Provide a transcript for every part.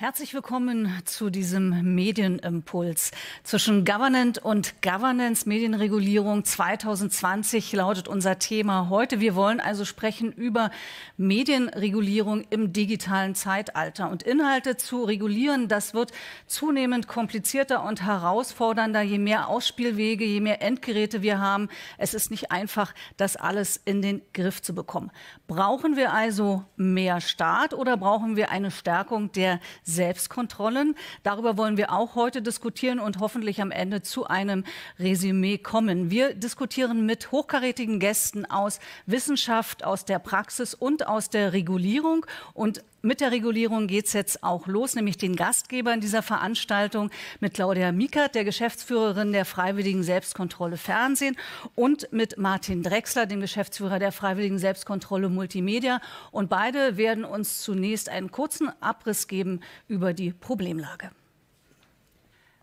Herzlich willkommen zu diesem Medienimpuls. Zwischen Government und Governance Medienregulierung 2020 lautet unser Thema heute. Wir wollen also sprechen über Medienregulierung im digitalen Zeitalter. Und Inhalte zu regulieren, das wird zunehmend komplizierter und herausfordernder, je mehr Ausspielwege, je mehr Endgeräte wir haben. Es ist nicht einfach, das alles in den Griff zu bekommen. Brauchen wir also mehr Staat oder brauchen wir eine Stärkung der Selbstkontrollen. Darüber wollen wir auch heute diskutieren und hoffentlich am Ende zu einem Resümee kommen. Wir diskutieren mit hochkarätigen Gästen aus Wissenschaft, aus der Praxis und aus der Regulierung. Und mit der Regulierung geht es jetzt auch los, nämlich den Gastgebern dieser Veranstaltung mit Claudia Miekert, der Geschäftsführerin der Freiwilligen Selbstkontrolle Fernsehen und mit Martin Drexler, dem Geschäftsführer der Freiwilligen Selbstkontrolle Multimedia. Und beide werden uns zunächst einen kurzen Abriss geben über die Problemlage.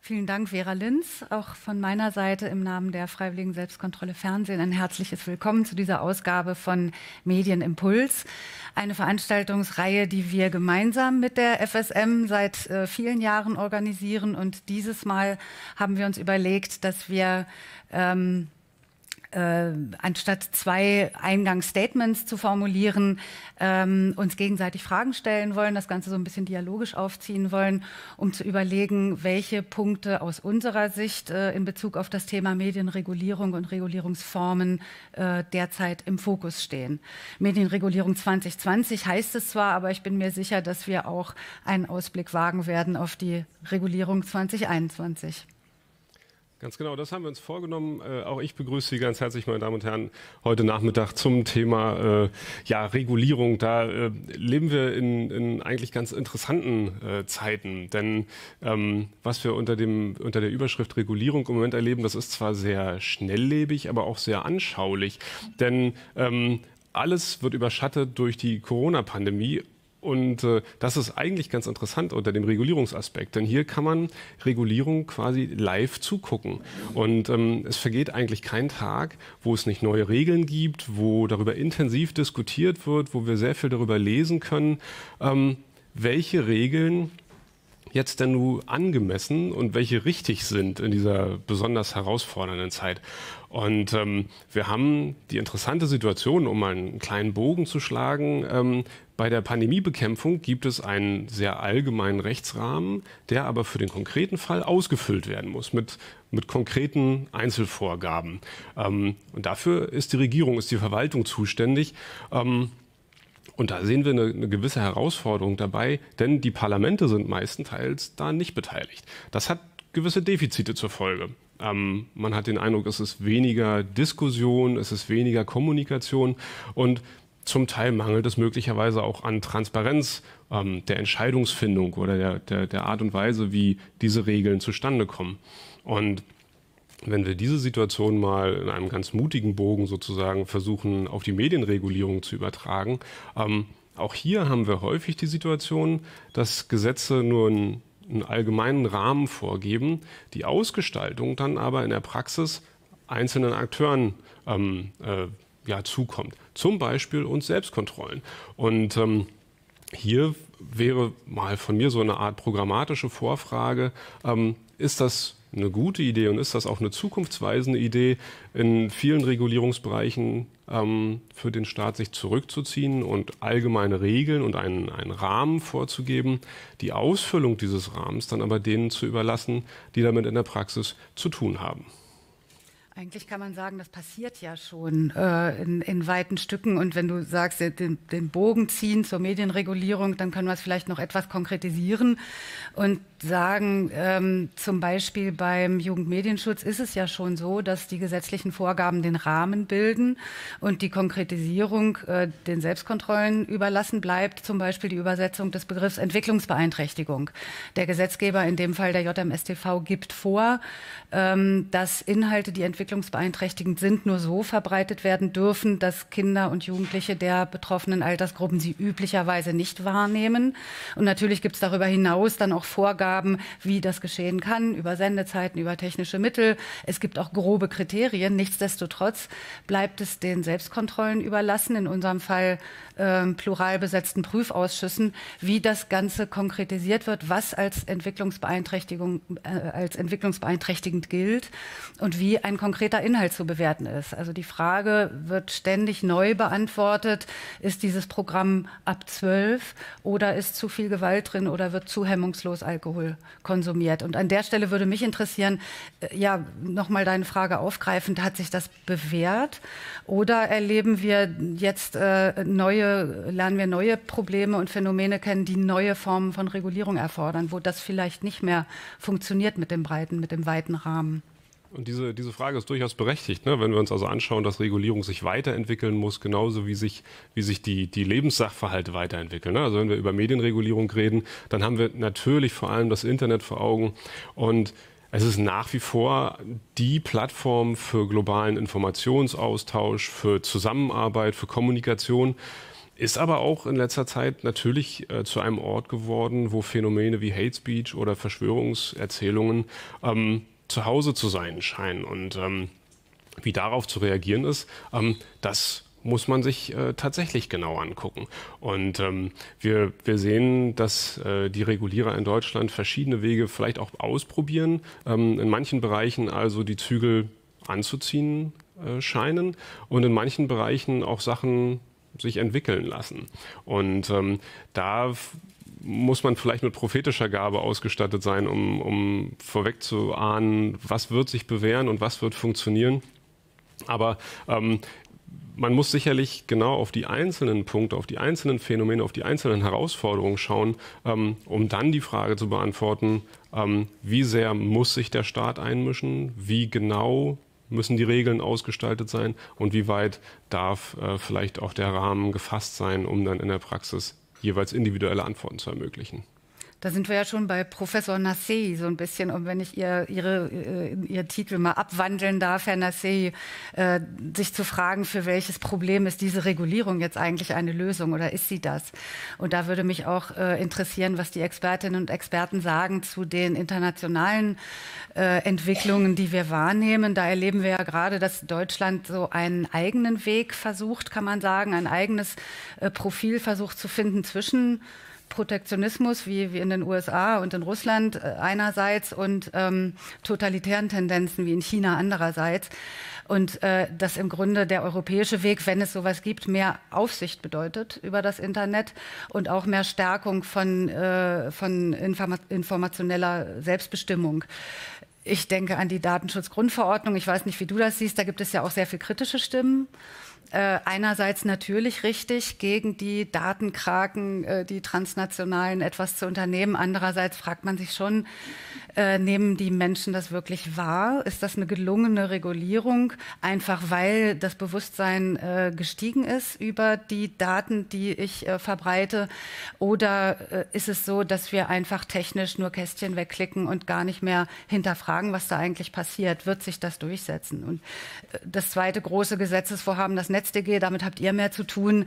Vielen Dank, Vera Linz. Auch von meiner Seite im Namen der Freiwilligen Selbstkontrolle Fernsehen ein herzliches Willkommen zu dieser Ausgabe von Medienimpuls. Eine Veranstaltungsreihe, die wir gemeinsam mit der FSM seit äh, vielen Jahren organisieren. Und dieses Mal haben wir uns überlegt, dass wir ähm, äh, anstatt zwei Eingangsstatements zu formulieren, ähm, uns gegenseitig Fragen stellen wollen, das Ganze so ein bisschen dialogisch aufziehen wollen, um zu überlegen, welche Punkte aus unserer Sicht äh, in Bezug auf das Thema Medienregulierung und Regulierungsformen äh, derzeit im Fokus stehen. Medienregulierung 2020 heißt es zwar, aber ich bin mir sicher, dass wir auch einen Ausblick wagen werden auf die Regulierung 2021. Ganz genau, das haben wir uns vorgenommen. Äh, auch ich begrüße Sie ganz herzlich, meine Damen und Herren, heute Nachmittag zum Thema äh, ja, Regulierung. Da äh, leben wir in, in, eigentlich ganz interessanten äh, Zeiten. Denn ähm, was wir unter, dem, unter der Überschrift Regulierung im Moment erleben, das ist zwar sehr schnelllebig, aber auch sehr anschaulich. Denn ähm, alles wird überschattet durch die Corona-Pandemie und äh, das ist eigentlich ganz interessant unter dem Regulierungsaspekt, denn hier kann man Regulierung quasi live zugucken. Und ähm, es vergeht eigentlich kein Tag, wo es nicht neue Regeln gibt, wo darüber intensiv diskutiert wird, wo wir sehr viel darüber lesen können, ähm, welche Regeln jetzt denn nun angemessen und welche richtig sind in dieser besonders herausfordernden Zeit. Und ähm, wir haben die interessante Situation, um mal einen kleinen Bogen zu schlagen, ähm, bei der Pandemiebekämpfung gibt es einen sehr allgemeinen Rechtsrahmen, der aber für den konkreten Fall ausgefüllt werden muss mit, mit konkreten Einzelvorgaben. Ähm, und dafür ist die Regierung, ist die Verwaltung zuständig. Ähm, und da sehen wir eine, eine, gewisse Herausforderung dabei, denn die Parlamente sind meistenteils da nicht beteiligt. Das hat gewisse Defizite zur Folge. Ähm, man hat den Eindruck, es ist weniger Diskussion, es ist weniger Kommunikation und zum Teil mangelt es möglicherweise auch an Transparenz ähm, der Entscheidungsfindung oder der, der, der Art und Weise, wie diese Regeln zustande kommen. Und wenn wir diese Situation mal in einem ganz mutigen Bogen sozusagen versuchen, auf die Medienregulierung zu übertragen, ähm, auch hier haben wir häufig die Situation, dass Gesetze nur einen, einen allgemeinen Rahmen vorgeben, die Ausgestaltung dann aber in der Praxis einzelnen Akteuren ähm, äh, ja, zukommt. Zum Beispiel uns Selbstkontrollen. Und ähm, hier wäre mal von mir so eine Art programmatische Vorfrage, ähm, ist das eine gute Idee und ist das auch eine zukunftsweisende Idee, in vielen Regulierungsbereichen für den Staat sich zurückzuziehen und allgemeine Regeln und einen, einen Rahmen vorzugeben, die Ausfüllung dieses Rahmens dann aber denen zu überlassen, die damit in der Praxis zu tun haben? Eigentlich kann man sagen, das passiert ja schon äh, in, in, weiten Stücken. Und wenn du sagst, den, den, Bogen ziehen zur Medienregulierung, dann können wir es vielleicht noch etwas konkretisieren und sagen, ähm, zum Beispiel beim Jugendmedienschutz ist es ja schon so, dass die gesetzlichen Vorgaben den Rahmen bilden und die Konkretisierung äh, den Selbstkontrollen überlassen bleibt, zum Beispiel die Übersetzung des Begriffs Entwicklungsbeeinträchtigung. Der Gesetzgeber, in dem Fall der JMSTV, gibt vor, ähm, dass Inhalte, die Entwicklung entwicklungsbeeinträchtigend sind, nur so verbreitet werden dürfen, dass Kinder und Jugendliche der betroffenen Altersgruppen sie üblicherweise nicht wahrnehmen. Und natürlich gibt es darüber hinaus dann auch Vorgaben, wie das geschehen kann, über Sendezeiten, über technische Mittel. Es gibt auch grobe Kriterien. Nichtsdestotrotz bleibt es den Selbstkontrollen überlassen, in unserem Fall äh, plural besetzten Prüfausschüssen, wie das Ganze konkretisiert wird, was als Entwicklungsbeeinträchtigung, äh, als entwicklungsbeeinträchtigend gilt und wie ein konkreter Inhalt zu bewerten ist. Also die Frage wird ständig neu beantwortet. Ist dieses Programm ab zwölf oder ist zu viel Gewalt drin oder wird zu hemmungslos Alkohol konsumiert? Und an der Stelle würde mich interessieren, äh, ja, nochmal deine Frage aufgreifend, hat sich das bewährt oder erleben wir jetzt äh, neue, lernen wir neue Probleme und Phänomene kennen, die neue Formen von Regulierung erfordern, wo das vielleicht nicht mehr funktioniert mit dem breiten, mit dem weiten Rahmen? Und diese, diese Frage ist durchaus berechtigt, ne? wenn wir uns also anschauen, dass Regulierung sich weiterentwickeln muss, genauso wie sich, wie sich die, die Lebenssachverhalte weiterentwickeln. Ne? Also wenn wir über Medienregulierung reden, dann haben wir natürlich vor allem das Internet vor Augen. Und es ist nach wie vor die Plattform für globalen Informationsaustausch, für Zusammenarbeit, für Kommunikation. Ist aber auch in letzter Zeit natürlich äh, zu einem Ort geworden, wo Phänomene wie Hate Speech oder Verschwörungserzählungen ähm, zu Hause zu sein scheinen. Und ähm, wie darauf zu reagieren ist, ähm, das muss man sich äh, tatsächlich genau angucken. Und ähm, wir, wir sehen, dass äh, die Regulierer in Deutschland verschiedene Wege vielleicht auch ausprobieren, ähm, in manchen Bereichen also die Zügel anzuziehen äh, scheinen und in manchen Bereichen auch Sachen sich entwickeln lassen. Und ähm, da muss man vielleicht mit prophetischer Gabe ausgestattet sein, um, um vorweg zu ahnen, was wird sich bewähren und was wird funktionieren. Aber ähm, man muss sicherlich genau auf die einzelnen Punkte, auf die einzelnen Phänomene, auf die einzelnen Herausforderungen schauen, ähm, um dann die Frage zu beantworten, ähm, wie sehr muss sich der Staat einmischen, wie genau müssen die Regeln ausgestaltet sein und wie weit darf äh, vielleicht auch der Rahmen gefasst sein, um dann in der Praxis jeweils individuelle Antworten zu ermöglichen. Da sind wir ja schon bei Professor Nassei so ein bisschen. Und wenn ich ihr, ihre, äh, ihr Titel mal abwandeln darf, Herr Nassei, äh, sich zu fragen, für welches Problem ist diese Regulierung jetzt eigentlich eine Lösung oder ist sie das? Und da würde mich auch äh, interessieren, was die Expertinnen und Experten sagen zu den internationalen äh, Entwicklungen, die wir wahrnehmen. Da erleben wir ja gerade, dass Deutschland so einen eigenen Weg versucht, kann man sagen, ein eigenes äh, Profil versucht zu finden zwischen Protektionismus wie, wie in den USA und in Russland äh, einerseits und ähm, totalitären Tendenzen wie in China andererseits. Und äh, dass im Grunde der europäische Weg, wenn es sowas gibt, mehr Aufsicht bedeutet über das Internet und auch mehr Stärkung von, äh, von informa informationeller Selbstbestimmung. Ich denke an die Datenschutzgrundverordnung. Ich weiß nicht, wie du das siehst. Da gibt es ja auch sehr viel kritische Stimmen. Äh, einerseits natürlich richtig, gegen die Datenkraken, äh, die transnationalen etwas zu unternehmen. Andererseits fragt man sich schon, äh, nehmen die Menschen das wirklich wahr? Ist das eine gelungene Regulierung, einfach weil das Bewusstsein äh, gestiegen ist über die Daten, die ich äh, verbreite? Oder äh, ist es so, dass wir einfach technisch nur Kästchen wegklicken und gar nicht mehr hinterfragen, was da eigentlich passiert? Wird sich das durchsetzen? Und äh, das zweite große Gesetzesvorhaben, das NetzDG, damit habt ihr mehr zu tun,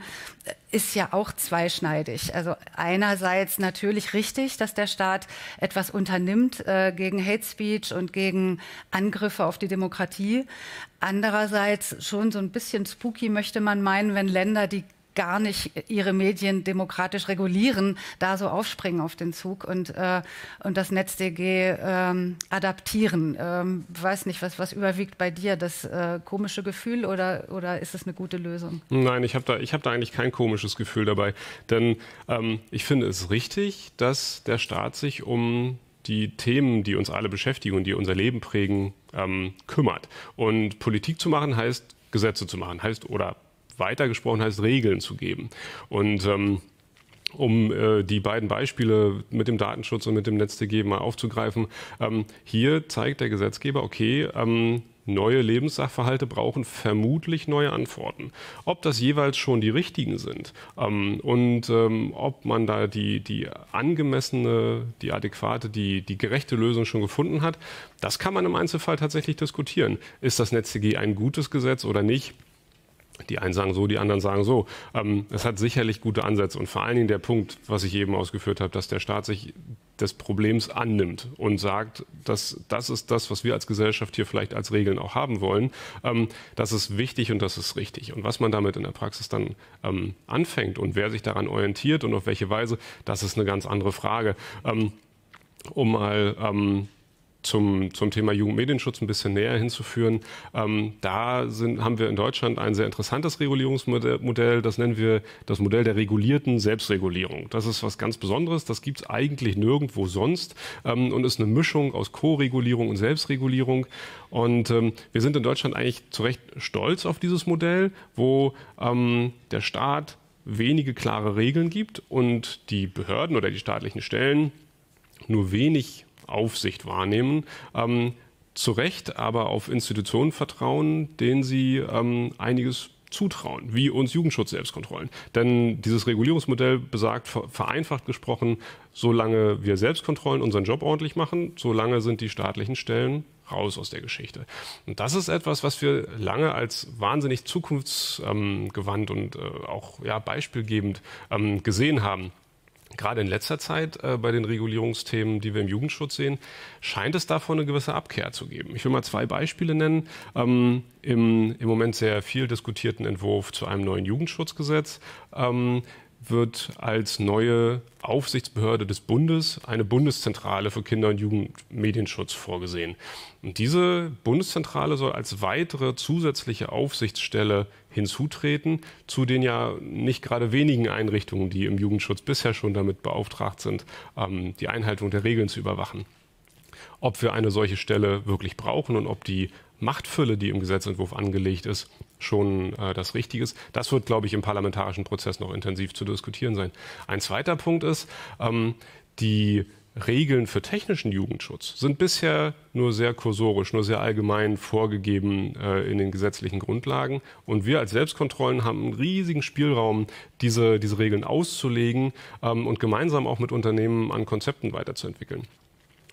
ist ja auch zweischneidig. Also einerseits natürlich richtig, dass der Staat etwas unternimmt äh, gegen Hate Speech und gegen Angriffe auf die Demokratie. Andererseits schon so ein bisschen spooky möchte man meinen, wenn Länder, die gar nicht ihre Medien demokratisch regulieren, da so aufspringen auf den Zug und, äh, und das NetzDG ähm, adaptieren. Ähm, weiß nicht, was, was überwiegt bei dir, das äh, komische Gefühl oder, oder ist es eine gute Lösung? Nein, ich habe da, hab da eigentlich kein komisches Gefühl dabei, denn ähm, ich finde es richtig, dass der Staat sich um die Themen, die uns alle beschäftigen und die unser Leben prägen, ähm, kümmert. Und Politik zu machen heißt Gesetze zu machen, heißt oder weitergesprochen heißt, Regeln zu geben. Und ähm, um äh, die beiden Beispiele mit dem Datenschutz und mit dem NetzDG mal aufzugreifen, ähm, hier zeigt der Gesetzgeber, okay, ähm, neue Lebenssachverhalte brauchen vermutlich neue Antworten. Ob das jeweils schon die richtigen sind ähm, und ähm, ob man da die, die angemessene, die adäquate, die, die gerechte Lösung schon gefunden hat, das kann man im Einzelfall tatsächlich diskutieren. Ist das NetzDG ein gutes Gesetz oder nicht? Die einen sagen so, die anderen sagen so. Ähm, es hat sicherlich gute Ansätze und vor allen Dingen der Punkt, was ich eben ausgeführt habe, dass der Staat sich des Problems annimmt und sagt, dass das ist das, was wir als Gesellschaft hier vielleicht als Regeln auch haben wollen. Ähm, das ist wichtig und das ist richtig. Und was man damit in der Praxis dann ähm, anfängt und wer sich daran orientiert und auf welche Weise, das ist eine ganz andere Frage. Ähm, um mal ähm, zum, zum Thema Jugendmedienschutz ein bisschen näher hinzuführen. Ähm, da sind, haben wir in Deutschland ein sehr interessantes Regulierungsmodell. Das nennen wir das Modell der regulierten Selbstregulierung. Das ist was ganz Besonderes. Das gibt es eigentlich nirgendwo sonst ähm, und ist eine Mischung aus Co-Regulierung und Selbstregulierung. Und ähm, wir sind in Deutschland eigentlich zu Recht stolz auf dieses Modell, wo ähm, der Staat wenige klare Regeln gibt und die Behörden oder die staatlichen Stellen nur wenig Aufsicht wahrnehmen. Ähm, zu Recht aber auf Institutionen vertrauen, denen sie ähm, einiges zutrauen, wie uns Jugendschutz-Selbstkontrollen. Denn dieses Regulierungsmodell besagt, vereinfacht gesprochen, solange wir Selbstkontrollen unseren Job ordentlich machen, solange sind die staatlichen Stellen raus aus der Geschichte. Und das ist etwas, was wir lange als wahnsinnig zukunftsgewandt und äh, auch ja, beispielgebend ähm, gesehen haben gerade in letzter Zeit äh, bei den Regulierungsthemen, die wir im Jugendschutz sehen, scheint es davon eine gewisse Abkehr zu geben. Ich will mal zwei Beispiele nennen. Ähm, im, Im Moment sehr viel diskutierten Entwurf zu einem neuen Jugendschutzgesetz ähm, wird als neue Aufsichtsbehörde des Bundes eine Bundeszentrale für Kinder- und Jugendmedienschutz vorgesehen. Und diese Bundeszentrale soll als weitere zusätzliche Aufsichtsstelle hinzutreten zu den ja nicht gerade wenigen Einrichtungen, die im Jugendschutz bisher schon damit beauftragt sind, ähm, die Einhaltung der Regeln zu überwachen. Ob wir eine solche Stelle wirklich brauchen und ob die Machtfülle, die im Gesetzentwurf angelegt ist, schon äh, das Richtige ist. Das wird, glaube ich, im parlamentarischen Prozess noch intensiv zu diskutieren sein. Ein zweiter Punkt ist, ähm, die Regeln für technischen Jugendschutz sind bisher nur sehr kursorisch, nur sehr allgemein vorgegeben äh, in den gesetzlichen Grundlagen. Und wir als Selbstkontrollen haben einen riesigen Spielraum, diese, diese Regeln auszulegen ähm, und gemeinsam auch mit Unternehmen an Konzepten weiterzuentwickeln.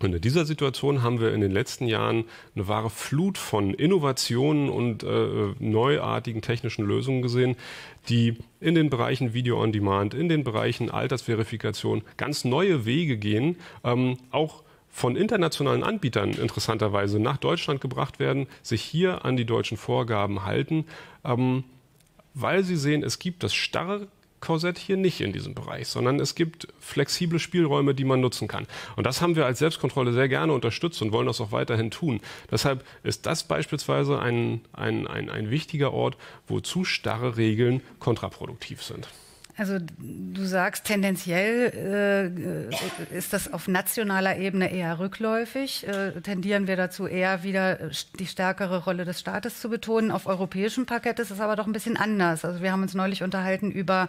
Und in dieser Situation haben wir in den letzten Jahren eine wahre Flut von Innovationen und äh, neuartigen technischen Lösungen gesehen, die in den Bereichen Video on Demand, in den Bereichen Altersverifikation ganz neue Wege gehen, ähm, auch von internationalen Anbietern interessanterweise nach Deutschland gebracht werden, sich hier an die deutschen Vorgaben halten, ähm, weil sie sehen, es gibt das starre Korsett hier nicht in diesem Bereich, sondern es gibt flexible Spielräume, die man nutzen kann. Und das haben wir als Selbstkontrolle sehr gerne unterstützt und wollen das auch weiterhin tun. Deshalb ist das beispielsweise ein, ein, ein, ein wichtiger Ort, wo zu starre Regeln kontraproduktiv sind. Also du sagst, tendenziell äh, ist das auf nationaler Ebene eher rückläufig. Äh, tendieren wir dazu eher wieder die stärkere Rolle des Staates zu betonen. Auf europäischem Parkett ist es aber doch ein bisschen anders. Also wir haben uns neulich unterhalten über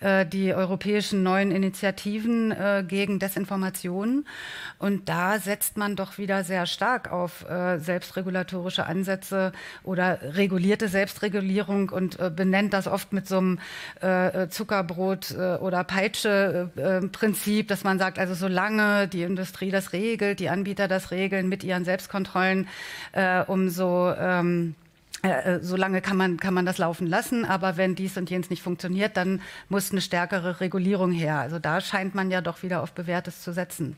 äh, die europäischen neuen Initiativen äh, gegen Desinformation. Und da setzt man doch wieder sehr stark auf äh, selbstregulatorische Ansätze oder regulierte Selbstregulierung und äh, benennt das oft mit so einem Zucker Butterbrot äh, oder Peitsche-Prinzip, äh, dass man sagt, also solange die Industrie das regelt, die Anbieter das regeln mit ihren Selbstkontrollen, äh, umso ähm, äh, solange kann man, kann man das laufen lassen, aber wenn dies und jenes nicht funktioniert, dann muss eine stärkere Regulierung her. Also da scheint man ja doch wieder auf Bewährtes zu setzen.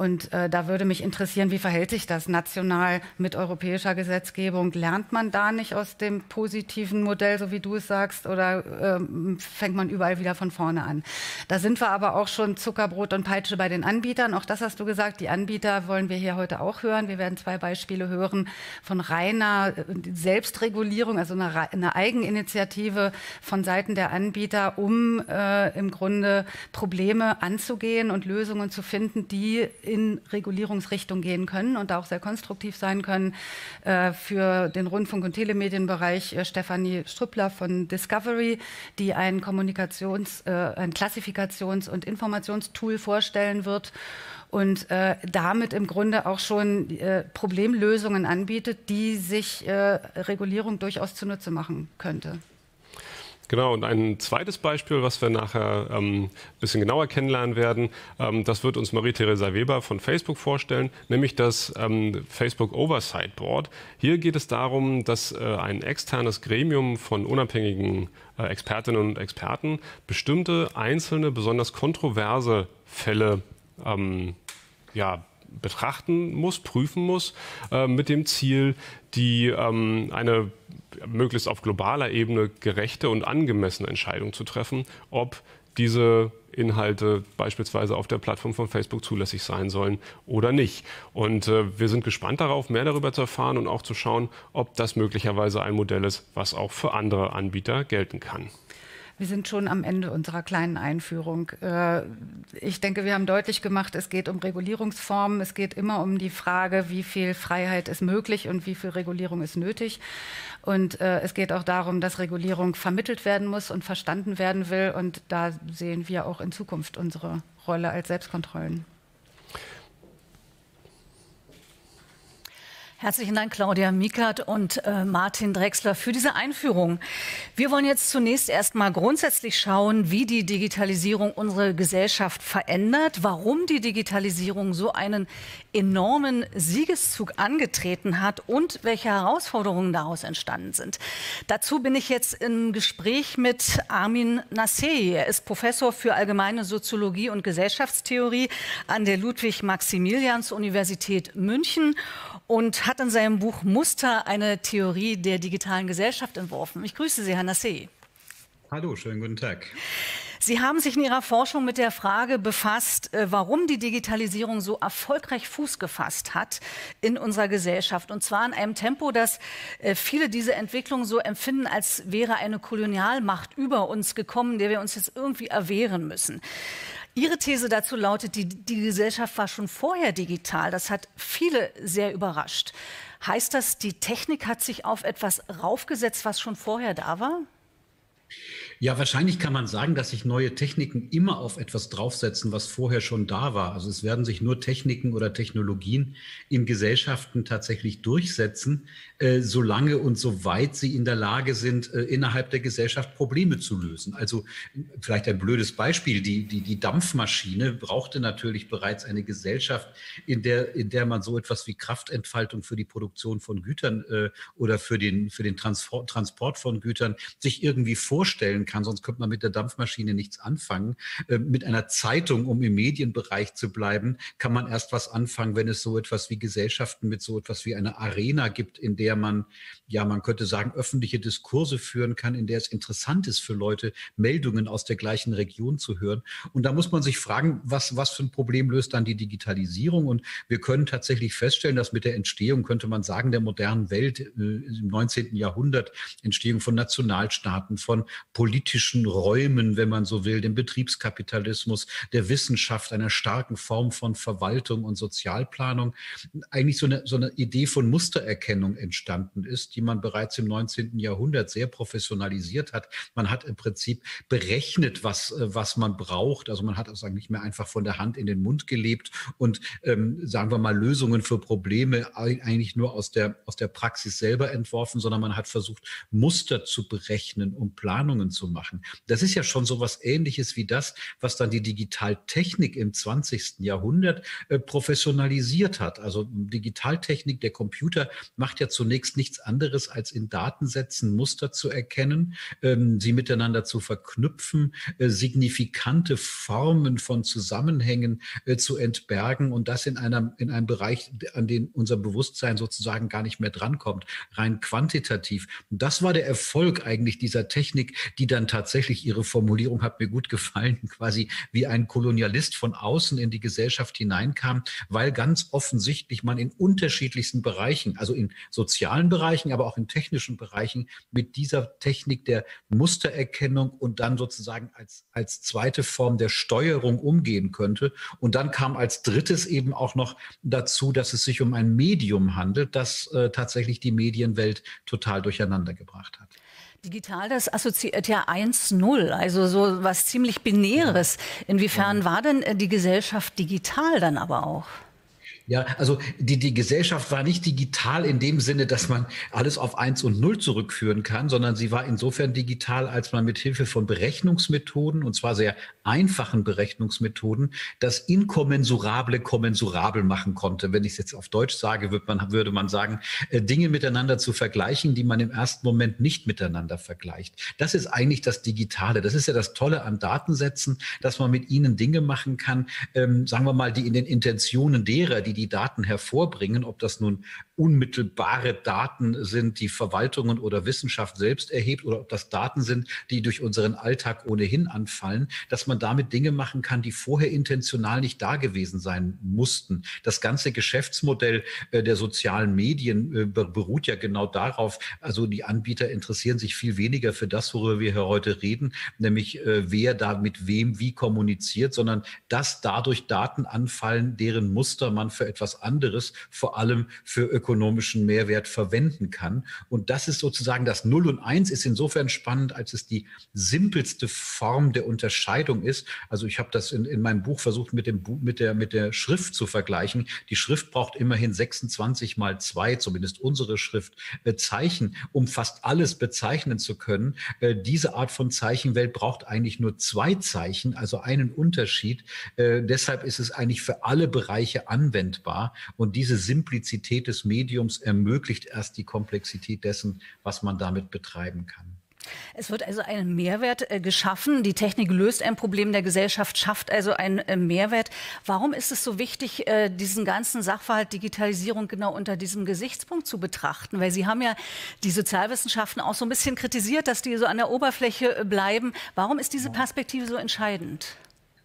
Und äh, da würde mich interessieren, wie verhält sich das national mit europäischer Gesetzgebung? Lernt man da nicht aus dem positiven Modell, so wie du es sagst, oder ähm, fängt man überall wieder von vorne an? Da sind wir aber auch schon Zuckerbrot und Peitsche bei den Anbietern. Auch das hast du gesagt. Die Anbieter wollen wir hier heute auch hören. Wir werden zwei Beispiele hören von reiner äh, Selbstregulierung, also einer, einer Eigeninitiative von Seiten der Anbieter, um äh, im Grunde Probleme anzugehen und Lösungen zu finden, die in Regulierungsrichtung gehen können und auch sehr konstruktiv sein können. Äh, für den Rundfunk- und Telemedienbereich äh, Stefanie Strüppler von Discovery, die ein Kommunikations-, äh, ein Klassifikations- und Informationstool vorstellen wird und äh, damit im Grunde auch schon äh, Problemlösungen anbietet, die sich äh, Regulierung durchaus zunutze machen könnte. Genau, und ein zweites Beispiel, was wir nachher ein ähm, bisschen genauer kennenlernen werden, ähm, das wird uns Marie-Theresa Weber von Facebook vorstellen, nämlich das ähm, Facebook Oversight Board. Hier geht es darum, dass äh, ein externes Gremium von unabhängigen äh, Expertinnen und Experten bestimmte einzelne, besonders kontroverse Fälle ähm, ja, betrachten muss, prüfen muss, äh, mit dem Ziel, die ähm, eine möglichst auf globaler Ebene gerechte und angemessene Entscheidung zu treffen, ob diese Inhalte beispielsweise auf der Plattform von Facebook zulässig sein sollen oder nicht. Und äh, wir sind gespannt darauf, mehr darüber zu erfahren und auch zu schauen, ob das möglicherweise ein Modell ist, was auch für andere Anbieter gelten kann. Wir sind schon am Ende unserer kleinen Einführung. Äh, ich denke, wir haben deutlich gemacht, es geht um Regulierungsformen. Es geht immer um die Frage, wie viel Freiheit ist möglich und wie viel Regulierung ist nötig. Und äh, es geht auch darum, dass Regulierung vermittelt werden muss und verstanden werden will. Und da sehen wir auch in Zukunft unsere Rolle als Selbstkontrollen. Herzlichen Dank, Claudia Miekert und äh, Martin Drexler, für diese Einführung. Wir wollen jetzt zunächst erstmal grundsätzlich schauen, wie die Digitalisierung unsere Gesellschaft verändert, warum die Digitalisierung so einen enormen Siegeszug angetreten hat und welche Herausforderungen daraus entstanden sind. Dazu bin ich jetzt im Gespräch mit Armin Nassei. Er ist Professor für allgemeine Soziologie und Gesellschaftstheorie an der Ludwig-Maximilians-Universität München und hat in seinem Buch Muster eine Theorie der digitalen Gesellschaft entworfen. Ich grüße Sie, Herr Nassé. Hallo, schönen guten Tag. Sie haben sich in Ihrer Forschung mit der Frage befasst, äh, warum die Digitalisierung so erfolgreich Fuß gefasst hat in unserer Gesellschaft. Und zwar in einem Tempo, dass äh, viele diese Entwicklung so empfinden, als wäre eine Kolonialmacht über uns gekommen, der wir uns jetzt irgendwie erwehren müssen. Ihre These dazu lautet, die, die Gesellschaft war schon vorher digital. Das hat viele sehr überrascht. Heißt das, die Technik hat sich auf etwas raufgesetzt, was schon vorher da war? Ja, wahrscheinlich kann man sagen, dass sich neue Techniken immer auf etwas draufsetzen, was vorher schon da war. Also es werden sich nur Techniken oder Technologien in Gesellschaften tatsächlich durchsetzen, äh, solange und soweit sie in der Lage sind, äh, innerhalb der Gesellschaft Probleme zu lösen. Also vielleicht ein blödes Beispiel. Die, die, die Dampfmaschine brauchte natürlich bereits eine Gesellschaft, in der, in der man so etwas wie Kraftentfaltung für die Produktion von Gütern äh, oder für den, für den Transport, Transport von Gütern sich irgendwie vorstellen kann, sonst könnte man mit der Dampfmaschine nichts anfangen. Äh, mit einer Zeitung, um im Medienbereich zu bleiben, kann man erst was anfangen, wenn es so etwas wie Gesellschaften mit so etwas wie einer Arena gibt, in der man, ja, man könnte sagen, öffentliche Diskurse führen kann, in der es interessant ist für Leute, Meldungen aus der gleichen Region zu hören. Und da muss man sich fragen, was, was für ein Problem löst dann die Digitalisierung? Und wir können tatsächlich feststellen, dass mit der Entstehung, könnte man sagen, der modernen Welt äh, im 19. Jahrhundert, Entstehung von Nationalstaaten, von politischen Räumen, wenn man so will, dem Betriebskapitalismus, der Wissenschaft, einer starken Form von Verwaltung und Sozialplanung, eigentlich so eine, so eine Idee von Mustererkennung entstanden ist, die man bereits im 19. Jahrhundert sehr professionalisiert hat. Man hat im Prinzip berechnet, was, äh, was man braucht. Also man hat eigentlich nicht mehr einfach von der Hand in den Mund gelebt und ähm, sagen wir mal Lösungen für Probleme eigentlich nur aus der, aus der Praxis selber entworfen, sondern man hat versucht, Muster zu berechnen, um Planungen zu machen. Das ist ja schon so was Ähnliches wie das, was dann die Digitaltechnik im 20. Jahrhundert äh, professionalisiert hat. Also Digitaltechnik, der Computer macht ja zunächst nichts anderes, als in Datensätzen Muster zu erkennen, ähm, sie miteinander zu verknüpfen, äh, signifikante Formen von Zusammenhängen äh, zu entbergen und das in einem, in einem Bereich, an den unser Bewusstsein sozusagen gar nicht mehr drankommt, rein quantitativ. Und das war der Erfolg eigentlich dieser Technik, die dann tatsächlich, Ihre Formulierung hat mir gut gefallen, quasi wie ein Kolonialist von außen in die Gesellschaft hineinkam, weil ganz offensichtlich man in unterschiedlichsten Bereichen, also in sozialen Bereichen, aber auch in technischen Bereichen mit dieser Technik der Mustererkennung und dann sozusagen als, als zweite Form der Steuerung umgehen könnte. Und dann kam als drittes eben auch noch dazu, dass es sich um ein Medium handelt, das äh, tatsächlich die Medienwelt total durcheinander gebracht hat. Digital, das assoziiert ja 1-0, also so was ziemlich Binäres. Inwiefern war denn äh, die Gesellschaft digital dann aber auch? Ja, also die, die Gesellschaft war nicht digital in dem Sinne, dass man alles auf eins und null zurückführen kann, sondern sie war insofern digital, als man mit Hilfe von Berechnungsmethoden, und zwar sehr einfachen Berechnungsmethoden, das Inkommensurable kommensurabel machen konnte. Wenn ich es jetzt auf Deutsch sage, würde man, würde man sagen, äh, Dinge miteinander zu vergleichen, die man im ersten Moment nicht miteinander vergleicht. Das ist eigentlich das Digitale. Das ist ja das Tolle an Datensätzen, dass man mit ihnen Dinge machen kann, ähm, sagen wir mal, die in den Intentionen derer, die die Daten hervorbringen, ob das nun unmittelbare Daten sind, die Verwaltungen oder Wissenschaft selbst erhebt, oder ob das Daten sind, die durch unseren Alltag ohnehin anfallen, dass man damit Dinge machen kann, die vorher intentional nicht da gewesen sein mussten. Das ganze Geschäftsmodell äh, der sozialen Medien äh, beruht ja genau darauf. Also die Anbieter interessieren sich viel weniger für das, worüber wir hier heute reden, nämlich äh, wer da mit wem wie kommuniziert, sondern dass dadurch Daten anfallen, deren Muster man für etwas anderes, vor allem für ökonomischen Mehrwert verwenden kann. Und das ist sozusagen das Null und Eins ist insofern spannend, als es die simpelste Form der Unterscheidung ist. Also ich habe das in, in meinem Buch versucht, mit, dem, mit, der, mit der Schrift zu vergleichen. Die Schrift braucht immerhin 26 mal zwei, zumindest unsere Schrift, äh, Zeichen, um fast alles bezeichnen zu können. Äh, diese Art von Zeichenwelt braucht eigentlich nur zwei Zeichen, also einen Unterschied. Äh, deshalb ist es eigentlich für alle Bereiche anwendbar anwendbar. Und diese Simplizität des Mediums ermöglicht erst die Komplexität dessen, was man damit betreiben kann. Es wird also ein Mehrwert äh, geschaffen. Die Technik löst ein Problem der Gesellschaft, schafft also einen äh, Mehrwert. Warum ist es so wichtig, äh, diesen ganzen Sachverhalt Digitalisierung genau unter diesem Gesichtspunkt zu betrachten? Weil Sie haben ja die Sozialwissenschaften auch so ein bisschen kritisiert, dass die so an der Oberfläche bleiben. Warum ist diese Perspektive so entscheidend?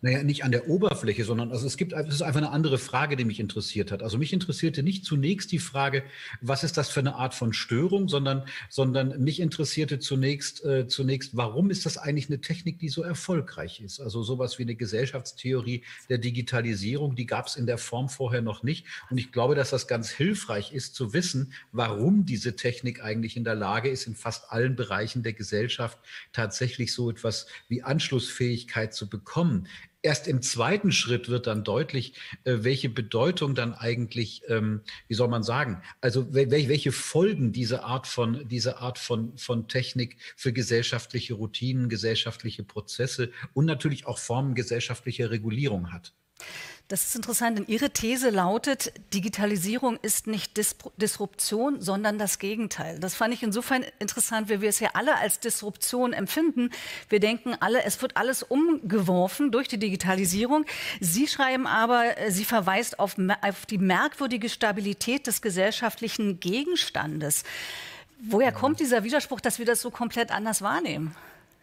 Naja, nicht an der Oberfläche, sondern also es gibt, es ist einfach eine andere Frage, die mich interessiert hat. Also mich interessierte nicht zunächst die Frage, was ist das für eine Art von Störung, sondern, sondern mich interessierte zunächst, äh, zunächst, warum ist das eigentlich eine Technik, die so erfolgreich ist? Also sowas wie eine Gesellschaftstheorie der Digitalisierung, die gab es in der Form vorher noch nicht. Und ich glaube, dass das ganz hilfreich ist zu wissen, warum diese Technik eigentlich in der Lage ist, in fast allen Bereichen der Gesellschaft tatsächlich so etwas wie Anschlussfähigkeit zu bekommen erst im zweiten Schritt wird dann deutlich, äh, welche Bedeutung dann eigentlich, ähm, wie soll man sagen, also welche Folgen diese Art von, diese Art von, von Technik für gesellschaftliche Routinen, gesellschaftliche Prozesse und natürlich auch Formen gesellschaftlicher Regulierung hat. Das ist interessant, denn Ihre These lautet, Digitalisierung ist nicht Dis Disruption, sondern das Gegenteil. Das fand ich insofern interessant, weil wir es ja alle als Disruption empfinden. Wir denken alle, es wird alles umgeworfen durch die Digitalisierung. Sie schreiben aber, äh, sie verweist auf, auf die merkwürdige Stabilität des gesellschaftlichen Gegenstandes. Woher kommt dieser Widerspruch, dass wir das so komplett anders wahrnehmen?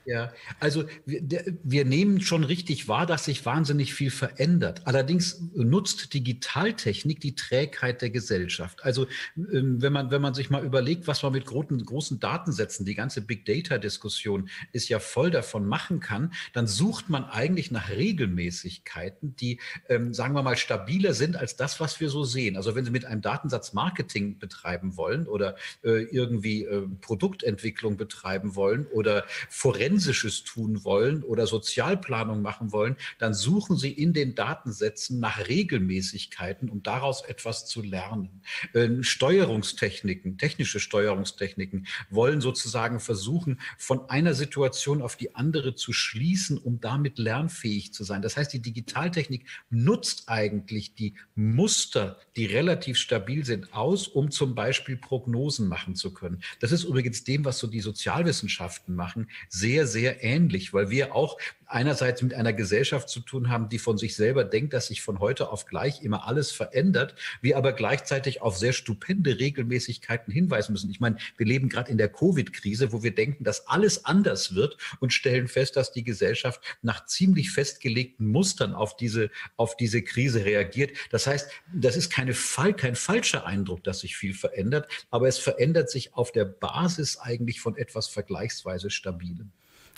Ja, also wir, wir, nehmen schon richtig wahr, dass sich wahnsinnig viel verändert. Allerdings nutzt Digitaltechnik die Trägheit der Gesellschaft. Also ähm, wenn man, wenn man sich mal überlegt, was man mit großen, großen Datensätzen, die ganze Big Data-Diskussion ist ja voll davon machen kann, dann sucht man eigentlich nach Regelmäßigkeiten, die, ähm, sagen wir mal, stabiler sind als das, was wir so sehen. Also wenn Sie mit einem Datensatz Marketing betreiben wollen oder äh, irgendwie äh, Produktentwicklung betreiben wollen oder Forensik Forensisches tun wollen oder Sozialplanung machen wollen, dann suchen Sie in den Datensätzen nach Regelmäßigkeiten, um daraus etwas zu lernen. Ähm, Steuerungstechniken, technische Steuerungstechniken wollen sozusagen versuchen, von einer Situation auf die andere zu schließen, um damit lernfähig zu sein. Das heißt, die Digitaltechnik nutzt eigentlich die Muster, die relativ stabil sind, aus, um zum Beispiel Prognosen machen zu können. Das ist übrigens dem, was so die Sozialwissenschaften machen, sehr sehr, sehr ähnlich, weil wir auch einerseits mit einer Gesellschaft zu tun haben, die von sich selber denkt, dass sich von heute auf gleich immer alles verändert, wir aber gleichzeitig auf sehr stupende Regelmäßigkeiten hinweisen müssen. Ich meine, wir leben gerade in der Covid-Krise, wo wir denken, dass alles anders wird und stellen fest, dass die Gesellschaft nach ziemlich festgelegten Mustern auf diese, auf diese Krise reagiert. Das heißt, das ist keine Fall, kein falscher Eindruck, dass sich viel verändert, aber es verändert sich auf der Basis eigentlich von etwas vergleichsweise Stabilem.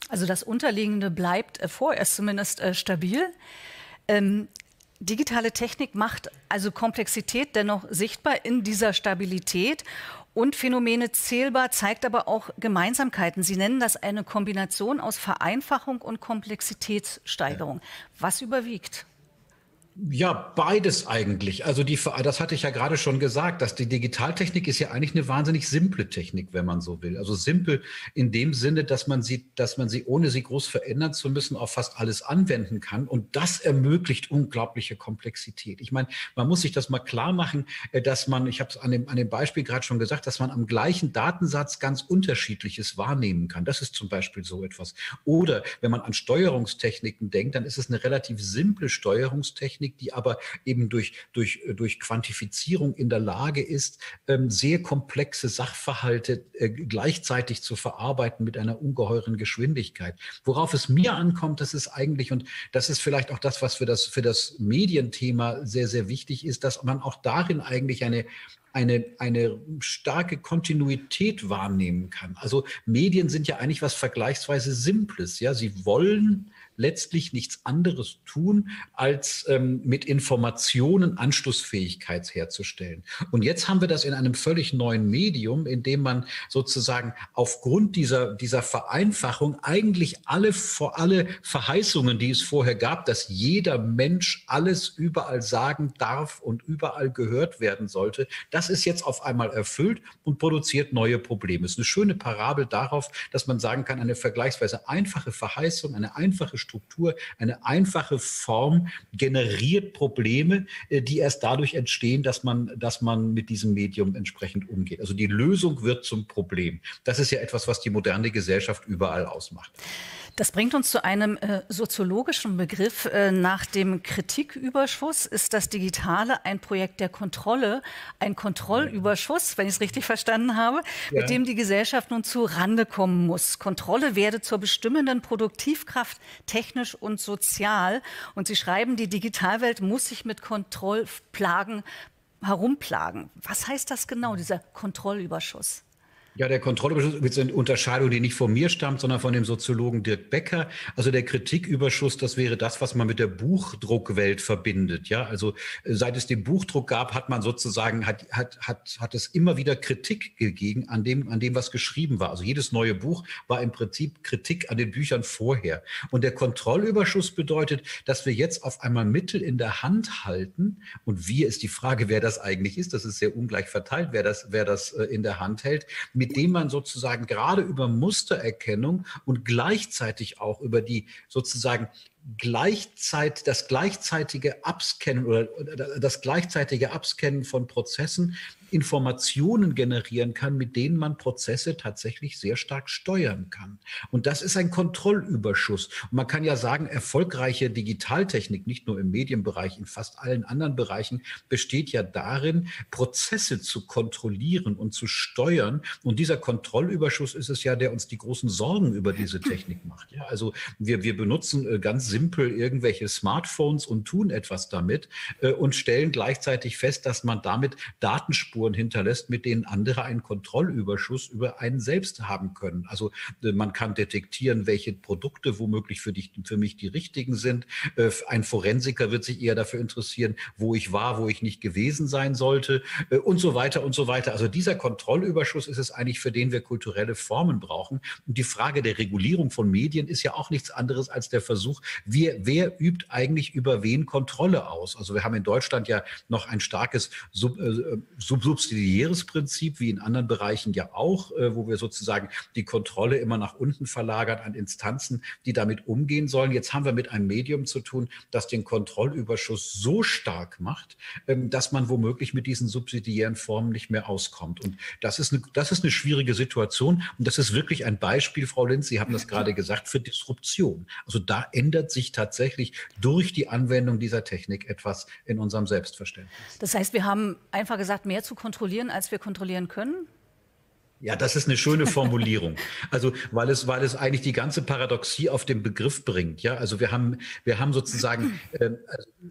Also das Unterliegende bleibt äh, vorerst zumindest äh, stabil. Ähm, digitale Technik macht also Komplexität dennoch sichtbar in dieser Stabilität und Phänomene zählbar, zeigt aber auch Gemeinsamkeiten. Sie nennen das eine Kombination aus Vereinfachung und Komplexitätssteigerung. Was überwiegt? Ja, beides eigentlich. Also die, das hatte ich ja gerade schon gesagt, dass die Digitaltechnik ist ja eigentlich eine wahnsinnig simple Technik, wenn man so will. Also simpel in dem Sinne, dass man sie, dass man sie ohne sie groß verändern zu müssen auf fast alles anwenden kann. Und das ermöglicht unglaubliche Komplexität. Ich meine, man muss sich das mal klar machen, äh, dass man, ich habe es an dem, an dem Beispiel gerade schon gesagt, dass man am gleichen Datensatz ganz unterschiedliches wahrnehmen kann. Das ist zum Beispiel so etwas. Oder wenn man an Steuerungstechniken denkt, dann ist es eine relativ simple Steuerungstechnik Technik, die aber eben durch, durch, durch Quantifizierung in der Lage ist, ähm, sehr komplexe Sachverhalte äh, gleichzeitig zu verarbeiten mit einer ungeheuren Geschwindigkeit. Worauf es mir ankommt, das ist eigentlich, und das ist vielleicht auch das, was für das, für das Medienthema sehr, sehr wichtig ist, dass man auch darin eigentlich eine, eine, eine starke Kontinuität wahrnehmen kann. Also Medien sind ja eigentlich was vergleichsweise Simples. Ja, sie wollen letztlich nichts anderes tun, als ähm, mit Informationen Anschlussfähigkeit herzustellen. Und jetzt haben wir das in einem völlig neuen Medium, in dem man sozusagen aufgrund dieser, dieser Vereinfachung eigentlich alle, vor alle Verheißungen, die es vorher gab, dass jeder Mensch alles überall sagen darf und überall gehört werden sollte, das ist jetzt auf einmal erfüllt und produziert neue Probleme. Es ist eine schöne Parabel darauf, dass man sagen kann, eine vergleichsweise einfache Verheißung, eine einfache Struktur, eine einfache Form generiert Probleme, äh, die erst dadurch entstehen, dass man, dass man mit diesem Medium entsprechend umgeht. Also die Lösung wird zum Problem. Das ist ja etwas, was die moderne Gesellschaft überall ausmacht. Das bringt uns zu einem äh, soziologischen Begriff. Äh, nach dem Kritiküberschuss ist das Digitale ein Projekt der Kontrolle, ein Kontrollüberschuss, wenn ich es richtig verstanden habe, ja. mit dem die Gesellschaft nun zu Rande kommen muss. Kontrolle werde zur bestimmenden Produktivkraft, technisch und sozial. Und Sie schreiben, die Digitalwelt muss sich mit Kontrollplagen herumplagen. Was heißt das genau, dieser Kontrollüberschuss? Ja, der Kontrollüberschuss ist eine Unterscheidung, die nicht von mir stammt, sondern von dem Soziologen Dirk Becker. Also der Kritiküberschuss, das wäre das, was man mit der Buchdruckwelt verbindet. Ja, also äh, seit es den Buchdruck gab, hat man sozusagen, hat, hat, hat, hat es immer wieder Kritik gegeben an dem, an dem, was geschrieben war. Also jedes neue Buch war im Prinzip Kritik an den Büchern vorher. Und der Kontrollüberschuss bedeutet, dass wir jetzt auf einmal Mittel in der Hand halten. Und wir ist die Frage, wer das eigentlich ist. Das ist sehr ungleich verteilt, wer das, wer das äh, in der Hand hält mit dem man sozusagen gerade über Mustererkennung und gleichzeitig auch über die sozusagen gleichzeit, das gleichzeitige Abscannen oder das gleichzeitige Abscannen von Prozessen Informationen generieren kann, mit denen man Prozesse tatsächlich sehr stark steuern kann. Und das ist ein Kontrollüberschuss. Und man kann ja sagen, erfolgreiche Digitaltechnik, nicht nur im Medienbereich, in fast allen anderen Bereichen, besteht ja darin, Prozesse zu kontrollieren und zu steuern. Und dieser Kontrollüberschuss ist es ja, der uns die großen Sorgen über diese Technik macht. Ja, also wir, wir benutzen äh, ganz simpel irgendwelche Smartphones und tun etwas damit äh, und stellen gleichzeitig fest, dass man damit Datenspuren Spuren hinterlässt, mit denen andere einen Kontrollüberschuss über einen selbst haben können. Also äh, man kann detektieren, welche Produkte womöglich für, dich, für mich die richtigen sind. Äh, ein Forensiker wird sich eher dafür interessieren, wo ich war, wo ich nicht gewesen sein sollte äh, und so weiter und so weiter. Also dieser Kontrollüberschuss ist es eigentlich, für den wir kulturelle Formen brauchen. Und die Frage der Regulierung von Medien ist ja auch nichts anderes als der Versuch, wir, wer übt eigentlich über wen Kontrolle aus? Also wir haben in Deutschland ja noch ein starkes Sub, äh, Sub subsidiäres Prinzip, wie in anderen Bereichen ja auch, äh, wo wir sozusagen die Kontrolle immer nach unten verlagern an Instanzen, die damit umgehen sollen. Jetzt haben wir mit einem Medium zu tun, das den Kontrollüberschuss so stark macht, ähm, dass man womöglich mit diesen subsidiären Formen nicht mehr auskommt. Und das ist eine, das ist eine schwierige Situation. Und das ist wirklich ein Beispiel, Frau Linz, Sie haben das gerade gesagt, für Disruption. Also da ändert sich tatsächlich durch die Anwendung dieser Technik etwas in unserem Selbstverständnis. Das heißt, wir haben einfach gesagt, mehr zu kontrollieren, als wir kontrollieren können? Ja, das ist eine schöne Formulierung. Also, weil es, weil es eigentlich die ganze Paradoxie auf den Begriff bringt. Ja, also wir haben, wir haben sozusagen, äh,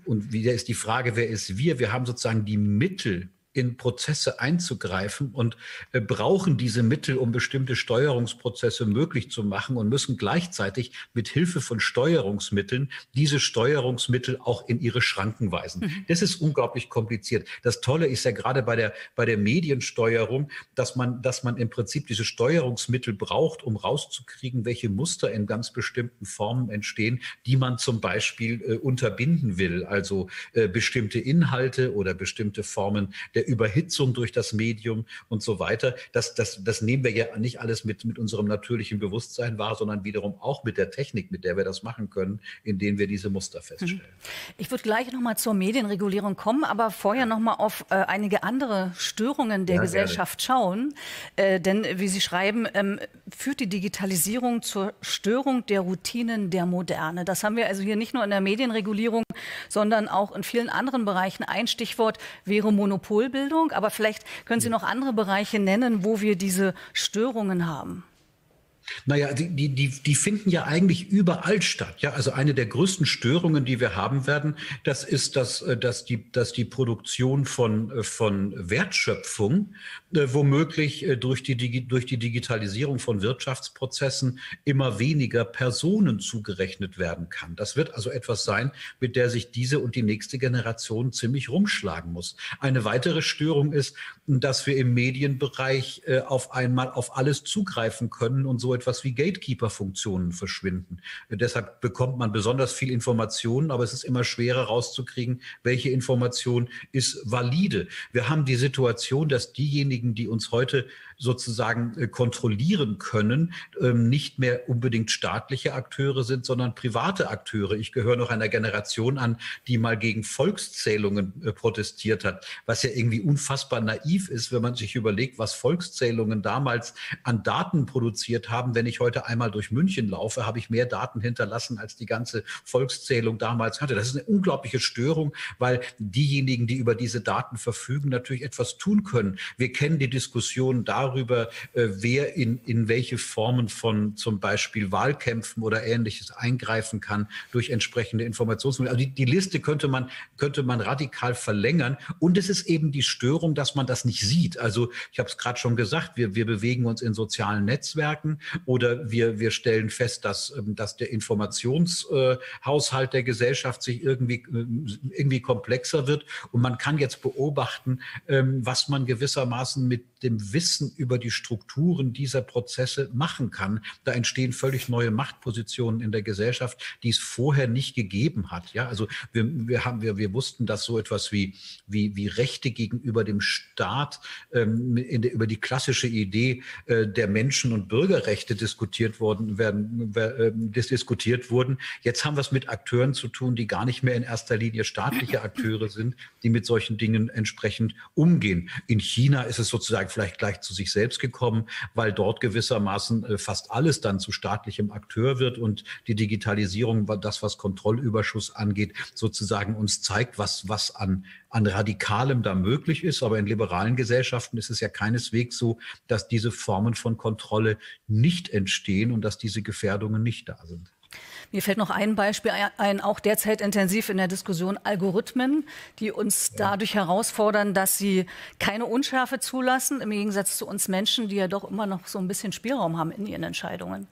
und wieder ist die Frage, wer ist wir? Wir haben sozusagen die Mittel, in Prozesse einzugreifen und äh, brauchen diese Mittel, um bestimmte Steuerungsprozesse möglich zu machen und müssen gleichzeitig mit Hilfe von Steuerungsmitteln diese Steuerungsmittel auch in ihre Schranken weisen. Mhm. Das ist unglaublich kompliziert. Das Tolle ist ja gerade bei der, bei der Mediensteuerung, dass man, dass man im Prinzip diese Steuerungsmittel braucht, um rauszukriegen, welche Muster in ganz bestimmten Formen entstehen, die man zum Beispiel äh, unterbinden will. Also äh, bestimmte Inhalte oder bestimmte Formen der der Überhitzung durch das Medium und so weiter. Das, das, das nehmen wir ja nicht alles mit, mit unserem natürlichen Bewusstsein wahr, sondern wiederum auch mit der Technik, mit der wir das machen können, indem wir diese Muster feststellen. Mhm. Ich würde gleich noch mal zur Medienregulierung kommen, aber vorher noch mal auf äh, einige andere Störungen der ja, Gesellschaft gerne. schauen. Äh, denn wie Sie schreiben, ähm, führt die Digitalisierung zur Störung der Routinen der Moderne. Das haben wir also hier nicht nur in der Medienregulierung, sondern auch in vielen anderen Bereichen. Ein Stichwort wäre Monopol Schulbildung, aber vielleicht können Sie noch andere Bereiche nennen, wo wir diese Störungen haben. Naja, die, die, die, die finden ja eigentlich überall statt. Ja, also eine der größten Störungen, die wir haben werden, das ist, dass, äh, dass, die, dass die Produktion von, äh, von Wertschöpfung äh, womöglich äh, durch, die, durch die Digitalisierung von Wirtschaftsprozessen immer weniger Personen zugerechnet werden kann. Das wird also etwas sein, mit der sich diese und die nächste Generation ziemlich rumschlagen muss. Eine weitere Störung ist, dass wir im Medienbereich äh, auf einmal auf alles zugreifen können und so etwas wie Gatekeeper-Funktionen verschwinden. Deshalb bekommt man besonders viel Informationen, aber es ist immer schwerer rauszukriegen, welche Information ist valide. Wir haben die Situation, dass diejenigen, die uns heute sozusagen äh, kontrollieren können, ähm, nicht mehr unbedingt staatliche Akteure sind, sondern private Akteure. Ich gehöre noch einer Generation an, die mal gegen Volkszählungen äh, protestiert hat, was ja irgendwie unfassbar naiv ist, wenn man sich überlegt, was Volkszählungen damals an Daten produziert haben. Wenn ich heute einmal durch München laufe, habe ich mehr Daten hinterlassen, als die ganze Volkszählung damals hatte. Das ist eine unglaubliche Störung, weil diejenigen, die über diese Daten verfügen, natürlich etwas tun können. Wir kennen die Diskussion darüber, darüber, äh, wer in, in welche Formen von zum Beispiel Wahlkämpfen oder ähnliches eingreifen kann durch entsprechende Informationsmittel. Also die, die Liste könnte man, könnte man radikal verlängern. Und es ist eben die Störung, dass man das nicht sieht. Also ich habe es gerade schon gesagt, wir, wir bewegen uns in sozialen Netzwerken oder wir, wir stellen fest, dass, ähm, dass der Informationshaushalt der Gesellschaft sich irgendwie, äh, irgendwie komplexer wird. Und man kann jetzt beobachten, ähm, was man gewissermaßen mit dem Wissen über die Strukturen dieser Prozesse machen kann. Da entstehen völlig neue Machtpositionen in der Gesellschaft, die es vorher nicht gegeben hat. Ja, also wir, wir haben, wir, wir wussten, dass so etwas wie, wie, wie Rechte gegenüber dem Staat ähm, der, über die klassische Idee äh, der Menschen- und Bürgerrechte diskutiert worden werden, äh, diskutiert wurden. Jetzt haben wir es mit Akteuren zu tun, die gar nicht mehr in erster Linie staatliche Akteure sind, die mit solchen Dingen entsprechend umgehen. In China ist es sozusagen vielleicht gleich zu sich selbst gekommen, weil dort gewissermaßen äh, fast alles dann zu staatlichem Akteur wird und die Digitalisierung, das was Kontrollüberschuss angeht, sozusagen uns zeigt, was, was an, an Radikalem da möglich ist. Aber in liberalen Gesellschaften ist es ja keineswegs so, dass diese Formen von Kontrolle nicht entstehen und dass diese Gefährdungen nicht da sind. Mir fällt noch ein Beispiel ein, auch derzeit intensiv in der Diskussion Algorithmen, die uns ja. dadurch herausfordern, dass sie keine Unschärfe zulassen, im Gegensatz zu uns Menschen, die ja doch immer noch so ein bisschen Spielraum haben in ihren Entscheidungen.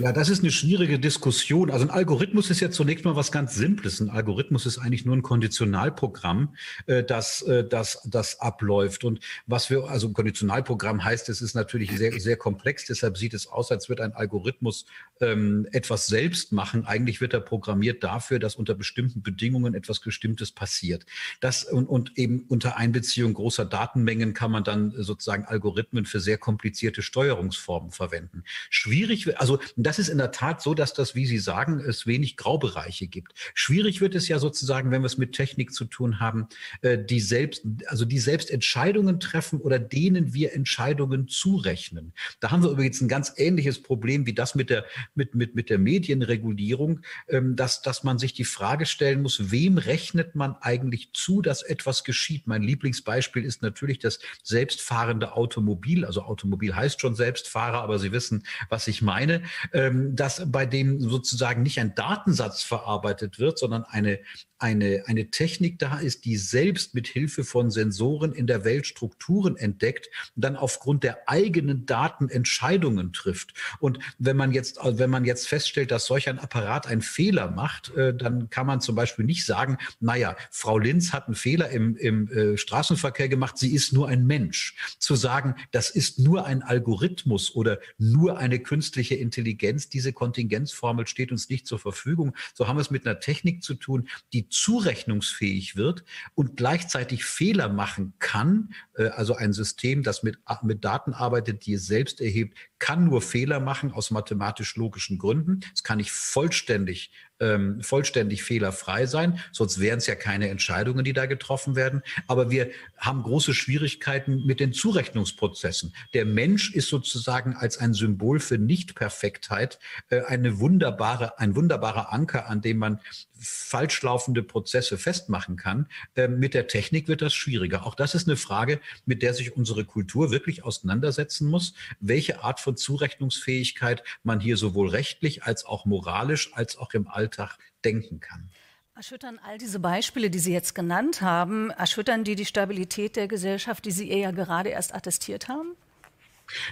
Ja, das ist eine schwierige Diskussion. Also ein Algorithmus ist ja zunächst mal was ganz Simples. Ein Algorithmus ist eigentlich nur ein Konditionalprogramm, äh, das, äh, das, das abläuft. Und was wir, also ein Konditionalprogramm heißt, es ist natürlich sehr, sehr komplex. Deshalb sieht es aus, als wird ein Algorithmus ähm, etwas selbst machen. Eigentlich wird er programmiert dafür, dass unter bestimmten Bedingungen etwas Bestimmtes passiert. Das und, und eben unter Einbeziehung großer Datenmengen kann man dann sozusagen Algorithmen für sehr komplizierte Steuerungsformen verwenden. Schwierig, also das ist in der Tat so, dass das, wie Sie sagen, es wenig Graubereiche gibt. Schwierig wird es ja sozusagen, wenn wir es mit Technik zu tun haben, äh, die selbst, also die selbst Entscheidungen treffen oder denen wir Entscheidungen zurechnen. Da haben wir übrigens ein ganz ähnliches Problem wie das mit der, mit, mit, mit der Medienregulierung, ähm, dass, dass man sich die Frage stellen muss, wem rechnet man eigentlich zu, dass etwas geschieht? Mein Lieblingsbeispiel ist natürlich das selbstfahrende Automobil. Also Automobil heißt schon Selbstfahrer, aber Sie wissen, was ich meine ähm, dass bei dem sozusagen nicht ein Datensatz verarbeitet wird, sondern eine, eine, eine Technik da ist, die selbst mit Hilfe von Sensoren in der Welt Strukturen entdeckt und dann aufgrund der eigenen Daten Entscheidungen trifft. Und wenn man jetzt, wenn man jetzt feststellt, dass solch ein Apparat einen Fehler macht, äh, dann kann man zum Beispiel nicht sagen, naja, Frau Linz hat einen Fehler im, im äh, Straßenverkehr gemacht, sie ist nur ein Mensch. Zu sagen, das ist nur ein Algorithmus oder nur eine künstliche Intelligenz, diese Kontingenzformel steht uns nicht zur Verfügung. So haben wir es mit einer Technik zu tun, die zurechnungsfähig wird und gleichzeitig Fehler machen kann. Äh, also ein System, das mit, mit Daten arbeitet, die es selbst erhebt, kann nur Fehler machen aus mathematisch-logischen Gründen. Es kann nicht vollständig ähm, vollständig fehlerfrei sein, sonst wären es ja keine Entscheidungen, die da getroffen werden. Aber wir haben große Schwierigkeiten mit den Zurechnungsprozessen. Der Mensch ist sozusagen als ein Symbol für Nichtperfektheit äh, eine wunderbare, ein wunderbarer Anker, an dem man falsch laufende Prozesse festmachen kann. Äh, mit der Technik wird das schwieriger. Auch das ist eine Frage, mit der sich unsere Kultur wirklich auseinandersetzen muss. Welche Art von Zurechnungsfähigkeit man hier sowohl rechtlich als auch moralisch als auch im Alltag denken kann. Erschüttern all diese Beispiele, die Sie jetzt genannt haben, erschüttern die die Stabilität der Gesellschaft, die Sie ja gerade erst attestiert haben?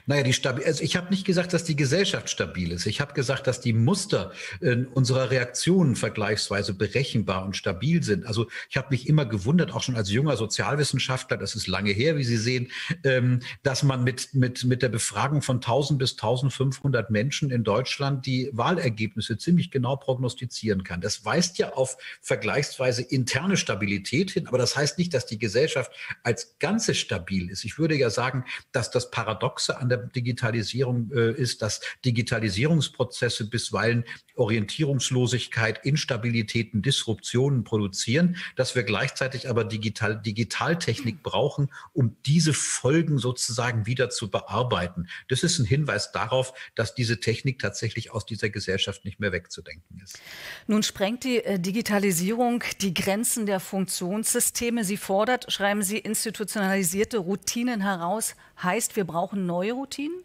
Naja, die Stabil also ich habe nicht gesagt, dass die Gesellschaft stabil ist. Ich habe gesagt, dass die Muster unserer Reaktionen vergleichsweise berechenbar und stabil sind. Also ich habe mich immer gewundert, auch schon als junger Sozialwissenschaftler, das ist lange her, wie Sie sehen, ähm, dass man mit, mit, mit der Befragung von 1000 bis 1500 Menschen in Deutschland die Wahlergebnisse ziemlich genau prognostizieren kann. Das weist ja auf vergleichsweise interne Stabilität hin, aber das heißt nicht, dass die Gesellschaft als Ganze stabil ist. Ich würde ja sagen, dass das Paradox Paradoxe an der Digitalisierung äh, ist, dass Digitalisierungsprozesse bisweilen Orientierungslosigkeit, Instabilitäten, Disruptionen produzieren, dass wir gleichzeitig aber Digital, Digitaltechnik brauchen, um diese Folgen sozusagen wieder zu bearbeiten. Das ist ein Hinweis darauf, dass diese Technik tatsächlich aus dieser Gesellschaft nicht mehr wegzudenken ist. Nun sprengt die äh, Digitalisierung die Grenzen der Funktionssysteme. Sie fordert, schreiben Sie, institutionalisierte Routinen heraus, heißt, wir brauchen neue Routinen?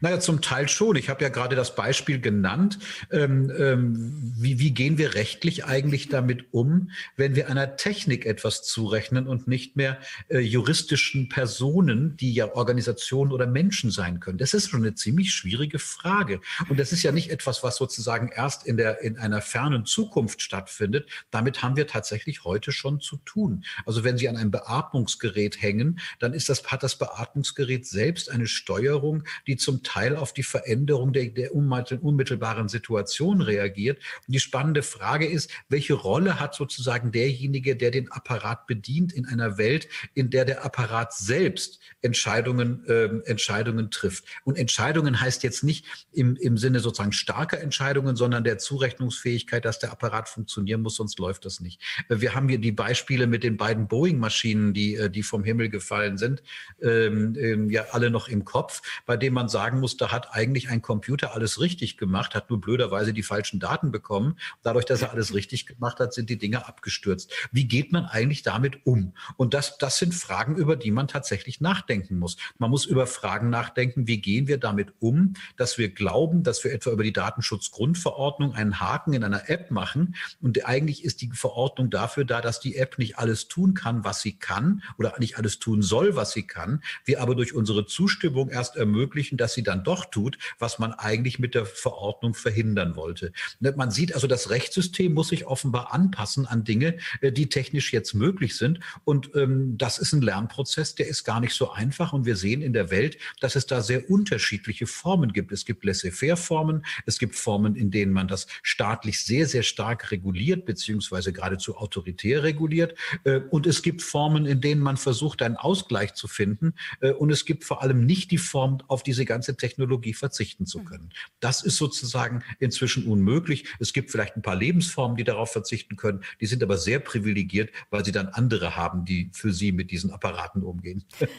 Naja, zum Teil schon. Ich habe ja gerade das Beispiel genannt. Ähm, ähm, wie, wie gehen wir rechtlich eigentlich damit um, wenn wir einer Technik etwas zurechnen und nicht mehr äh, juristischen Personen, die ja Organisationen oder Menschen sein können? Das ist schon eine ziemlich schwierige Frage. Und das ist ja nicht etwas, was sozusagen erst in, der, in einer fernen Zukunft stattfindet. Damit haben wir tatsächlich heute schon zu tun. Also wenn Sie an einem Beatmungsgerät hängen, dann ist das, hat das Beatmungsgerät selbst eine Steuerung, die zum Teil auf die Veränderung der, der unmittelbaren Situation reagiert. Und die spannende Frage ist, welche Rolle hat sozusagen derjenige, der den Apparat bedient in einer Welt, in der der Apparat selbst Entscheidungen, äh, Entscheidungen trifft. Und Entscheidungen heißt jetzt nicht im, im Sinne sozusagen starker Entscheidungen, sondern der Zurechnungsfähigkeit, dass der Apparat funktionieren muss, sonst läuft das nicht. Wir haben hier die Beispiele mit den beiden Boeing-Maschinen, die, äh, die vom Himmel gefallen sind, ähm, ähm, ja alle noch im Kopf, bei denen man sagen muss, da hat eigentlich ein Computer alles richtig gemacht, hat nur blöderweise die falschen Daten bekommen. Dadurch, dass er alles richtig gemacht hat, sind die Dinge abgestürzt. Wie geht man eigentlich damit um? Und das, das sind Fragen, über die man tatsächlich nachdenken muss. Man muss über Fragen nachdenken, wie gehen wir damit um, dass wir glauben, dass wir etwa über die Datenschutzgrundverordnung einen Haken in einer App machen. Und eigentlich ist die Verordnung dafür da, dass die App nicht alles tun kann, was sie kann oder nicht alles tun soll, was sie kann. Wir aber durch unsere Zustimmung erst ermöglichen, dass sie dann doch tut, was man eigentlich mit der Verordnung verhindern wollte. Ne, man sieht also, das Rechtssystem muss sich offenbar anpassen an Dinge, äh, die technisch jetzt möglich sind. Und ähm, das ist ein Lernprozess, der ist gar nicht so einfach. Und wir sehen in der Welt, dass es da sehr unterschiedliche Formen gibt. Es gibt Laissez-faire-Formen, es gibt Formen, in denen man das staatlich sehr, sehr stark reguliert, beziehungsweise geradezu autoritär reguliert. Äh, und es gibt Formen, in denen man versucht, einen Ausgleich zu finden. Äh, und es gibt vor allem nicht die Form, auf diese ganze Technologie verzichten zu können. Das ist sozusagen inzwischen unmöglich. Es gibt vielleicht ein paar Lebensformen, die darauf verzichten können. Die sind aber sehr privilegiert, weil sie dann andere haben, die für sie mit diesen Apparaten umgehen.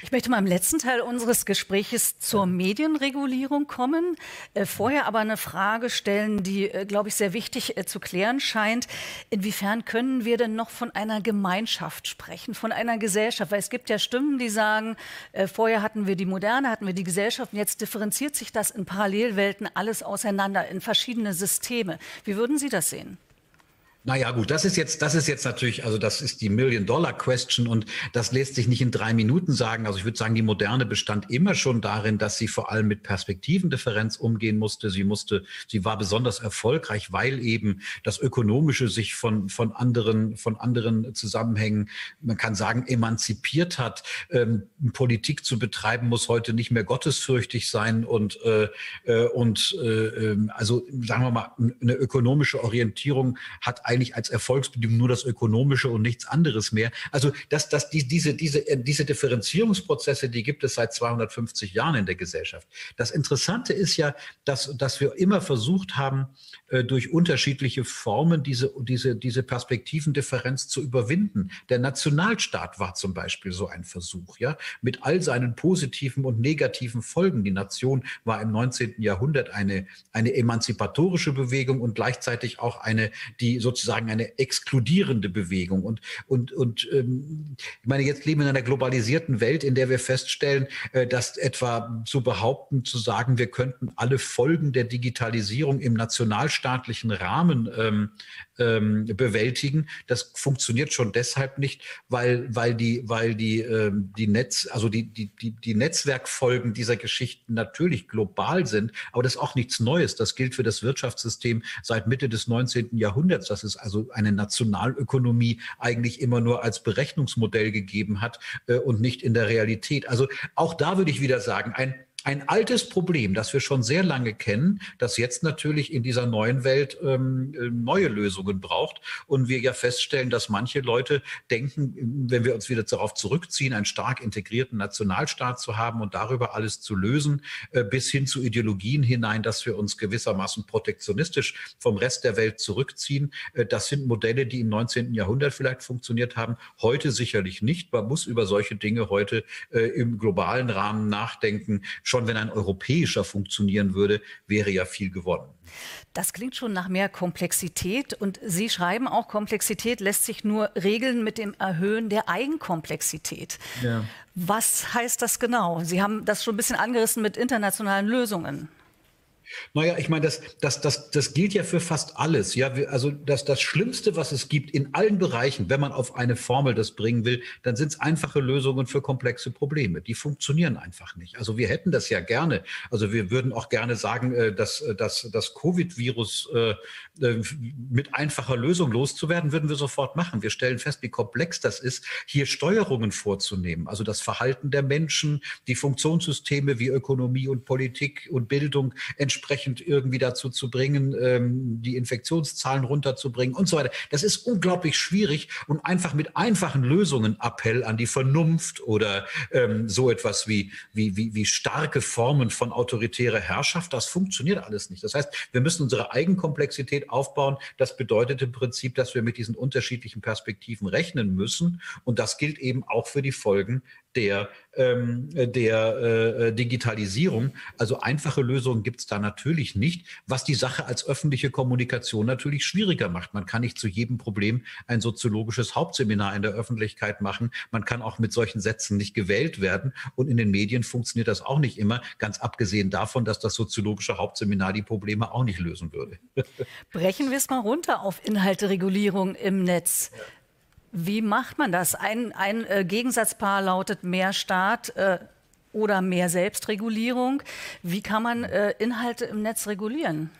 Ich möchte mal im letzten Teil unseres Gespräches zur Medienregulierung kommen. Äh, vorher aber eine Frage stellen, die, äh, glaube ich, sehr wichtig äh, zu klären scheint. Inwiefern können wir denn noch von einer Gemeinschaft sprechen, von einer Gesellschaft? Weil es gibt ja Stimmen, die sagen, vorher hatten wir die Moderne, hatten wir die Gesellschaft und jetzt differenziert sich das in Parallelwelten alles auseinander in verschiedene Systeme. Wie würden Sie das sehen? Naja, gut, das ist jetzt, das ist jetzt natürlich, also das ist die Million-Dollar-Question und das lässt sich nicht in drei Minuten sagen. Also ich würde sagen, die Moderne bestand immer schon darin, dass sie vor allem mit Perspektivendifferenz umgehen musste. Sie musste, sie war besonders erfolgreich, weil eben das Ökonomische sich von, von anderen, von anderen Zusammenhängen, man kann sagen, emanzipiert hat. Ähm, Politik zu betreiben muss heute nicht mehr gottesfürchtig sein und, äh, äh und äh, ähm, also sagen wir mal, eine ökonomische Orientierung hat eigentlich als Erfolgsbedingung nur das Ökonomische und nichts anderes mehr. Also dass, dass die, diese, diese, äh, diese Differenzierungsprozesse, die gibt es seit 250 Jahren in der Gesellschaft. Das Interessante ist ja, dass, dass wir immer versucht haben, äh, durch unterschiedliche Formen diese, diese, diese Perspektivendifferenz zu überwinden. Der Nationalstaat war zum Beispiel so ein Versuch, ja, mit all seinen positiven und negativen Folgen. Die Nation war im 19. Jahrhundert eine, eine emanzipatorische Bewegung und gleichzeitig auch eine, die sozusagen sozusagen eine exkludierende Bewegung. Und, und, und ähm, ich meine, jetzt leben wir in einer globalisierten Welt, in der wir feststellen, äh, dass etwa zu behaupten, zu sagen, wir könnten alle Folgen der Digitalisierung im nationalstaatlichen Rahmen ähm, ähm, bewältigen. Das funktioniert schon deshalb nicht, weil, weil die, weil die, ähm, die Netz, also die, die, die, die Netzwerkfolgen dieser Geschichten natürlich global sind, aber das ist auch nichts Neues. Das gilt für das Wirtschaftssystem seit Mitte des 19. Jahrhunderts, dass es also eine Nationalökonomie eigentlich immer nur als Berechnungsmodell gegeben hat äh, und nicht in der Realität. Also auch da würde ich wieder sagen, ein ein altes Problem, das wir schon sehr lange kennen, das jetzt natürlich in dieser neuen Welt ähm, äh, neue Lösungen braucht. Und wir ja feststellen, dass manche Leute denken, wenn wir uns wieder darauf zurückziehen, einen stark integrierten Nationalstaat zu haben und darüber alles zu lösen, äh, bis hin zu Ideologien hinein, dass wir uns gewissermaßen protektionistisch vom Rest der Welt zurückziehen. Äh, das sind Modelle, die im 19. Jahrhundert vielleicht funktioniert haben, heute sicherlich nicht. Man muss über solche Dinge heute äh, im globalen Rahmen nachdenken schon wenn ein europäischer funktionieren würde, wäre ja viel gewonnen. Das klingt schon nach mehr Komplexität. Und Sie schreiben auch, Komplexität lässt sich nur regeln mit dem Erhöhen der Eigenkomplexität. Ja. Was heißt das genau? Sie haben das schon ein bisschen angerissen mit internationalen Lösungen. Naja, ich meine, das, das, das, das gilt ja für fast alles. Ja, also das, das Schlimmste, was es gibt in allen Bereichen, wenn man auf eine Formel das bringen will, dann sind es einfache Lösungen für komplexe Probleme. Die funktionieren einfach nicht. Also wir hätten das ja gerne. Also wir würden auch gerne sagen, äh, dass, äh, dass das Covid-Virus äh, mit einfacher Lösung loszuwerden, würden wir sofort machen. Wir stellen fest, wie komplex das ist, hier Steuerungen vorzunehmen. Also das Verhalten der Menschen, die Funktionssysteme wie Ökonomie und Politik und Bildung entsprechend entsprechend irgendwie dazu zu bringen, ähm, die Infektionszahlen runterzubringen und so weiter. Das ist unglaublich schwierig und einfach mit einfachen Lösungen Appell an die Vernunft oder ähm, so etwas wie, wie, wie, wie starke Formen von autoritärer Herrschaft, das funktioniert alles nicht. Das heißt, wir müssen unsere Eigenkomplexität aufbauen. Das bedeutet im Prinzip, dass wir mit diesen unterschiedlichen Perspektiven rechnen müssen. Und das gilt eben auch für die Folgen der, ähm, der äh, Digitalisierung. Also einfache Lösungen gibt es da natürlich nicht, was die Sache als öffentliche Kommunikation natürlich schwieriger macht. Man kann nicht zu jedem Problem ein soziologisches Hauptseminar in der Öffentlichkeit machen. Man kann auch mit solchen Sätzen nicht gewählt werden. Und in den Medien funktioniert das auch nicht immer, ganz abgesehen davon, dass das soziologische Hauptseminar die Probleme auch nicht lösen würde. Brechen wir es mal runter auf Inhalteregulierung im Netz. Ja. Wie macht man das? Ein, ein äh, Gegensatzpaar lautet mehr Staat, äh, oder mehr Selbstregulierung. Wie kann man äh, Inhalte im Netz regulieren?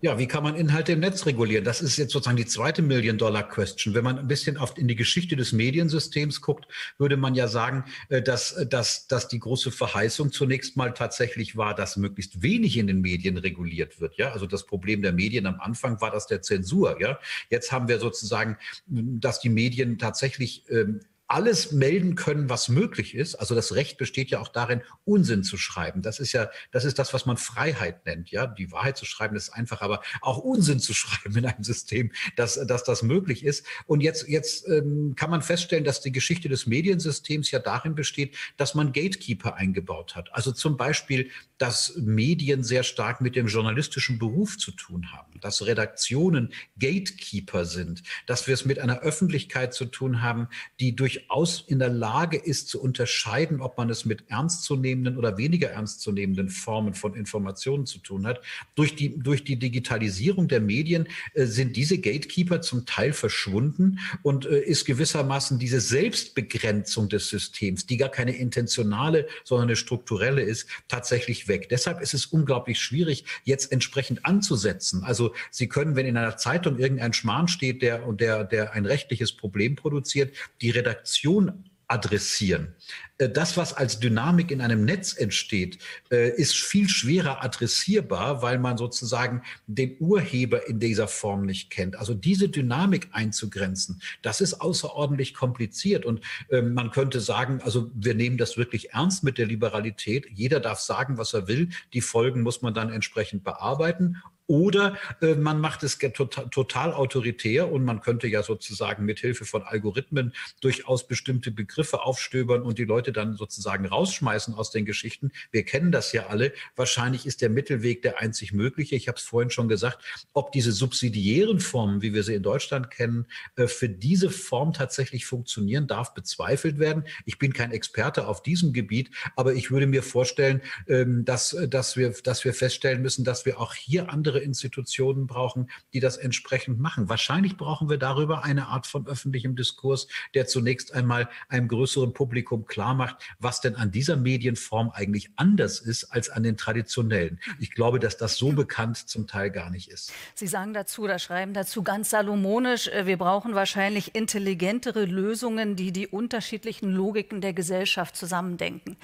Ja, wie kann man Inhalte im Netz regulieren? Das ist jetzt sozusagen die zweite Million-Dollar-Question. Wenn man ein bisschen auf, in die Geschichte des Mediensystems guckt, würde man ja sagen, äh, dass, dass, dass die große Verheißung zunächst mal tatsächlich war, dass möglichst wenig in den Medien reguliert wird. Ja, also das Problem der Medien am Anfang war das der Zensur. Ja, jetzt haben wir sozusagen, dass die Medien tatsächlich ähm, alles melden können, was möglich ist. Also das Recht besteht ja auch darin, Unsinn zu schreiben. Das ist ja, das ist das, was man Freiheit nennt. Ja, die Wahrheit zu schreiben ist einfach, aber auch Unsinn zu schreiben in einem System, dass, dass das möglich ist. Und jetzt, jetzt ähm, kann man feststellen, dass die Geschichte des Mediensystems ja darin besteht, dass man Gatekeeper eingebaut hat. Also zum Beispiel, dass Medien sehr stark mit dem journalistischen Beruf zu tun haben, dass Redaktionen Gatekeeper sind, dass wir es mit einer Öffentlichkeit zu tun haben, die durch durchaus in der Lage ist zu unterscheiden, ob man es mit ernstzunehmenden oder weniger ernstzunehmenden Formen von Informationen zu tun hat. Durch die, durch die Digitalisierung der Medien äh, sind diese Gatekeeper zum Teil verschwunden und äh, ist gewissermaßen diese Selbstbegrenzung des Systems, die gar keine intentionale, sondern eine strukturelle ist, tatsächlich weg. Deshalb ist es unglaublich schwierig, jetzt entsprechend anzusetzen. Also Sie können, wenn in einer Zeitung irgendein Schmarrn steht, der, der, der ein rechtliches Problem produziert, die Redaktion adressieren. Äh, das, was als Dynamik in einem Netz entsteht, äh, ist viel schwerer adressierbar, weil man sozusagen den Urheber in dieser Form nicht kennt. Also diese Dynamik einzugrenzen, das ist außerordentlich kompliziert. Und ähm, man könnte sagen, also wir nehmen das wirklich ernst mit der Liberalität. Jeder darf sagen, was er will. Die Folgen muss man dann entsprechend bearbeiten. Oder äh, man macht es total, total autoritär und man könnte ja sozusagen mit Hilfe von Algorithmen durchaus bestimmte Begriffe aufstöbern und die Leute dann sozusagen rausschmeißen aus den Geschichten. Wir kennen das ja alle. Wahrscheinlich ist der Mittelweg der einzig mögliche. Ich habe es vorhin schon gesagt, ob diese subsidiären Formen, wie wir sie in Deutschland kennen, äh, für diese Form tatsächlich funktionieren, darf bezweifelt werden. Ich bin kein Experte auf diesem Gebiet, aber ich würde mir vorstellen, ähm, dass, dass, wir, dass wir feststellen müssen, dass wir auch hier andere andere Institutionen brauchen, die das entsprechend machen. Wahrscheinlich brauchen wir darüber eine Art von öffentlichem Diskurs, der zunächst einmal einem größeren Publikum klar macht, was denn an dieser Medienform eigentlich anders ist als an den traditionellen. Ich glaube, dass das so bekannt zum Teil gar nicht ist. Sie sagen dazu oder schreiben dazu ganz salomonisch, äh, wir brauchen wahrscheinlich intelligentere Lösungen, die die unterschiedlichen Logiken der Gesellschaft zusammendenken.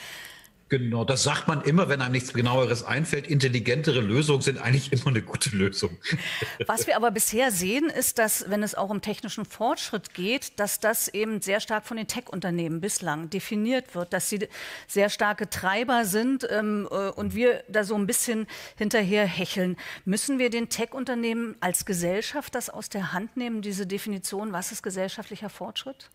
Genau, das sagt man immer, wenn einem nichts genaueres einfällt. Intelligentere Lösungen sind eigentlich immer eine gute Lösung. Was wir aber bisher sehen, ist, dass, wenn es auch um technischen Fortschritt geht, dass das eben sehr stark von den Tech-Unternehmen bislang definiert wird, dass sie sehr starke Treiber sind ähm, äh, und wir da so ein bisschen hinterher hecheln. Müssen wir den Tech-Unternehmen als Gesellschaft das aus der Hand nehmen, diese Definition, was ist gesellschaftlicher Fortschritt?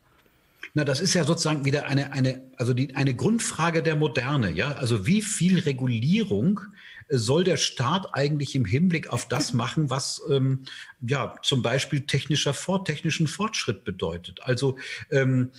Na, das ist ja sozusagen wieder eine, eine, also die, eine Grundfrage der Moderne, ja. Also wie viel Regulierung soll der Staat eigentlich im Hinblick auf das machen, was ähm, ja zum Beispiel technischer Fort, technischen Fortschritt bedeutet. Also ähm,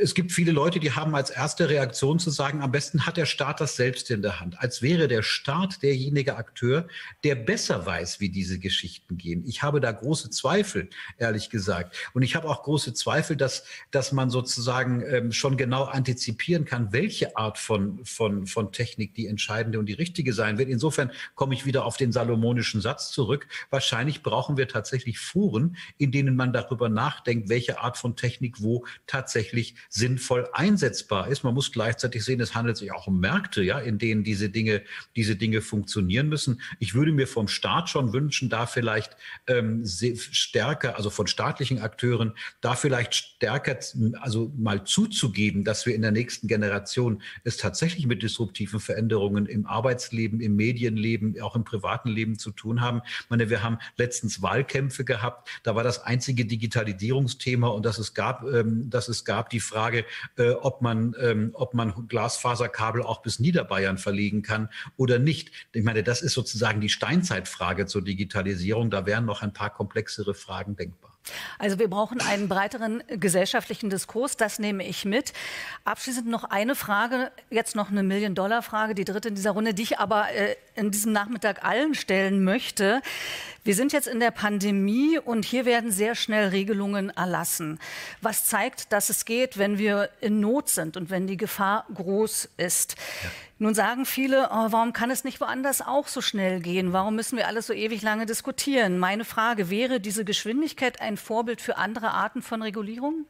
es gibt viele Leute, die haben als erste Reaktion zu sagen, am besten hat der Staat das selbst in der Hand, als wäre der Staat derjenige Akteur, der besser weiß, wie diese Geschichten gehen. Ich habe da große Zweifel, ehrlich gesagt. Und ich habe auch große Zweifel, dass, dass man sozusagen ähm, schon genau antizipieren kann, welche Art von, von, von Technik die entscheidende und die richtige sein wird. Insofern komme ich wieder auf den salomonischen Satz zurück. Wahrscheinlich brauchen wir tatsächlich Foren, in denen man darüber nachdenkt, welche Art von Technik wo tatsächlich sinnvoll einsetzbar ist. Man muss gleichzeitig sehen, es handelt sich auch um Märkte, ja, in denen diese Dinge, diese Dinge funktionieren müssen. Ich würde mir vom Staat schon wünschen, da vielleicht ähm, stärker, also von staatlichen Akteuren, da vielleicht stärker, also mal zuzugeben, dass wir in der nächsten Generation es tatsächlich mit disruptiven Veränderungen im Arbeitsleben, im Medienleben, auch im privaten Leben zu tun haben. Ich meine, wir haben letztens Wahlkämpfe gehabt. Da war das einzige Digitalisierungsthema und dass es gab, ähm, dass es gab die Frage, äh, ob man, ähm, ob man Glasfaserkabel auch bis Niederbayern verlegen kann oder nicht. Ich meine, das ist sozusagen die Steinzeitfrage zur Digitalisierung. Da wären noch ein paar komplexere Fragen denkbar. Also wir brauchen einen breiteren gesellschaftlichen Diskurs, das nehme ich mit. Abschließend noch eine Frage, jetzt noch eine Million-Dollar-Frage, die dritte in dieser Runde, die ich aber äh, in diesem Nachmittag allen stellen möchte. Wir sind jetzt in der Pandemie und hier werden sehr schnell Regelungen erlassen. Was zeigt, dass es geht, wenn wir in Not sind und wenn die Gefahr groß ist. Ja. Nun sagen viele, oh, warum kann es nicht woanders auch so schnell gehen? Warum müssen wir alles so ewig lange diskutieren? Meine Frage, wäre diese Geschwindigkeit ein Vorbild für andere Arten von Regulierung?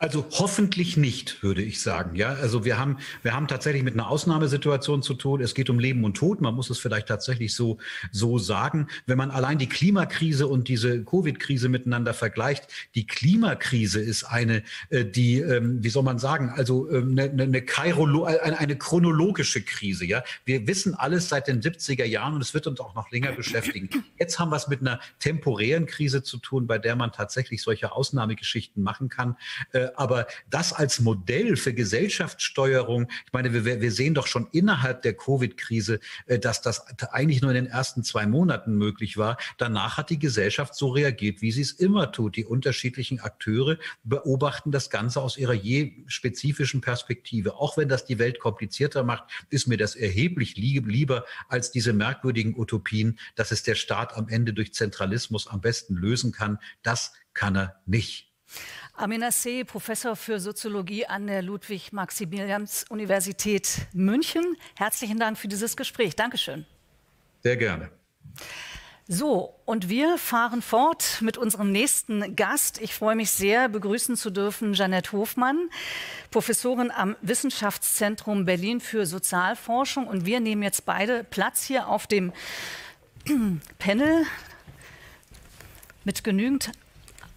Also hoffentlich nicht, würde ich sagen. Ja, also wir haben, wir haben tatsächlich mit einer Ausnahmesituation zu tun. Es geht um Leben und Tod. Man muss es vielleicht tatsächlich so, so sagen. Wenn man allein die Klimakrise und diese Covid-Krise miteinander vergleicht, die Klimakrise ist eine, äh, die, ähm, wie soll man sagen, also ähm, eine, eine, eine, eine chronologische Krise. Ja, wir wissen alles seit den 70er Jahren und es wird uns auch noch länger beschäftigen. Jetzt haben wir es mit einer temporären Krise zu tun, bei der man tatsächlich solche Ausnahmegeschichten machen kann. Äh, aber das als Modell für Gesellschaftssteuerung, ich meine, wir, wir sehen doch schon innerhalb der Covid-Krise, äh, dass das eigentlich nur in den ersten zwei Monaten möglich war. Danach hat die Gesellschaft so reagiert, wie sie es immer tut. Die unterschiedlichen Akteure beobachten das Ganze aus ihrer je spezifischen Perspektive. Auch wenn das die Welt komplizierter macht, ist mir das erheblich lieber als diese merkwürdigen Utopien, dass es der Staat am Ende durch Zentralismus am besten lösen kann. Das kann er nicht. Amina C., Professor für Soziologie an der Ludwig-Maximilians-Universität München. Herzlichen Dank für dieses Gespräch. Dankeschön. Sehr gerne. So, und wir fahren fort mit unserem nächsten Gast. Ich freue mich sehr, begrüßen zu dürfen Janette Hofmann, Professorin am Wissenschaftszentrum Berlin für Sozialforschung. Und wir nehmen jetzt beide Platz hier auf dem Panel mit genügend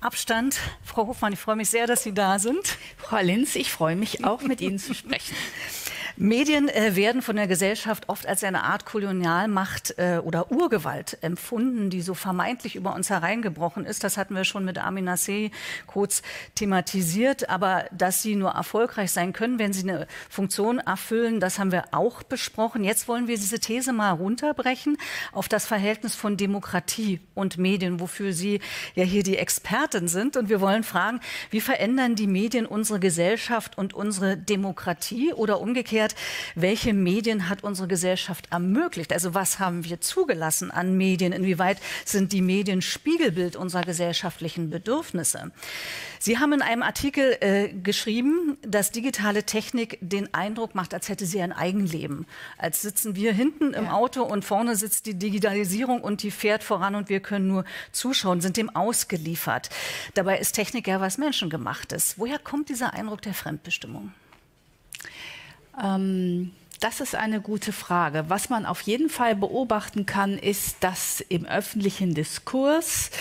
Abstand. Frau Hofmann, ich freue mich sehr, dass Sie da sind. Frau Linz, ich freue mich auch, mit Ihnen zu sprechen. Medien äh, werden von der Gesellschaft oft als eine Art Kolonialmacht äh, oder Urgewalt empfunden, die so vermeintlich über uns hereingebrochen ist. Das hatten wir schon mit Amin Nasseh kurz thematisiert. Aber dass sie nur erfolgreich sein können, wenn sie eine Funktion erfüllen, das haben wir auch besprochen. Jetzt wollen wir diese These mal runterbrechen auf das Verhältnis von Demokratie und Medien, wofür Sie ja hier die Expertin sind. Und wir wollen fragen, wie verändern die Medien unsere Gesellschaft und unsere Demokratie oder umgekehrt? Umgekehrt, welche Medien hat unsere Gesellschaft ermöglicht? Also was haben wir zugelassen an Medien? Inwieweit sind die Medien Spiegelbild unserer gesellschaftlichen Bedürfnisse? Sie haben in einem Artikel äh, geschrieben, dass digitale Technik den Eindruck macht, als hätte sie ein Eigenleben. Als sitzen wir hinten im Auto und vorne sitzt die Digitalisierung und die fährt voran und wir können nur zuschauen, sind dem ausgeliefert. Dabei ist Technik ja was Menschengemachtes. Woher kommt dieser Eindruck der Fremdbestimmung? Ähm, das ist eine gute Frage. Was man auf jeden Fall beobachten kann, ist, dass im öffentlichen Diskurs,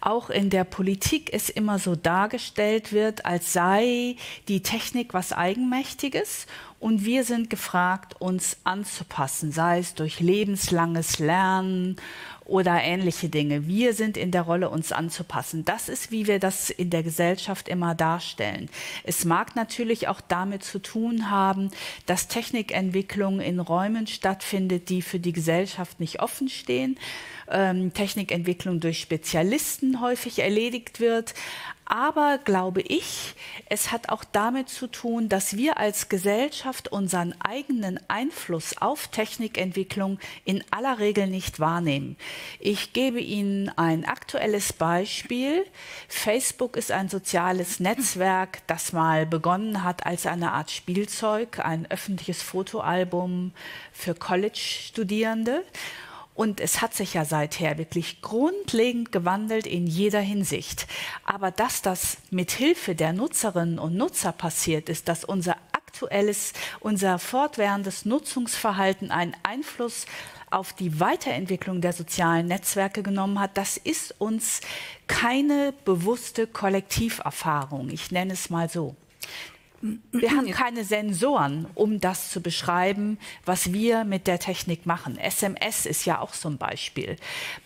auch in der Politik, es immer so dargestellt wird, als sei die Technik was Eigenmächtiges und wir sind gefragt, uns anzupassen, sei es durch lebenslanges Lernen oder ähnliche Dinge. Wir sind in der Rolle, uns anzupassen. Das ist, wie wir das in der Gesellschaft immer darstellen. Es mag natürlich auch damit zu tun haben, dass Technikentwicklung in Räumen stattfindet, die für die Gesellschaft nicht offen stehen. Ähm, Technikentwicklung durch Spezialisten häufig erledigt wird. Aber glaube ich, es hat auch damit zu tun, dass wir als Gesellschaft unseren eigenen Einfluss auf Technikentwicklung in aller Regel nicht wahrnehmen. Ich gebe Ihnen ein aktuelles Beispiel. Facebook ist ein soziales Netzwerk, das mal begonnen hat als eine Art Spielzeug, ein öffentliches Fotoalbum für College-Studierende. Und es hat sich ja seither wirklich grundlegend gewandelt in jeder Hinsicht. Aber dass das mit Hilfe der Nutzerinnen und Nutzer passiert ist, dass unser aktuelles, unser fortwährendes Nutzungsverhalten einen Einfluss auf die Weiterentwicklung der sozialen Netzwerke genommen hat, das ist uns keine bewusste Kollektiverfahrung. Ich nenne es mal so. Wir haben keine Sensoren, um das zu beschreiben, was wir mit der Technik machen. SMS ist ja auch so ein Beispiel.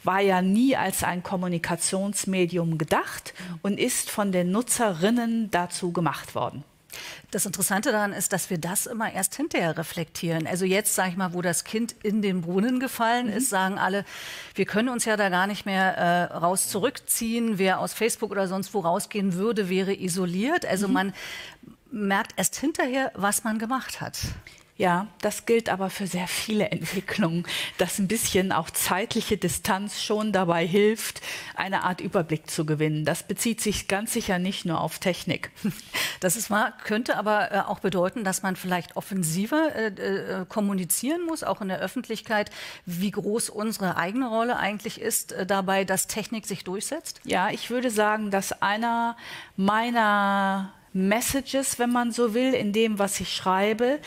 War ja nie als ein Kommunikationsmedium gedacht und ist von den Nutzerinnen dazu gemacht worden. Das Interessante daran ist, dass wir das immer erst hinterher reflektieren. Also jetzt, sage ich mal, wo das Kind in den Brunnen gefallen mhm. ist, sagen alle, wir können uns ja da gar nicht mehr äh, raus zurückziehen. Wer aus Facebook oder sonst wo rausgehen würde, wäre isoliert. Also mhm. man merkt erst hinterher, was man gemacht hat. Ja, das gilt aber für sehr viele Entwicklungen, dass ein bisschen auch zeitliche Distanz schon dabei hilft, eine Art Überblick zu gewinnen. Das bezieht sich ganz sicher nicht nur auf Technik. Das ist wahr, könnte aber äh, auch bedeuten, dass man vielleicht offensiver äh, äh, kommunizieren muss, auch in der Öffentlichkeit, wie groß unsere eigene Rolle eigentlich ist, äh, dabei, dass Technik sich durchsetzt? Ja, ich würde sagen, dass einer meiner Messages, wenn man so will, in dem, was ich schreibe,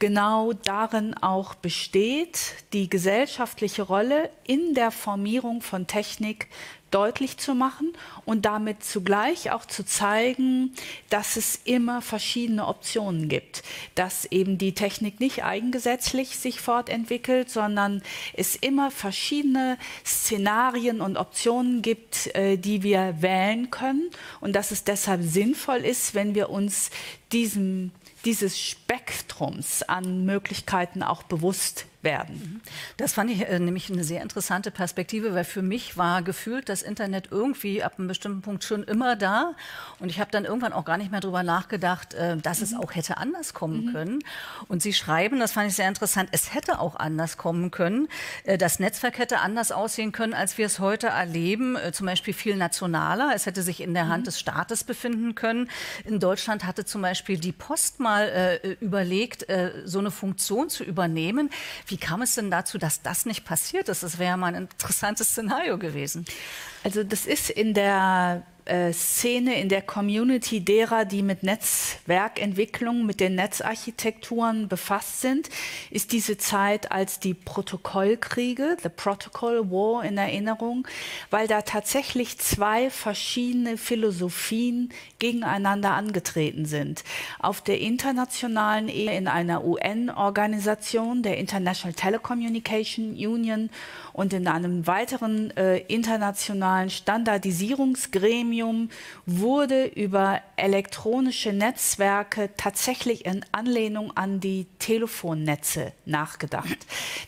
genau darin auch besteht, die gesellschaftliche Rolle in der Formierung von Technik deutlich zu machen und damit zugleich auch zu zeigen, dass es immer verschiedene Optionen gibt, dass eben die Technik nicht eigengesetzlich sich fortentwickelt, sondern es immer verschiedene Szenarien und Optionen gibt, äh, die wir wählen können. Und dass es deshalb sinnvoll ist, wenn wir uns diesem dieses Spektrums an Möglichkeiten auch bewusst werden. Das fand ich äh, nämlich eine sehr interessante Perspektive, weil für mich war gefühlt das Internet irgendwie ab einem bestimmten Punkt schon immer da. Und ich habe dann irgendwann auch gar nicht mehr darüber nachgedacht, äh, dass mhm. es auch hätte anders kommen mhm. können. Und Sie schreiben, das fand ich sehr interessant, es hätte auch anders kommen können. Äh, das Netzwerk hätte anders aussehen können, als wir es heute erleben. Äh, zum Beispiel viel nationaler. Es hätte sich in der Hand mhm. des Staates befinden können. In Deutschland hatte zum Beispiel die Post mal äh, überlegt, äh, so eine Funktion zu übernehmen. Wie kam es denn dazu, dass das nicht passiert ist? Das wäre ja mal ein interessantes Szenario gewesen. Also das ist in der äh, Szene, in der Community derer, die mit Netzwerkentwicklung, mit den Netzarchitekturen befasst sind, ist diese Zeit als die Protokollkriege, the Protocol War in Erinnerung, weil da tatsächlich zwei verschiedene Philosophien gegeneinander angetreten sind. Auf der internationalen Ebene in einer UN-Organisation, der International Telecommunication Union und in einem weiteren äh, internationalen Standardisierungsgremium wurde über elektronische Netzwerke tatsächlich in Anlehnung an die Telefonnetze nachgedacht.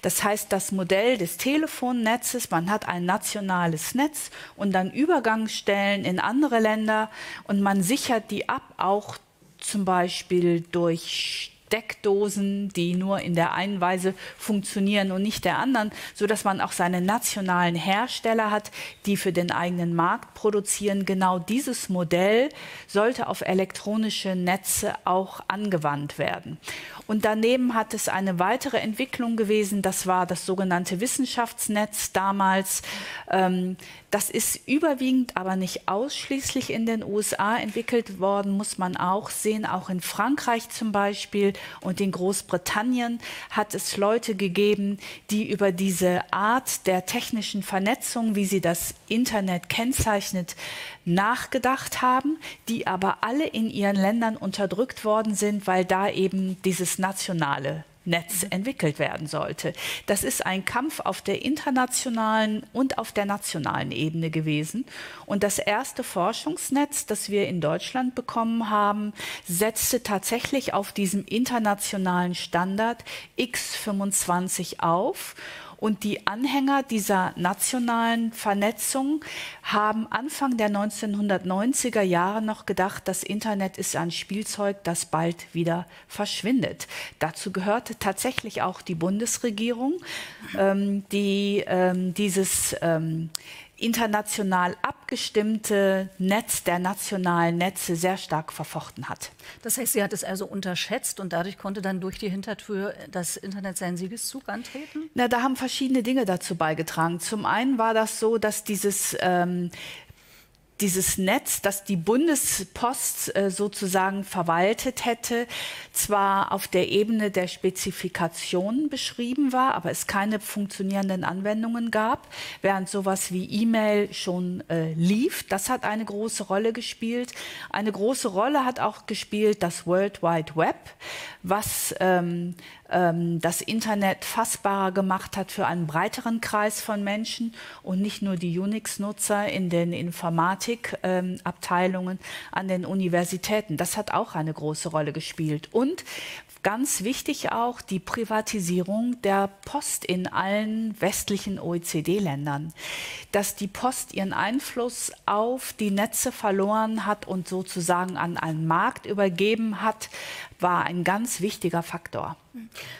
Das heißt, das Modell des Telefonnetzes, man hat ein nationales Netz und dann Übergangsstellen in andere Länder und man sichert die ab, auch zum Beispiel durch Steckdosen, die nur in der einen Weise funktionieren und nicht der anderen, so dass man auch seine nationalen Hersteller hat, die für den eigenen Markt produzieren. Genau dieses Modell sollte auf elektronische Netze auch angewandt werden. Und daneben hat es eine weitere Entwicklung gewesen, das war das sogenannte Wissenschaftsnetz damals. Ähm, das ist überwiegend, aber nicht ausschließlich in den USA entwickelt worden, muss man auch sehen. Auch in Frankreich zum Beispiel und in Großbritannien hat es Leute gegeben, die über diese Art der technischen Vernetzung, wie sie das Internet kennzeichnet, nachgedacht haben, die aber alle in ihren Ländern unterdrückt worden sind, weil da eben dieses nationale Netz entwickelt werden sollte. Das ist ein Kampf auf der internationalen und auf der nationalen Ebene gewesen. Und das erste Forschungsnetz, das wir in Deutschland bekommen haben, setzte tatsächlich auf diesem internationalen Standard X25 auf und die Anhänger dieser nationalen Vernetzung haben Anfang der 1990er Jahre noch gedacht, das Internet ist ein Spielzeug, das bald wieder verschwindet. Dazu gehörte tatsächlich auch die Bundesregierung, ähm, die ähm, dieses ähm, international abgestimmte Netz der nationalen Netze sehr stark verfochten hat. Das heißt, sie hat es also unterschätzt und dadurch konnte dann durch die Hintertür das Internet seinen Siegeszug antreten? Na, da haben verschiedene Dinge dazu beigetragen. Zum einen war das so, dass dieses ähm, dieses Netz, das die Bundespost äh, sozusagen verwaltet hätte, zwar auf der Ebene der Spezifikationen beschrieben war, aber es keine funktionierenden Anwendungen gab, während sowas wie E-Mail schon äh, lief. Das hat eine große Rolle gespielt. Eine große Rolle hat auch gespielt das World Wide Web, was ähm, ähm, das Internet fassbarer gemacht hat für einen breiteren Kreis von Menschen und nicht nur die Unix-Nutzer in den Informatikabteilungen ähm, an den Universitäten. Das hat auch eine große Rolle gespielt. Und Ganz wichtig auch die Privatisierung der Post in allen westlichen OECD-Ländern. Dass die Post ihren Einfluss auf die Netze verloren hat und sozusagen an einen Markt übergeben hat, war ein ganz wichtiger Faktor.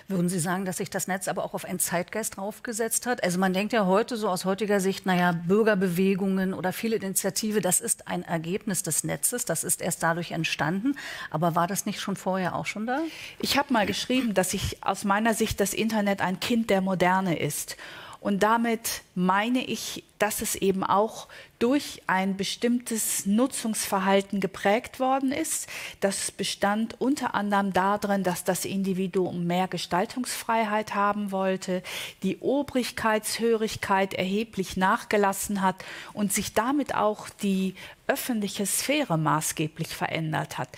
Würden Sie sagen, dass sich das Netz aber auch auf einen Zeitgeist draufgesetzt hat? Also man denkt ja heute so aus heutiger Sicht, naja, Bürgerbewegungen oder viele Initiative, das ist ein Ergebnis des Netzes, das ist erst dadurch entstanden. Aber war das nicht schon vorher auch schon da? Ich habe mal geschrieben, dass ich aus meiner Sicht das Internet ein Kind der Moderne ist. Und damit meine ich, dass es eben auch durch ein bestimmtes Nutzungsverhalten geprägt worden ist. Das bestand unter anderem darin, dass das Individuum mehr Gestaltungsfreiheit haben wollte, die Obrigkeitshörigkeit erheblich nachgelassen hat und sich damit auch die öffentliche Sphäre maßgeblich verändert hat.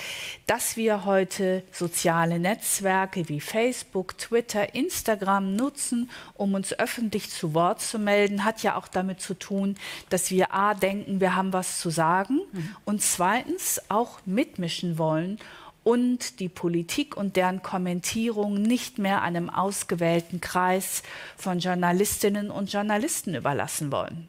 Dass wir heute soziale Netzwerke wie Facebook, Twitter, Instagram nutzen, um uns öffentlich zu Wort zu melden, hat ja auch damit zu tun, dass wir a denken, wir haben was zu sagen mhm. und zweitens auch mitmischen wollen und die Politik und deren Kommentierung nicht mehr einem ausgewählten Kreis von Journalistinnen und Journalisten überlassen wollen.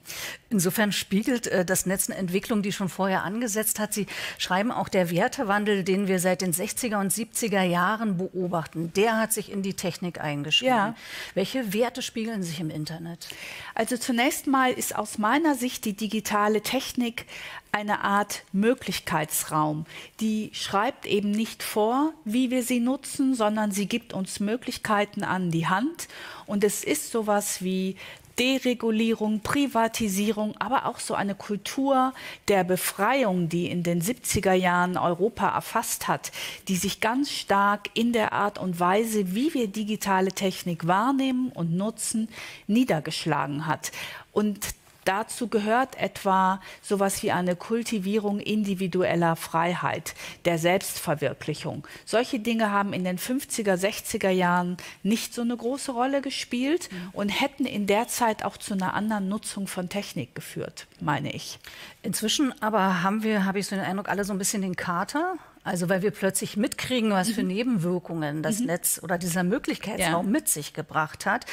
Insofern spiegelt äh, das Netz eine Entwicklung, die schon vorher angesetzt hat. Sie schreiben auch, der Wertewandel, den wir seit den 60er und 70er Jahren beobachten, der hat sich in die Technik eingeschrieben. Ja. Welche Werte spiegeln sich im Internet? Also zunächst mal ist aus meiner Sicht die digitale Technik eine Art Möglichkeitsraum. Die schreibt eben nicht vor, wie wir sie nutzen, sondern sie gibt uns Möglichkeiten an die Hand. Und es ist sowas wie Deregulierung, Privatisierung, aber auch so eine Kultur der Befreiung, die in den 70er Jahren Europa erfasst hat, die sich ganz stark in der Art und Weise, wie wir digitale Technik wahrnehmen und nutzen, niedergeschlagen hat. Und Dazu gehört etwa sowas wie eine Kultivierung individueller Freiheit, der Selbstverwirklichung. Solche Dinge haben in den 50er, 60er Jahren nicht so eine große Rolle gespielt mhm. und hätten in der Zeit auch zu einer anderen Nutzung von Technik geführt, meine ich. Inzwischen aber haben wir, habe ich so den Eindruck, alle so ein bisschen den Kater also weil wir plötzlich mitkriegen, was für mhm. Nebenwirkungen das mhm. Netz oder dieser Möglichkeitsraum ja. mit sich gebracht hat.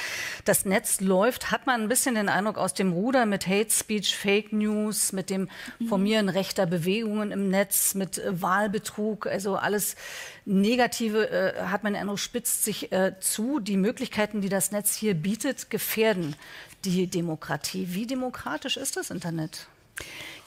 Das Netz läuft, hat man ein bisschen den Eindruck aus dem Ruder mit Hate Speech, Fake News, mit dem mhm. Formieren rechter Bewegungen im Netz, mit äh, Wahlbetrug, also alles Negative äh, hat man den Eindruck, spitzt sich äh, zu. Die Möglichkeiten, die das Netz hier bietet, gefährden die Demokratie. Wie demokratisch ist das Internet?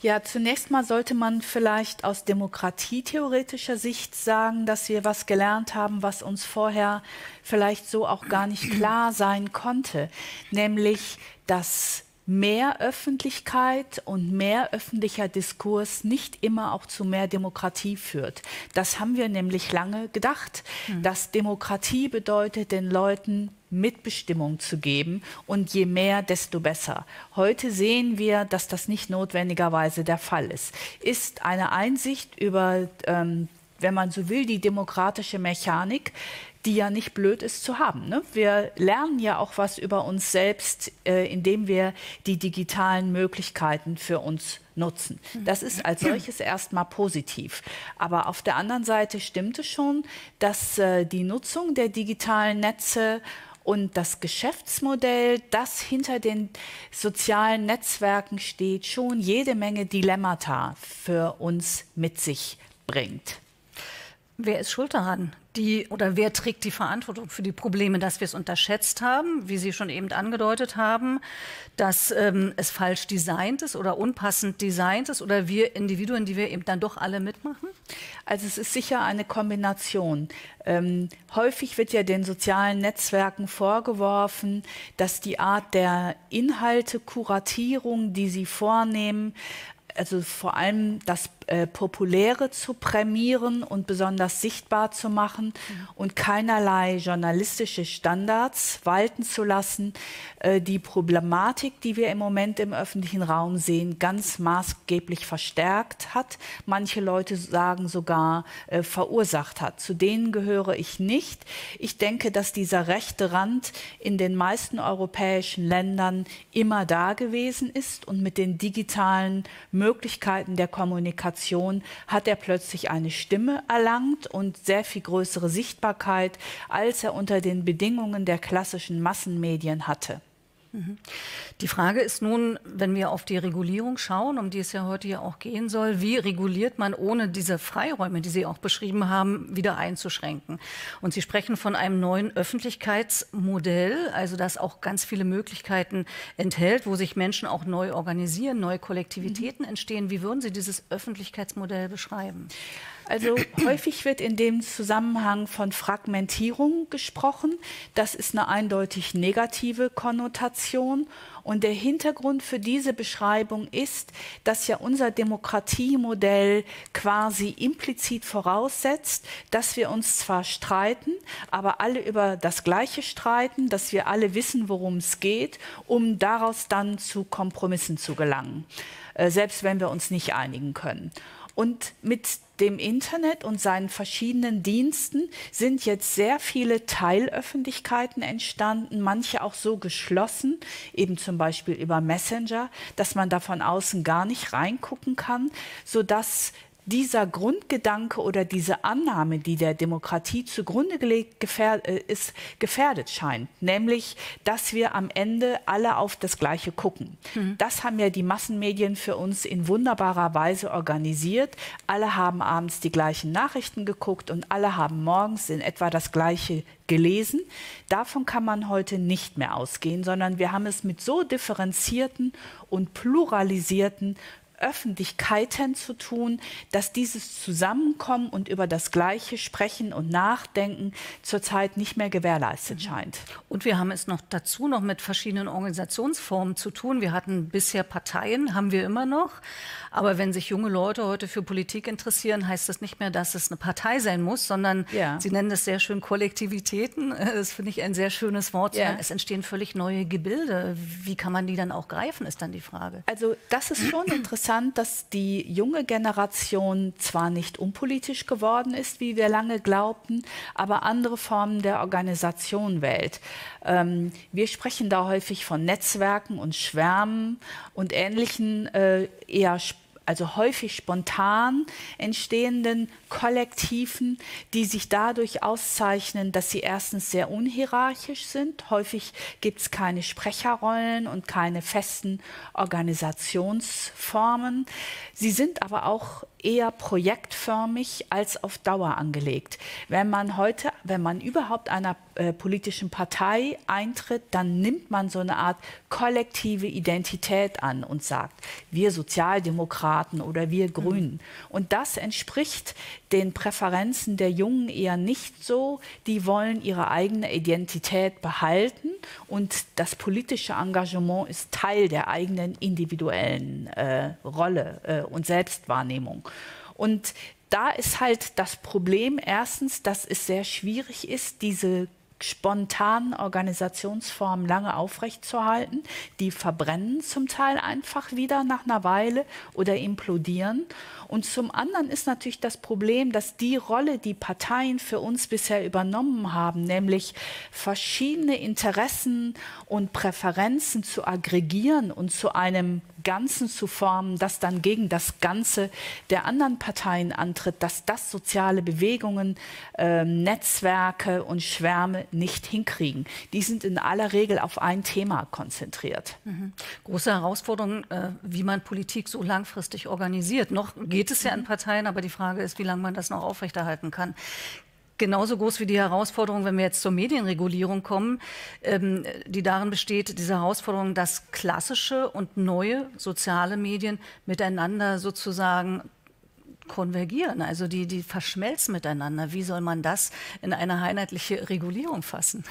Ja, zunächst mal sollte man vielleicht aus demokratietheoretischer Sicht sagen, dass wir was gelernt haben, was uns vorher vielleicht so auch gar nicht klar sein konnte, nämlich dass mehr Öffentlichkeit und mehr öffentlicher Diskurs nicht immer auch zu mehr Demokratie führt. Das haben wir nämlich lange gedacht, mhm. dass Demokratie bedeutet, den Leuten Mitbestimmung zu geben und je mehr, desto besser. Heute sehen wir, dass das nicht notwendigerweise der Fall ist. Ist eine Einsicht über, ähm, wenn man so will, die demokratische Mechanik, die ja nicht blöd ist zu haben. Ne? Wir lernen ja auch was über uns selbst, äh, indem wir die digitalen Möglichkeiten für uns nutzen. Das ist als solches erstmal positiv. Aber auf der anderen Seite stimmt es schon, dass äh, die Nutzung der digitalen Netze und das Geschäftsmodell, das hinter den sozialen Netzwerken steht, schon jede Menge Dilemmata für uns mit sich bringt. Wer ist schuld daran? Die, oder wer trägt die Verantwortung für die Probleme, dass wir es unterschätzt haben, wie Sie schon eben angedeutet haben, dass ähm, es falsch designt ist oder unpassend designt ist oder wir Individuen, die wir eben dann doch alle mitmachen? Also es ist sicher eine Kombination. Ähm, häufig wird ja den sozialen Netzwerken vorgeworfen, dass die Art der Inhalte, Kuratierung, die sie vornehmen, also vor allem das äh, Populäre zu prämieren und besonders sichtbar zu machen mhm. und keinerlei journalistische Standards walten zu lassen, äh, die Problematik, die wir im Moment im öffentlichen Raum sehen, ganz maßgeblich verstärkt hat. Manche Leute sagen sogar äh, verursacht hat. Zu denen gehöre ich nicht. Ich denke, dass dieser rechte Rand in den meisten europäischen Ländern immer da gewesen ist und mit den digitalen Möglichkeiten der Kommunikation hat er plötzlich eine Stimme erlangt und sehr viel größere Sichtbarkeit, als er unter den Bedingungen der klassischen Massenmedien hatte. Mhm. Die Frage ist nun, wenn wir auf die Regulierung schauen, um die es ja heute ja auch gehen soll, wie reguliert man ohne diese Freiräume, die Sie auch beschrieben haben, wieder einzuschränken? Und Sie sprechen von einem neuen Öffentlichkeitsmodell, also das auch ganz viele Möglichkeiten enthält, wo sich Menschen auch neu organisieren, neue Kollektivitäten mhm. entstehen. Wie würden Sie dieses Öffentlichkeitsmodell beschreiben? Also häufig wird in dem Zusammenhang von Fragmentierung gesprochen. Das ist eine eindeutig negative Konnotation. Und der Hintergrund für diese Beschreibung ist, dass ja unser Demokratiemodell quasi implizit voraussetzt, dass wir uns zwar streiten, aber alle über das Gleiche streiten, dass wir alle wissen, worum es geht, um daraus dann zu Kompromissen zu gelangen, äh, selbst wenn wir uns nicht einigen können. Und mit dem Internet und seinen verschiedenen Diensten sind jetzt sehr viele Teilöffentlichkeiten entstanden, manche auch so geschlossen, eben zum Beispiel über Messenger, dass man da von außen gar nicht reingucken kann, sodass dieser Grundgedanke oder diese Annahme, die der Demokratie zugrunde gelegt gefährd, äh, ist, gefährdet scheint, nämlich, dass wir am Ende alle auf das Gleiche gucken. Mhm. Das haben ja die Massenmedien für uns in wunderbarer Weise organisiert. Alle haben abends die gleichen Nachrichten geguckt und alle haben morgens in etwa das Gleiche gelesen. Davon kann man heute nicht mehr ausgehen, sondern wir haben es mit so differenzierten und pluralisierten Öffentlichkeiten zu tun, dass dieses Zusammenkommen und über das Gleiche sprechen und nachdenken zurzeit nicht mehr gewährleistet mhm. scheint. Und wir haben es noch dazu noch mit verschiedenen Organisationsformen zu tun. Wir hatten bisher Parteien, haben wir immer noch. Aber wenn sich junge Leute heute für Politik interessieren, heißt das nicht mehr, dass es eine Partei sein muss, sondern ja. Sie nennen das sehr schön Kollektivitäten. Das finde ich ein sehr schönes Wort. Ja. Es entstehen völlig neue Gebilde. Wie kann man die dann auch greifen, ist dann die Frage. Also das ist schon interessant, dass die junge Generation zwar nicht unpolitisch geworden ist, wie wir lange glaubten, aber andere Formen der Organisation wählt. Ähm, wir sprechen da häufig von Netzwerken und Schwärmen und ähnlichen äh, eher also häufig spontan entstehenden Kollektiven, die sich dadurch auszeichnen, dass sie erstens sehr unhierarchisch sind. Häufig gibt es keine Sprecherrollen und keine festen Organisationsformen. Sie sind aber auch eher projektförmig als auf Dauer angelegt. Wenn man heute, wenn man überhaupt einer äh, politischen Partei eintritt, dann nimmt man so eine Art kollektive Identität an und sagt, wir Sozialdemokraten oder wir Grünen. Mhm. Und das entspricht den Präferenzen der Jungen eher nicht so. Die wollen ihre eigene Identität behalten und das politische Engagement ist Teil der eigenen individuellen äh, Rolle äh, und Selbstwahrnehmung. Und da ist halt das Problem erstens, dass es sehr schwierig ist, diese spontanen Organisationsformen lange aufrechtzuerhalten. Die verbrennen zum Teil einfach wieder nach einer Weile oder implodieren. Und zum anderen ist natürlich das Problem, dass die Rolle, die Parteien für uns bisher übernommen haben, nämlich verschiedene Interessen und Präferenzen zu aggregieren und zu einem Ganzen zu formen, das dann gegen das Ganze der anderen Parteien antritt, dass das soziale Bewegungen, äh, Netzwerke und Schwärme nicht hinkriegen. Die sind in aller Regel auf ein Thema konzentriert. Mhm. Große Herausforderung, äh, wie man Politik so langfristig organisiert. Noch geht es ja in Parteien, aber die Frage ist, wie lange man das noch aufrechterhalten kann genauso groß wie die Herausforderung, wenn wir jetzt zur Medienregulierung kommen, ähm, die darin besteht, diese Herausforderung, dass klassische und neue soziale Medien miteinander sozusagen konvergieren, also die, die verschmelzen miteinander. Wie soll man das in eine einheitliche Regulierung fassen?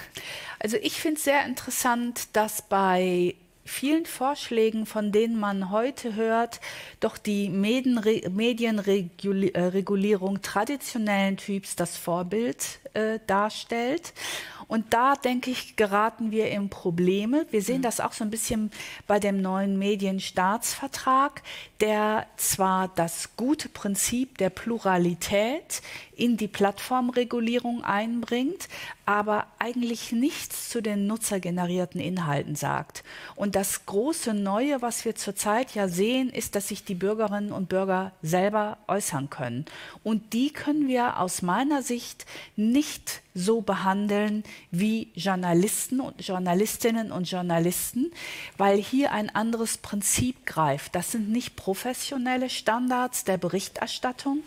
Also ich finde es sehr interessant, dass bei vielen Vorschlägen, von denen man heute hört, doch die Medienregulierung traditionellen Typs das Vorbild äh, darstellt. Und da, denke ich, geraten wir in Probleme. Wir sehen mhm. das auch so ein bisschen bei dem neuen Medienstaatsvertrag, der zwar das gute Prinzip der Pluralität in die Plattformregulierung einbringt, aber eigentlich nichts zu den nutzergenerierten Inhalten sagt. Und das große Neue, was wir zurzeit ja sehen, ist, dass sich die Bürgerinnen und Bürger selber äußern können. Und die können wir aus meiner Sicht nicht so behandeln wie Journalisten und Journalistinnen und Journalisten, weil hier ein anderes Prinzip greift. Das sind nicht professionelle Standards der Berichterstattung,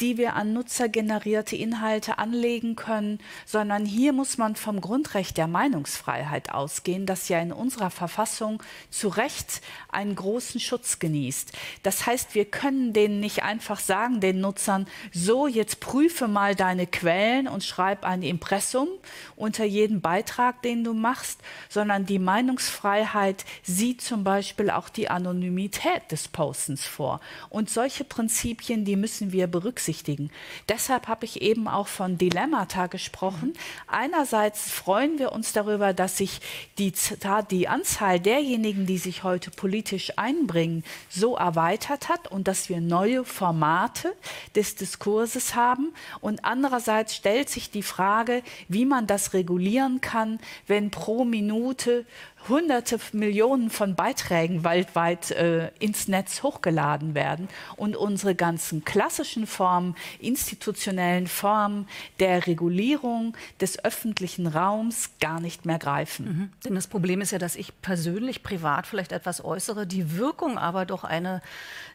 die wir an nutzergenerierte Inhalte anlegen können, sondern hier muss man vom Grundrecht der Meinungsfreiheit ausgehen, das ja in unserer Verfassung zu Recht einen großen Schutz genießt. Das heißt, wir können denen nicht einfach sagen, den Nutzern, so jetzt prüfe mal deine Quellen und schreib ein Impressum unter jeden Beitrag, den du machst, sondern die Meinungsfreiheit sieht zum Beispiel auch die Anonymität des Postens vor. Und solche Prinzipien, die müssen wir berücksichtigen berücksichtigen. Deshalb habe ich eben auch von Dilemmata gesprochen. Einerseits freuen wir uns darüber, dass sich die, die Anzahl derjenigen, die sich heute politisch einbringen, so erweitert hat und dass wir neue Formate des Diskurses haben. Und andererseits stellt sich die Frage, wie man das regulieren kann, wenn pro Minute hunderte Millionen von Beiträgen weltweit äh, ins Netz hochgeladen werden und unsere ganzen klassischen Formen, institutionellen Formen der Regulierung des öffentlichen Raums gar nicht mehr greifen. Mhm. Denn das Problem ist ja, dass ich persönlich privat vielleicht etwas äußere, die Wirkung aber doch eine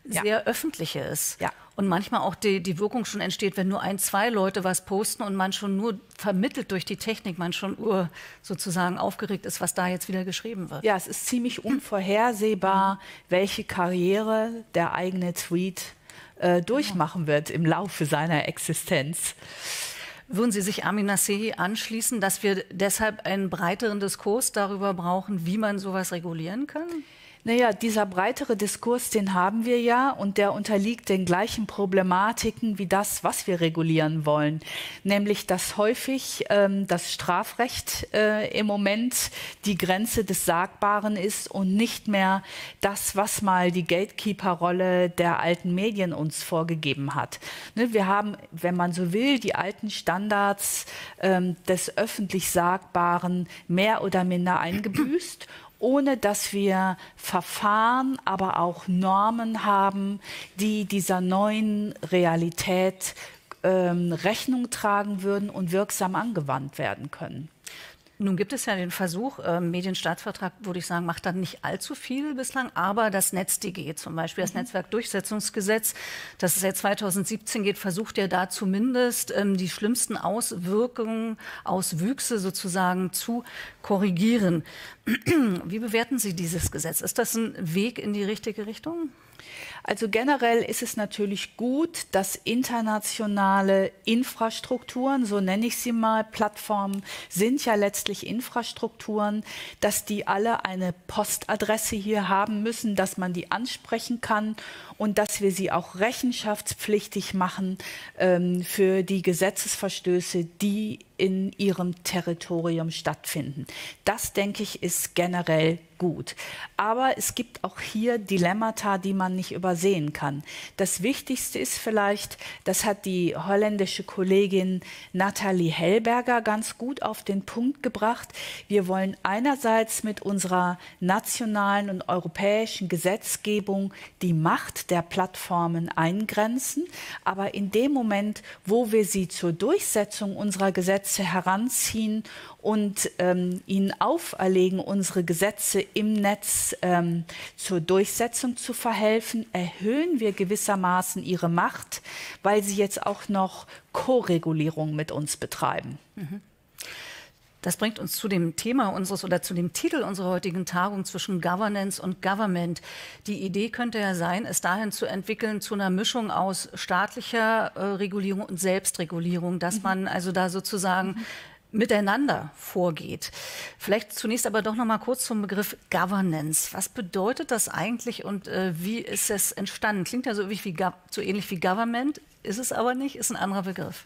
ja. sehr öffentliche ist. Ja. Und manchmal auch die, die Wirkung schon entsteht, wenn nur ein, zwei Leute was posten und man schon nur vermittelt durch die Technik, man schon ur sozusagen aufgeregt ist, was da jetzt wieder geschrieben wird. Ja, es ist ziemlich unvorhersehbar, welche Karriere der eigene Tweet äh, durchmachen wird im Laufe seiner Existenz. Würden Sie sich Amin Nasehi anschließen, dass wir deshalb einen breiteren Diskurs darüber brauchen, wie man sowas regulieren kann? Naja, dieser breitere Diskurs, den haben wir ja und der unterliegt den gleichen Problematiken wie das, was wir regulieren wollen. Nämlich, dass häufig ähm, das Strafrecht äh, im Moment die Grenze des Sagbaren ist und nicht mehr das, was mal die Gatekeeper-Rolle der alten Medien uns vorgegeben hat. Ne, wir haben, wenn man so will, die alten Standards ähm, des öffentlich Sagbaren mehr oder minder eingebüßt ohne dass wir Verfahren, aber auch Normen haben, die dieser neuen Realität ähm, Rechnung tragen würden und wirksam angewandt werden können. Nun gibt es ja den Versuch, äh, Medienstaatsvertrag, würde ich sagen, macht dann nicht allzu viel bislang, aber das NetzDG zum Beispiel, das mhm. Netzwerkdurchsetzungsgesetz, das seit 2017 geht, versucht ja da zumindest ähm, die schlimmsten Auswirkungen, Auswüchse sozusagen zu korrigieren. Wie bewerten Sie dieses Gesetz? Ist das ein Weg in die richtige Richtung? Also generell ist es natürlich gut, dass internationale Infrastrukturen, so nenne ich sie mal, Plattformen sind ja letztlich Infrastrukturen, dass die alle eine Postadresse hier haben müssen, dass man die ansprechen kann und dass wir sie auch rechenschaftspflichtig machen ähm, für die Gesetzesverstöße, die in ihrem Territorium stattfinden. Das, denke ich, ist generell gut. Aber es gibt auch hier Dilemmata, die man nicht übersehen kann. Das Wichtigste ist vielleicht, das hat die holländische Kollegin Nathalie Hellberger ganz gut auf den Punkt gebracht. Wir wollen einerseits mit unserer nationalen und europäischen Gesetzgebung die Macht der Plattformen eingrenzen, aber in dem Moment, wo wir sie zur Durchsetzung unserer Gesetze heranziehen und ähm, ihnen auferlegen, unsere Gesetze im Netz ähm, zur Durchsetzung zu verhelfen, erhöhen wir gewissermaßen ihre Macht, weil sie jetzt auch noch Koregulierung mit uns betreiben. Mhm. Das bringt uns zu dem Thema unseres oder zu dem Titel unserer heutigen Tagung zwischen Governance und Government. Die Idee könnte ja sein, es dahin zu entwickeln zu einer Mischung aus staatlicher äh, Regulierung und Selbstregulierung, dass mhm. man also da sozusagen mhm miteinander vorgeht. Vielleicht zunächst aber doch noch mal kurz zum Begriff Governance. Was bedeutet das eigentlich und äh, wie ist es entstanden? Klingt ja so ähnlich wie, so ähnlich wie Government, ist es aber nicht, ist ein anderer Begriff.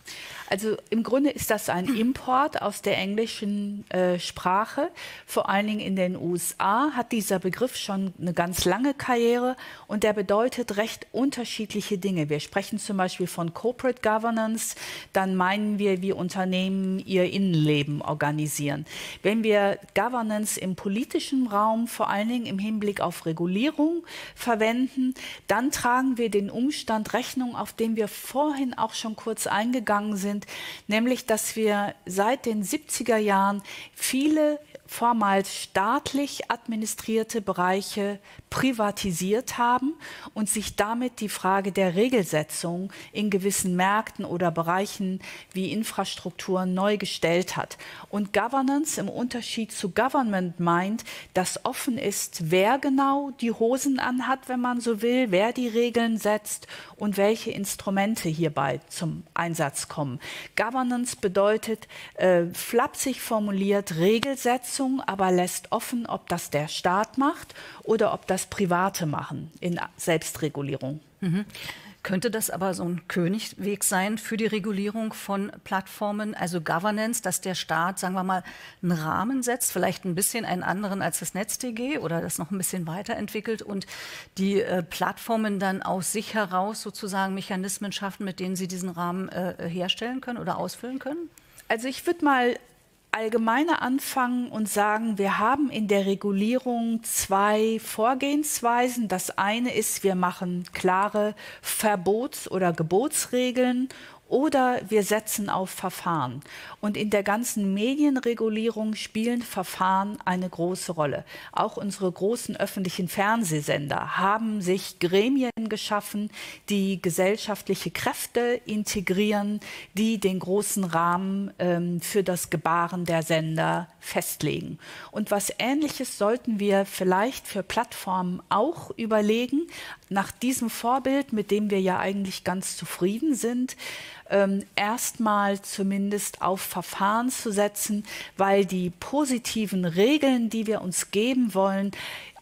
Also im Grunde ist das ein Import aus der englischen äh, Sprache. Vor allen Dingen in den USA hat dieser Begriff schon eine ganz lange Karriere und der bedeutet recht unterschiedliche Dinge. Wir sprechen zum Beispiel von Corporate Governance, dann meinen wir, wie Unternehmen ihr Innenleben organisieren. Wenn wir Governance im politischen Raum, vor allen Dingen im Hinblick auf Regulierung verwenden, dann tragen wir den Umstand Rechnung, auf den wir vorhin auch schon kurz eingegangen sind, nämlich dass wir seit den 70er Jahren viele vormals staatlich administrierte Bereiche privatisiert haben und sich damit die Frage der Regelsetzung in gewissen Märkten oder Bereichen wie Infrastruktur neu gestellt hat. Und Governance im Unterschied zu Government meint, dass offen ist, wer genau die Hosen anhat, wenn man so will, wer die Regeln setzt und welche Instrumente hierbei zum Einsatz kommen. Governance bedeutet äh, flapsig formuliert Regelsetzung, aber lässt offen, ob das der Staat macht oder ob das das Private machen in Selbstregulierung. Mhm. Könnte das aber so ein Königweg sein für die Regulierung von Plattformen, also Governance, dass der Staat, sagen wir mal, einen Rahmen setzt, vielleicht ein bisschen einen anderen als das NetzDG oder das noch ein bisschen weiterentwickelt und die äh, Plattformen dann aus sich heraus sozusagen Mechanismen schaffen, mit denen sie diesen Rahmen äh, herstellen können oder ausfüllen können? Also ich würde mal allgemeiner anfangen und sagen, wir haben in der Regulierung zwei Vorgehensweisen. Das eine ist, wir machen klare Verbots- oder Gebotsregeln oder wir setzen auf Verfahren. Und in der ganzen Medienregulierung spielen Verfahren eine große Rolle. Auch unsere großen öffentlichen Fernsehsender haben sich Gremien geschaffen, die gesellschaftliche Kräfte integrieren, die den großen Rahmen ähm, für das Gebaren der Sender festlegen. Und was Ähnliches sollten wir vielleicht für Plattformen auch überlegen, nach diesem Vorbild, mit dem wir ja eigentlich ganz zufrieden sind, ähm, erstmal zumindest auf Verfahren zu setzen, weil die positiven Regeln, die wir uns geben wollen,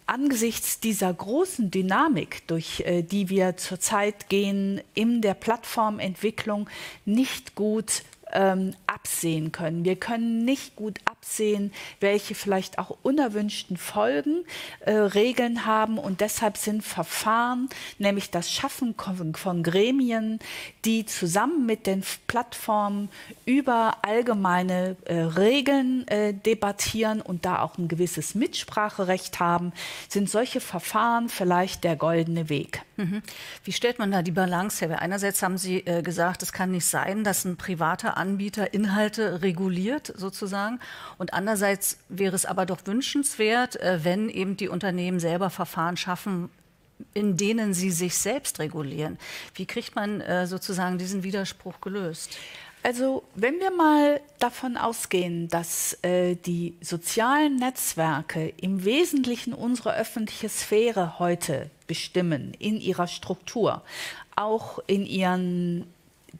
angesichts dieser großen Dynamik, durch äh, die wir zurzeit gehen in der Plattformentwicklung, nicht gut ähm, absehen können. Wir können nicht gut absehen, welche vielleicht auch unerwünschten Folgen äh, Regeln haben. Und deshalb sind Verfahren, nämlich das Schaffen von, von Gremien, die zusammen mit den Plattformen über allgemeine äh, Regeln äh, debattieren und da auch ein gewisses Mitspracherecht haben, sind solche Verfahren vielleicht der goldene Weg. Mhm. Wie stellt man da die Balance her? Einerseits haben Sie äh, gesagt, es kann nicht sein, dass ein privater Anbieter Inhalte reguliert sozusagen. Und andererseits wäre es aber doch wünschenswert, äh, wenn eben die Unternehmen selber Verfahren schaffen, in denen sie sich selbst regulieren. Wie kriegt man äh, sozusagen diesen Widerspruch gelöst? Also wenn wir mal davon ausgehen, dass äh, die sozialen Netzwerke im Wesentlichen unsere öffentliche Sphäre heute bestimmen, in ihrer Struktur, auch in ihren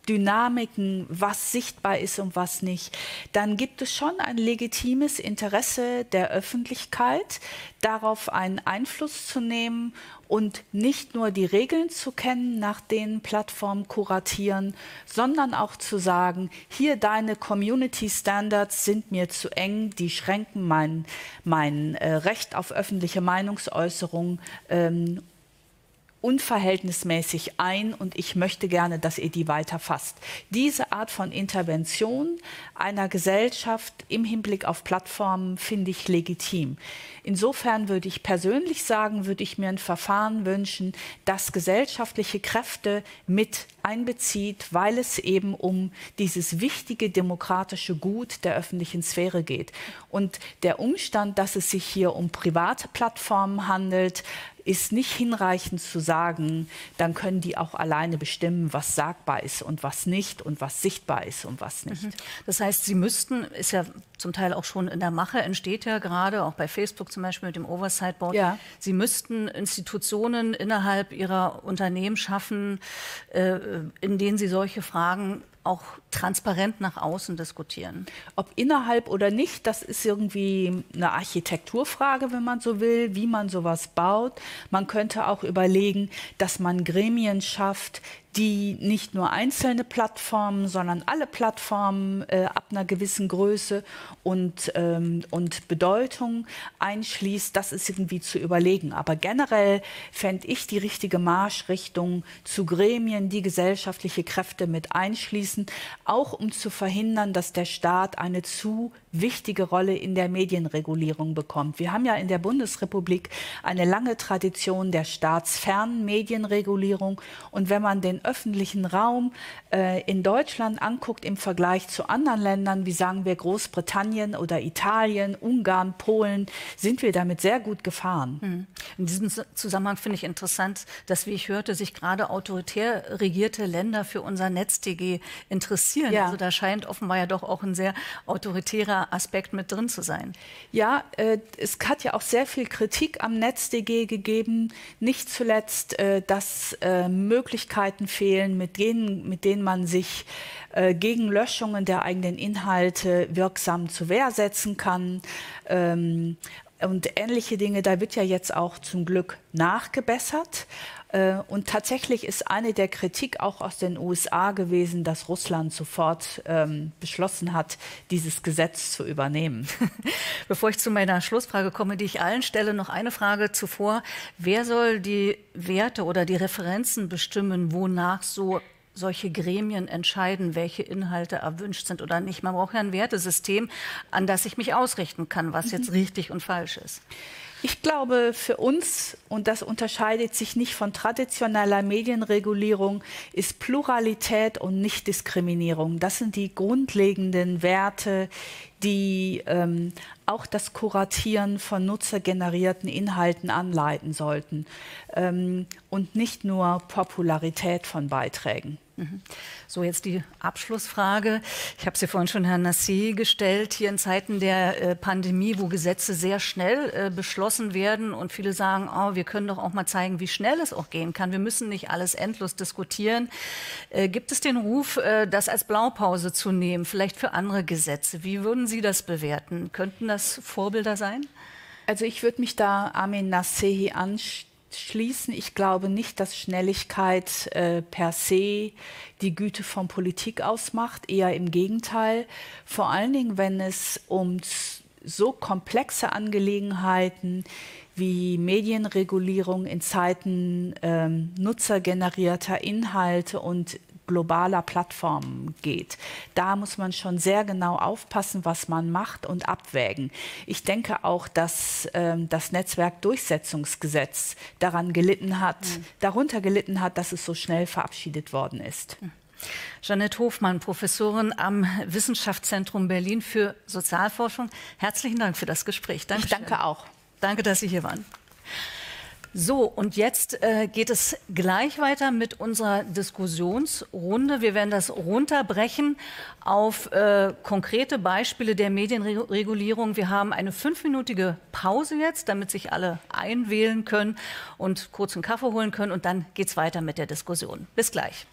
Dynamiken, was sichtbar ist und was nicht, dann gibt es schon ein legitimes Interesse der Öffentlichkeit, darauf einen Einfluss zu nehmen und nicht nur die Regeln zu kennen, nach denen Plattformen kuratieren, sondern auch zu sagen, hier deine Community Standards sind mir zu eng, die schränken mein, mein äh, Recht auf öffentliche Meinungsäußerung ähm, unverhältnismäßig ein und ich möchte gerne, dass ihr die weiter fasst. Diese Art von Intervention einer Gesellschaft im Hinblick auf Plattformen finde ich legitim. Insofern würde ich persönlich sagen, würde ich mir ein Verfahren wünschen, das gesellschaftliche Kräfte mit einbezieht, weil es eben um dieses wichtige demokratische Gut der öffentlichen Sphäre geht. Und der Umstand, dass es sich hier um private Plattformen handelt, ist nicht hinreichend zu sagen, dann können die auch alleine bestimmen, was sagbar ist und was nicht und was sichtbar ist und was nicht. Mhm. Das heißt, sie müssten, ist ja zum Teil auch schon in der Mache, entsteht ja gerade, auch bei Facebook zum Beispiel mit dem Oversight Board, ja. sie müssten Institutionen innerhalb ihrer Unternehmen schaffen, äh, in denen sie solche Fragen auch transparent nach außen diskutieren. Ob innerhalb oder nicht, das ist irgendwie eine Architekturfrage, wenn man so will, wie man sowas baut. Man könnte auch überlegen, dass man Gremien schafft, die nicht nur einzelne Plattformen, sondern alle Plattformen äh, ab einer gewissen Größe und, ähm, und Bedeutung einschließt, das ist irgendwie zu überlegen. Aber generell fände ich die richtige Marschrichtung zu Gremien, die gesellschaftliche Kräfte mit einschließen, auch um zu verhindern, dass der Staat eine zu wichtige Rolle in der Medienregulierung bekommt. Wir haben ja in der Bundesrepublik eine lange Tradition der staatsfernen Medienregulierung. Und wenn man den öffentlichen Raum äh, in Deutschland anguckt im Vergleich zu anderen Ländern, wie sagen wir Großbritannien oder Italien, Ungarn, Polen, sind wir damit sehr gut gefahren. Hm. In diesem Zusammenhang finde ich interessant, dass, wie ich hörte, sich gerade autoritär regierte Länder für unser NetzDG interessieren. Ja. Also da scheint offenbar ja doch auch ein sehr autoritärer Aspekt mit drin zu sein. Ja, äh, es hat ja auch sehr viel Kritik am NetzDG gegeben, nicht zuletzt, äh, dass äh, Möglichkeiten fehlen, mit denen, mit denen man sich äh, gegen Löschungen der eigenen Inhalte wirksam zur Wehr setzen kann. Ähm, und ähnliche Dinge, da wird ja jetzt auch zum Glück nachgebessert. Äh, und tatsächlich ist eine der Kritik auch aus den USA gewesen, dass Russland sofort ähm, beschlossen hat, dieses Gesetz zu übernehmen. Bevor ich zu meiner Schlussfrage komme, die ich allen stelle, noch eine Frage zuvor. Wer soll die Werte oder die Referenzen bestimmen, wonach so solche Gremien entscheiden, welche Inhalte erwünscht sind oder nicht. Man braucht ja ein Wertesystem, an das ich mich ausrichten kann, was jetzt mhm. richtig und falsch ist. Ich glaube, für uns, und das unterscheidet sich nicht von traditioneller Medienregulierung, ist Pluralität und Nichtdiskriminierung. Das sind die grundlegenden Werte, die ähm, auch das Kuratieren von nutzergenerierten Inhalten anleiten sollten ähm, und nicht nur Popularität von Beiträgen. Mhm. So, jetzt die Abschlussfrage. Ich habe sie vorhin schon Herrn Nassi gestellt. Hier in Zeiten der äh, Pandemie, wo Gesetze sehr schnell äh, beschlossen werden und viele sagen, oh, wir können doch auch mal zeigen, wie schnell es auch gehen kann. Wir müssen nicht alles endlos diskutieren. Äh, gibt es den Ruf, äh, das als Blaupause zu nehmen, vielleicht für andere Gesetze? Wie würden Sie das bewerten? Könnten das Vorbilder sein? Also ich würde mich da Armin Nassehi anstellen schließen. Ich glaube nicht, dass Schnelligkeit äh, per se die Güte von Politik ausmacht, eher im Gegenteil. Vor allen Dingen, wenn es um so komplexe Angelegenheiten wie Medienregulierung in Zeiten ähm, nutzergenerierter Inhalte und globaler Plattformen geht. Da muss man schon sehr genau aufpassen, was man macht und abwägen. Ich denke auch, dass ähm, das Netzwerkdurchsetzungsgesetz daran gelitten hat, mhm. darunter gelitten hat, dass es so schnell verabschiedet worden ist. Mhm. Jeanette Hofmann, Professorin am Wissenschaftszentrum Berlin für Sozialforschung. Herzlichen Dank für das Gespräch. Dankeschön. Ich danke auch. Danke, dass Sie hier waren. So, und jetzt äh, geht es gleich weiter mit unserer Diskussionsrunde. Wir werden das runterbrechen auf äh, konkrete Beispiele der Medienregulierung. Wir haben eine fünfminütige Pause jetzt, damit sich alle einwählen können und kurz einen Kaffee holen können. Und dann geht es weiter mit der Diskussion. Bis gleich.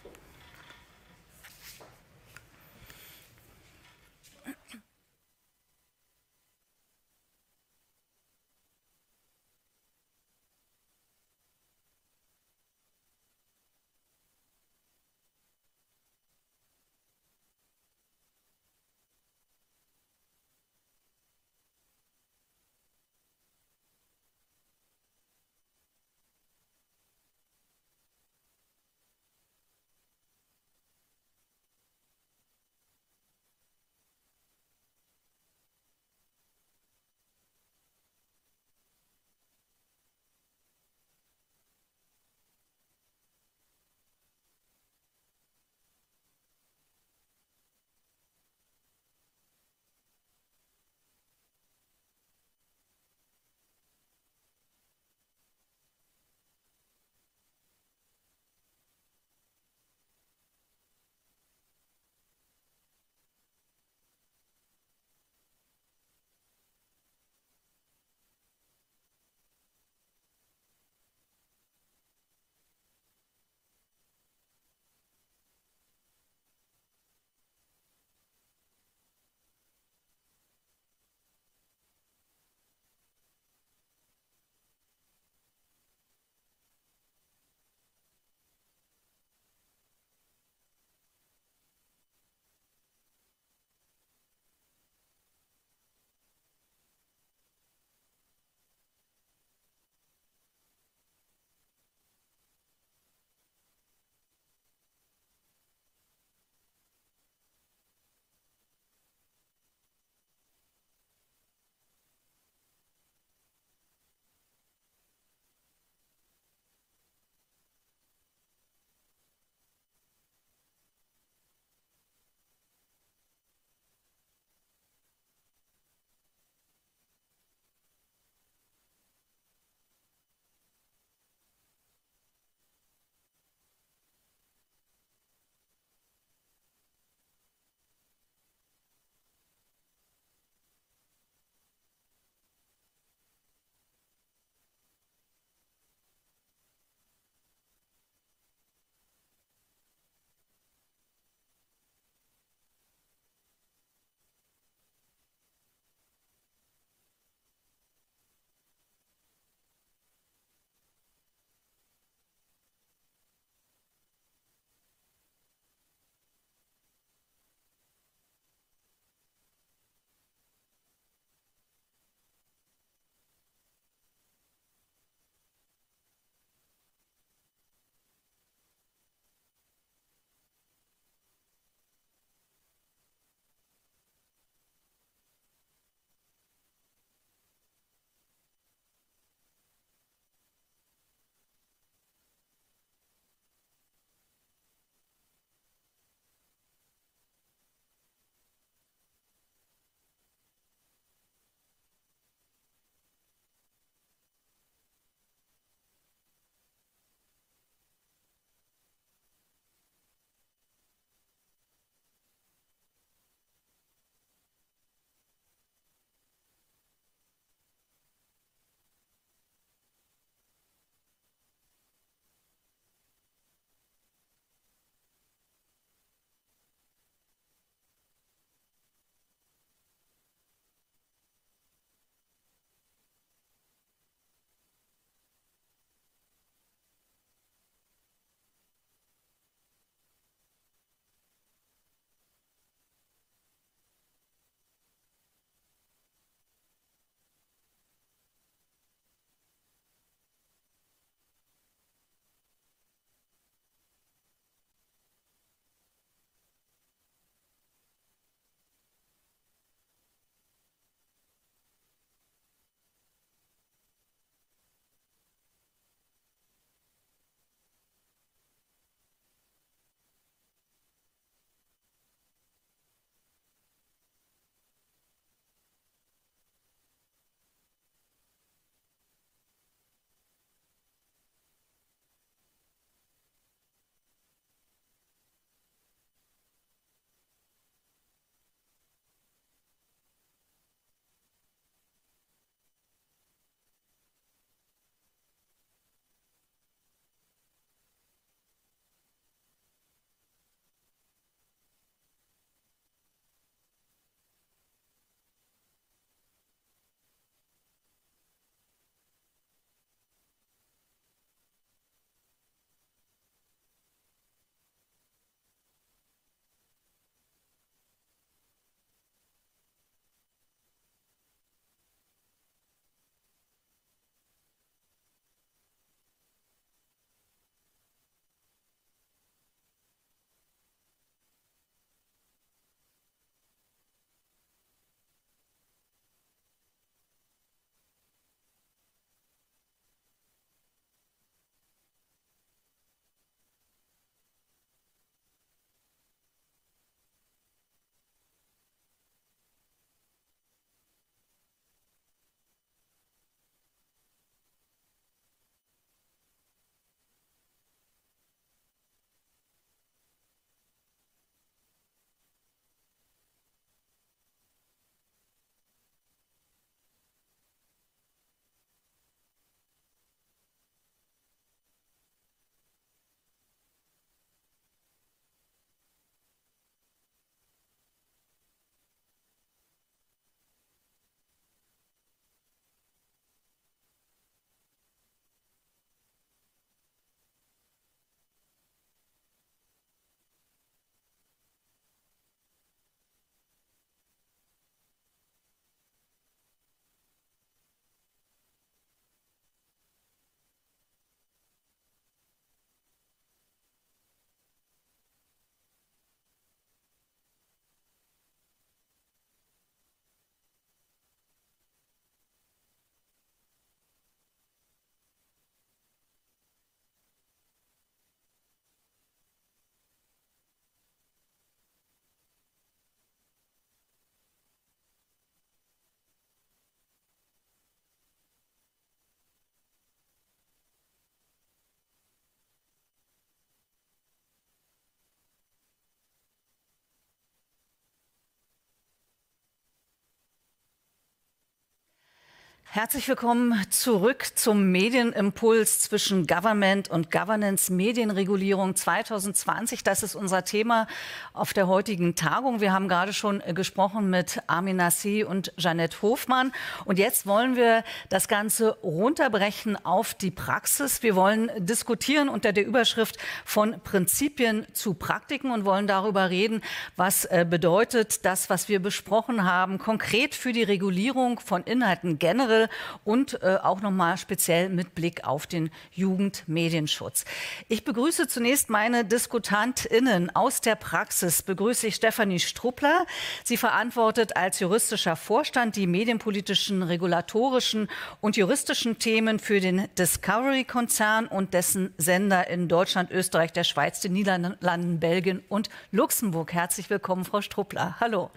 Herzlich willkommen zurück zum Medienimpuls zwischen Government und Governance Medienregulierung 2020. Das ist unser Thema auf der heutigen Tagung. Wir haben gerade schon gesprochen mit Armin Nassi und Jeanette Hofmann. Und jetzt wollen wir das Ganze runterbrechen auf die Praxis. Wir wollen diskutieren unter der Überschrift von Prinzipien zu Praktiken und wollen darüber reden, was äh, bedeutet das, was wir besprochen haben, konkret für die Regulierung von Inhalten generell und äh, auch nochmal speziell mit Blick auf den Jugendmedienschutz. Ich begrüße zunächst meine DiskutantInnen aus der Praxis. Begrüße ich Stefanie Struppler. Sie verantwortet als juristischer Vorstand die medienpolitischen, regulatorischen und juristischen Themen für den Discovery-Konzern und dessen Sender in Deutschland, Österreich, der Schweiz, den Niederlanden, Belgien und Luxemburg. Herzlich willkommen, Frau Struppler. Hallo.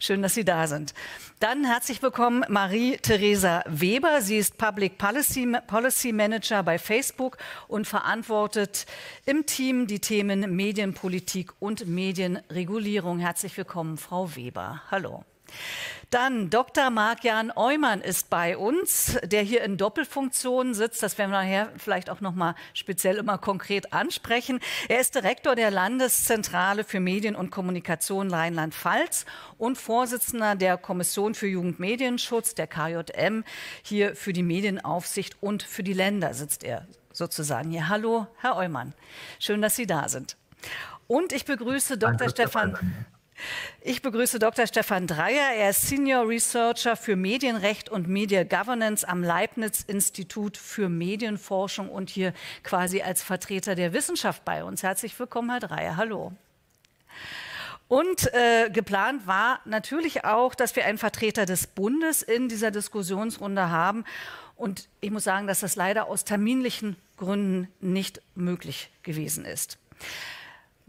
Schön, dass Sie da sind. Dann herzlich willkommen, Marie-Theresa Weber. Sie ist Public Policy, Policy Manager bei Facebook und verantwortet im Team die Themen Medienpolitik und Medienregulierung. Herzlich willkommen, Frau Weber. Hallo. Dann Dr. Marc-Jan Eumann ist bei uns, der hier in Doppelfunktion sitzt. Das werden wir nachher vielleicht auch noch mal speziell immer konkret ansprechen. Er ist Direktor der Landeszentrale für Medien und Kommunikation Rheinland-Pfalz und Vorsitzender der Kommission für Jugendmedienschutz, der KJM, hier für die Medienaufsicht und für die Länder sitzt er sozusagen hier. Hallo, Herr Eumann. Schön, dass Sie da sind. Und ich begrüße Dr. Danke, Stefan. Ich begrüße Dr. Stefan Dreyer. Er ist Senior Researcher für Medienrecht und Media Governance am Leibniz-Institut für Medienforschung und hier quasi als Vertreter der Wissenschaft bei uns. Herzlich willkommen, Herr Dreyer. Hallo. Und äh, geplant war natürlich auch, dass wir einen Vertreter des Bundes in dieser Diskussionsrunde haben. Und ich muss sagen, dass das leider aus terminlichen Gründen nicht möglich gewesen ist.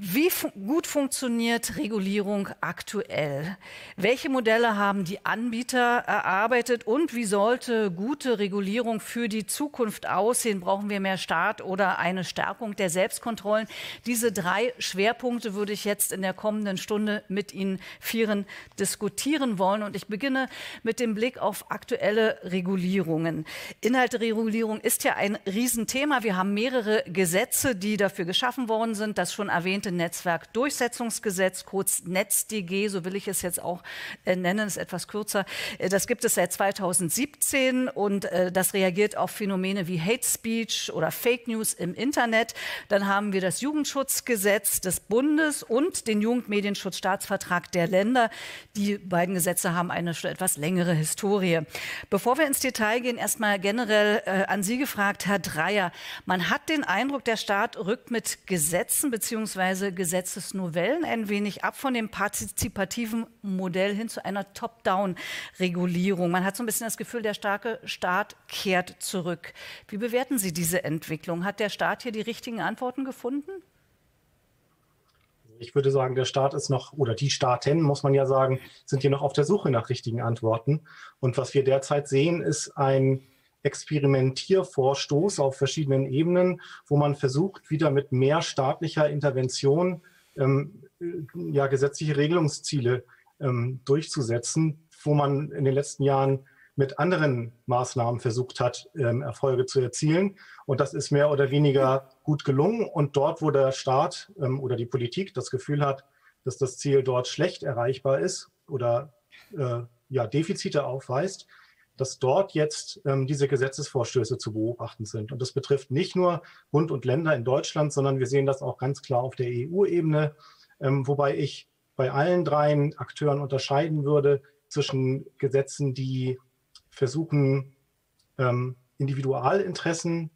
Wie fu gut funktioniert Regulierung aktuell? Welche Modelle haben die Anbieter erarbeitet und wie sollte gute Regulierung für die Zukunft aussehen? Brauchen wir mehr Staat oder eine Stärkung der Selbstkontrollen? Diese drei Schwerpunkte würde ich jetzt in der kommenden Stunde mit Ihnen vieren diskutieren wollen. Und ich beginne mit dem Blick auf aktuelle Regulierungen. Inhalteregulierung ist ja ein Riesenthema. Wir haben mehrere Gesetze, die dafür geschaffen worden sind. Das schon erwähnte sogenannte Netzwerkdurchsetzungsgesetz, kurz NetzDG, so will ich es jetzt auch äh, nennen, ist etwas kürzer. Äh, das gibt es seit 2017 und äh, das reagiert auf Phänomene wie Hate Speech oder Fake News im Internet. Dann haben wir das Jugendschutzgesetz des Bundes und den Jugendmedienschutzstaatsvertrag der Länder. Die beiden Gesetze haben eine schon etwas längere Historie. Bevor wir ins Detail gehen, erstmal generell äh, an Sie gefragt, Herr Dreier. Man hat den Eindruck, der Staat rückt mit Gesetzen bzw beziehungsweise Gesetzesnovellen ein wenig ab von dem partizipativen Modell hin zu einer Top-Down-Regulierung. Man hat so ein bisschen das Gefühl, der starke Staat kehrt zurück. Wie bewerten Sie diese Entwicklung? Hat der Staat hier die richtigen Antworten gefunden? Ich würde sagen, der Staat ist noch, oder die Staaten, muss man ja sagen, sind hier noch auf der Suche nach richtigen Antworten. Und was wir derzeit sehen, ist ein Experimentiervorstoß auf verschiedenen Ebenen, wo man versucht, wieder mit mehr staatlicher Intervention ähm, ja, gesetzliche Regelungsziele ähm, durchzusetzen, wo man in den letzten Jahren mit anderen Maßnahmen versucht hat, ähm, Erfolge zu erzielen. Und das ist mehr oder weniger gut gelungen. Und dort, wo der Staat ähm, oder die Politik das Gefühl hat, dass das Ziel dort schlecht erreichbar ist oder äh, ja, Defizite aufweist, dass dort jetzt ähm, diese Gesetzesvorstöße zu beobachten sind. Und das betrifft nicht nur Bund und Länder in Deutschland, sondern wir sehen das auch ganz klar auf der EU-Ebene, ähm, wobei ich bei allen dreien Akteuren unterscheiden würde zwischen Gesetzen, die versuchen, ähm, Individualinteressen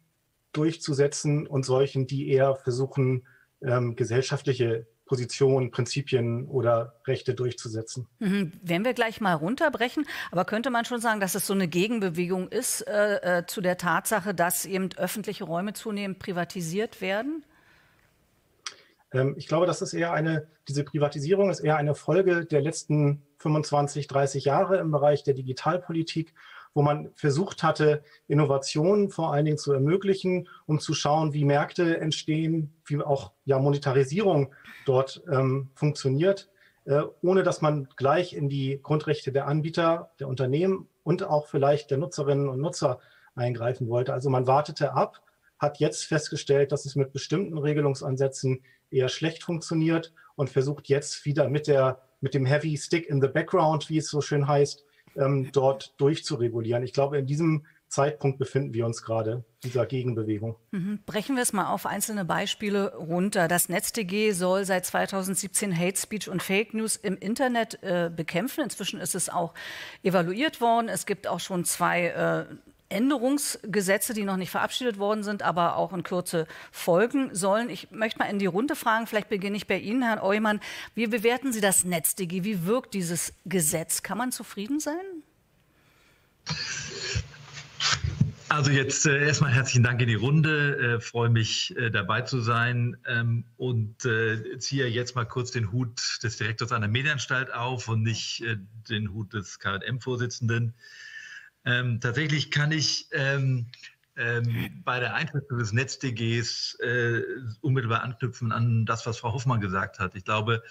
durchzusetzen und solchen, die eher versuchen, ähm, gesellschaftliche Positionen, Prinzipien oder Rechte durchzusetzen. Mhm. Werden wir gleich mal runterbrechen, aber könnte man schon sagen, dass es so eine Gegenbewegung ist äh, äh, zu der Tatsache, dass eben öffentliche Räume zunehmend privatisiert werden? Ähm, ich glaube, das ist eher eine, diese Privatisierung ist eher eine Folge der letzten 25, 30 Jahre im Bereich der Digitalpolitik wo man versucht hatte, Innovationen vor allen Dingen zu ermöglichen, um zu schauen, wie Märkte entstehen, wie auch ja, Monetarisierung dort ähm, funktioniert, äh, ohne dass man gleich in die Grundrechte der Anbieter, der Unternehmen und auch vielleicht der Nutzerinnen und Nutzer eingreifen wollte. Also man wartete ab, hat jetzt festgestellt, dass es mit bestimmten Regelungsansätzen eher schlecht funktioniert und versucht jetzt wieder mit, der, mit dem Heavy Stick in the Background, wie es so schön heißt, ähm, dort durchzuregulieren. Ich glaube, in diesem Zeitpunkt befinden wir uns gerade, dieser Gegenbewegung. Mhm. Brechen wir es mal auf einzelne Beispiele runter. Das NetzDG soll seit 2017 Hate Speech und Fake News im Internet äh, bekämpfen. Inzwischen ist es auch evaluiert worden. Es gibt auch schon zwei äh, Änderungsgesetze, die noch nicht verabschiedet worden sind, aber auch in Kürze folgen sollen. Ich möchte mal in die Runde fragen, vielleicht beginne ich bei Ihnen, Herr Eumann. Wie bewerten Sie das NetzDG? Wie wirkt dieses Gesetz? Kann man zufrieden sein? Also jetzt äh, erstmal herzlichen Dank in die Runde. Äh, freue mich äh, dabei zu sein ähm, und äh, ziehe jetzt mal kurz den Hut des Direktors einer Medienanstalt auf und nicht äh, den Hut des KM-Vorsitzenden. Ähm, tatsächlich kann ich ähm, ähm, bei der Einschätzung des NetzDGs äh, unmittelbar anknüpfen an das, was Frau Hoffmann gesagt hat. Ich glaube,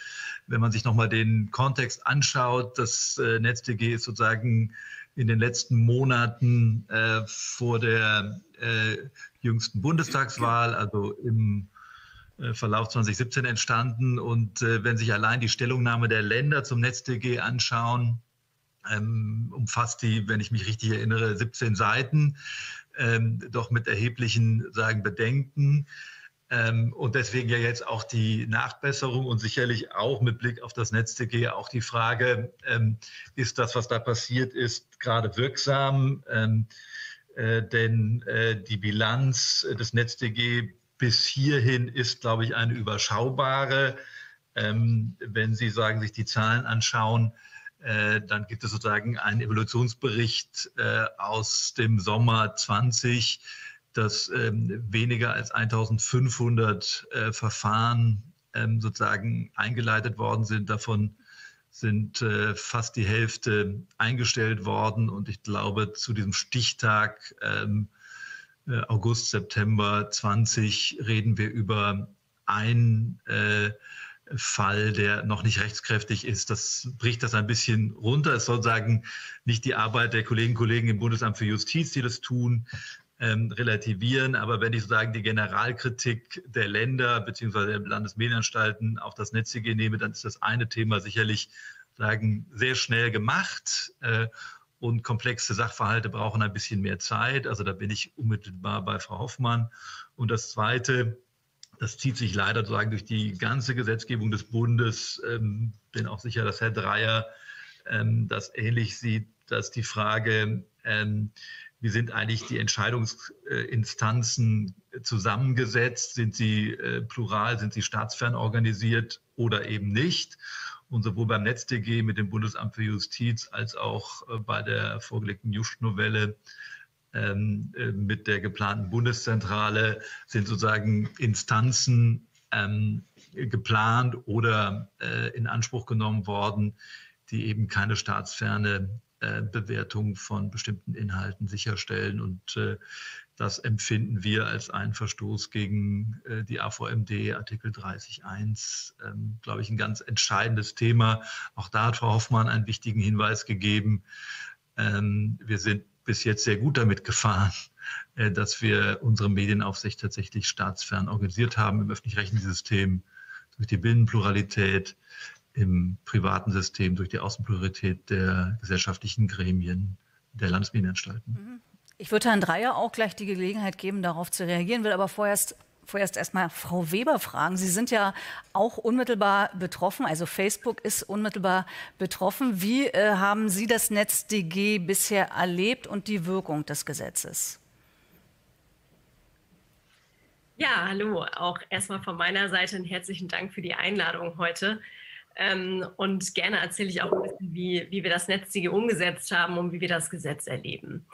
wenn man sich nochmal den Kontext anschaut, das äh, NetzDG ist sozusagen in den letzten Monaten äh, vor der äh, jüngsten Bundestagswahl, also im äh, Verlauf 2017 entstanden. Und äh, wenn sich allein die Stellungnahme der Länder zum NetzDG anschauen, umfasst die, wenn ich mich richtig erinnere, 17 Seiten, ähm, doch mit erheblichen sagen, Bedenken. Ähm, und deswegen ja jetzt auch die Nachbesserung und sicherlich auch mit Blick auf das NetzDG auch die Frage, ähm, ist das, was da passiert ist, gerade wirksam? Ähm, äh, denn äh, die Bilanz des NetzDG bis hierhin ist, glaube ich, eine überschaubare. Ähm, wenn Sie sagen, sich die Zahlen anschauen, dann gibt es sozusagen einen Evolutionsbericht äh, aus dem Sommer 20 dass ähm, weniger als 1500 äh, Verfahren ähm, sozusagen eingeleitet worden sind. Davon sind äh, fast die Hälfte eingestellt worden. Und ich glaube, zu diesem Stichtag ähm, äh, August, September 20 reden wir über einen äh, Fall, der noch nicht rechtskräftig ist. Das bricht das ein bisschen runter. Es soll sagen, nicht die Arbeit der Kolleginnen und Kollegen im Bundesamt für Justiz, die das tun, ähm, relativieren. Aber wenn ich sozusagen die Generalkritik der Länder bzw. der Landesmedienanstalten auf das NetzDG nehme, dann ist das eine Thema sicherlich sagen, sehr schnell gemacht. Äh, und komplexe Sachverhalte brauchen ein bisschen mehr Zeit. Also da bin ich unmittelbar bei Frau Hoffmann. Und das Zweite, das zieht sich leider sozusagen durch die ganze Gesetzgebung des Bundes. Ähm, bin auch sicher, dass Herr Dreier ähm, das ähnlich sieht, dass die Frage, ähm, wie sind eigentlich die Entscheidungsinstanzen zusammengesetzt? Sind sie äh, plural, sind sie staatsfern organisiert oder eben nicht? Und sowohl beim NetzDG mit dem Bundesamt für Justiz als auch äh, bei der vorgelegten Just-Novelle ähm, äh, mit der geplanten Bundeszentrale sind sozusagen Instanzen ähm, geplant oder äh, in Anspruch genommen worden, die eben keine staatsferne äh, Bewertung von bestimmten Inhalten sicherstellen. Und äh, das empfinden wir als einen Verstoß gegen äh, die AVMD, Artikel 30.1, ähm, glaube ich, ein ganz entscheidendes Thema. Auch da hat Frau Hoffmann einen wichtigen Hinweis gegeben. Ähm, wir sind bis jetzt sehr gut damit gefahren, dass wir unsere Medienaufsicht tatsächlich staatsfern organisiert haben im öffentlich-rechtlichen System durch die Binnenpluralität, im privaten System durch die Außenpriorität der gesellschaftlichen Gremien der Landesmedienanstalten. Mhm. Ich würde Herrn Dreier auch gleich die Gelegenheit geben, darauf zu reagieren, will aber vorerst vorerst erstmal Frau Weber fragen. Sie sind ja auch unmittelbar betroffen, also Facebook ist unmittelbar betroffen. Wie äh, haben Sie das NetzDG bisher erlebt und die Wirkung des Gesetzes? Ja, hallo. Auch erstmal von meiner Seite einen herzlichen Dank für die Einladung heute. Ähm, und gerne erzähle ich auch ein bisschen, wie, wie wir das NetzDG umgesetzt haben und wie wir das Gesetz erleben.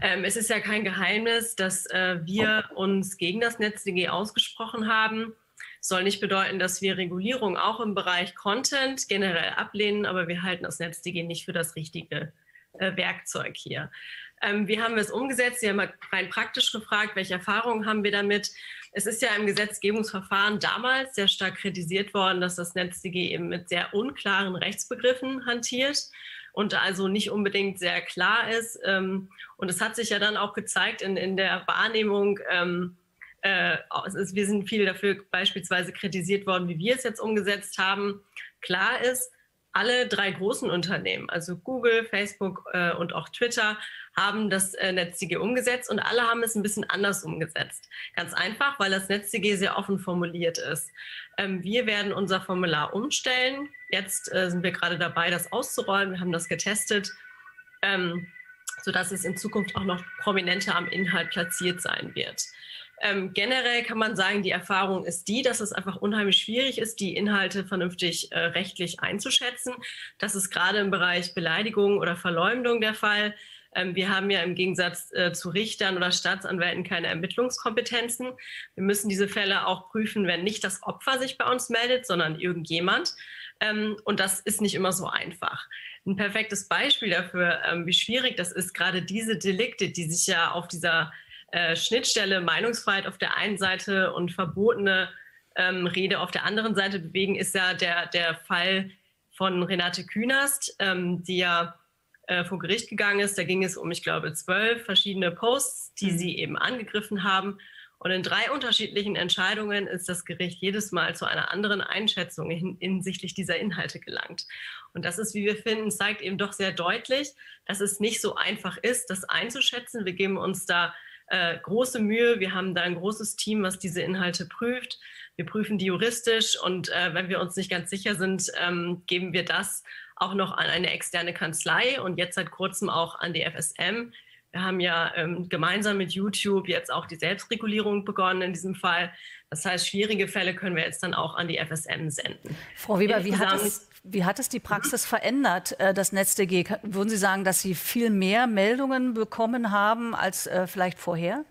Ähm, es ist ja kein Geheimnis, dass äh, wir uns gegen das NetzDG ausgesprochen haben. Soll nicht bedeuten, dass wir Regulierung auch im Bereich Content generell ablehnen, aber wir halten das NetzDG nicht für das richtige äh, Werkzeug hier. Ähm, wie haben wir es umgesetzt? Sie haben rein praktisch gefragt, welche Erfahrungen haben wir damit? Es ist ja im Gesetzgebungsverfahren damals sehr stark kritisiert worden, dass das NetzDG eben mit sehr unklaren Rechtsbegriffen hantiert und also nicht unbedingt sehr klar ist. Ähm, und es hat sich ja dann auch gezeigt in, in der Wahrnehmung, ähm, äh, ist, wir sind viel dafür beispielsweise kritisiert worden, wie wir es jetzt umgesetzt haben. Klar ist, alle drei großen Unternehmen, also Google, Facebook äh, und auch Twitter, haben das äh, NetzDG umgesetzt und alle haben es ein bisschen anders umgesetzt. Ganz einfach, weil das NetzDG sehr offen formuliert ist. Ähm, wir werden unser Formular umstellen. Jetzt äh, sind wir gerade dabei, das auszurollen. Wir haben das getestet, ähm, sodass es in Zukunft auch noch prominenter am Inhalt platziert sein wird. Ähm, generell kann man sagen, die Erfahrung ist die, dass es einfach unheimlich schwierig ist, die Inhalte vernünftig äh, rechtlich einzuschätzen. Das ist gerade im Bereich Beleidigung oder Verleumdung der Fall. Ähm, wir haben ja im Gegensatz äh, zu Richtern oder Staatsanwälten keine Ermittlungskompetenzen. Wir müssen diese Fälle auch prüfen, wenn nicht das Opfer sich bei uns meldet, sondern irgendjemand. Ähm, und das ist nicht immer so einfach. Ein perfektes Beispiel dafür, ähm, wie schwierig das ist, gerade diese Delikte, die sich ja auf dieser äh, Schnittstelle Meinungsfreiheit auf der einen Seite und verbotene Rede auf der anderen Seite bewegen, ist ja der, der Fall von Renate Künast, die ja äh, vor Gericht gegangen ist. Da ging es um, ich glaube, zwölf verschiedene Posts, die mhm. sie eben angegriffen haben. Und in drei unterschiedlichen Entscheidungen ist das Gericht jedes Mal zu einer anderen Einschätzung hin, hinsichtlich dieser Inhalte gelangt. Und das ist, wie wir finden, zeigt eben doch sehr deutlich, dass es nicht so einfach ist, das einzuschätzen. Wir geben uns da äh, große Mühe. Wir haben da ein großes Team, was diese Inhalte prüft. Wir prüfen die juristisch und äh, wenn wir uns nicht ganz sicher sind, ähm, geben wir das auch noch an eine externe Kanzlei und jetzt seit kurzem auch an die FSM. Wir haben ja ähm, gemeinsam mit YouTube jetzt auch die Selbstregulierung begonnen in diesem Fall. Das heißt, schwierige Fälle können wir jetzt dann auch an die FSM senden. Frau Weber, wie hat, es, wie hat es die Praxis verändert, äh, das NetzDG? Würden Sie sagen, dass Sie viel mehr Meldungen bekommen haben als äh, vielleicht vorher?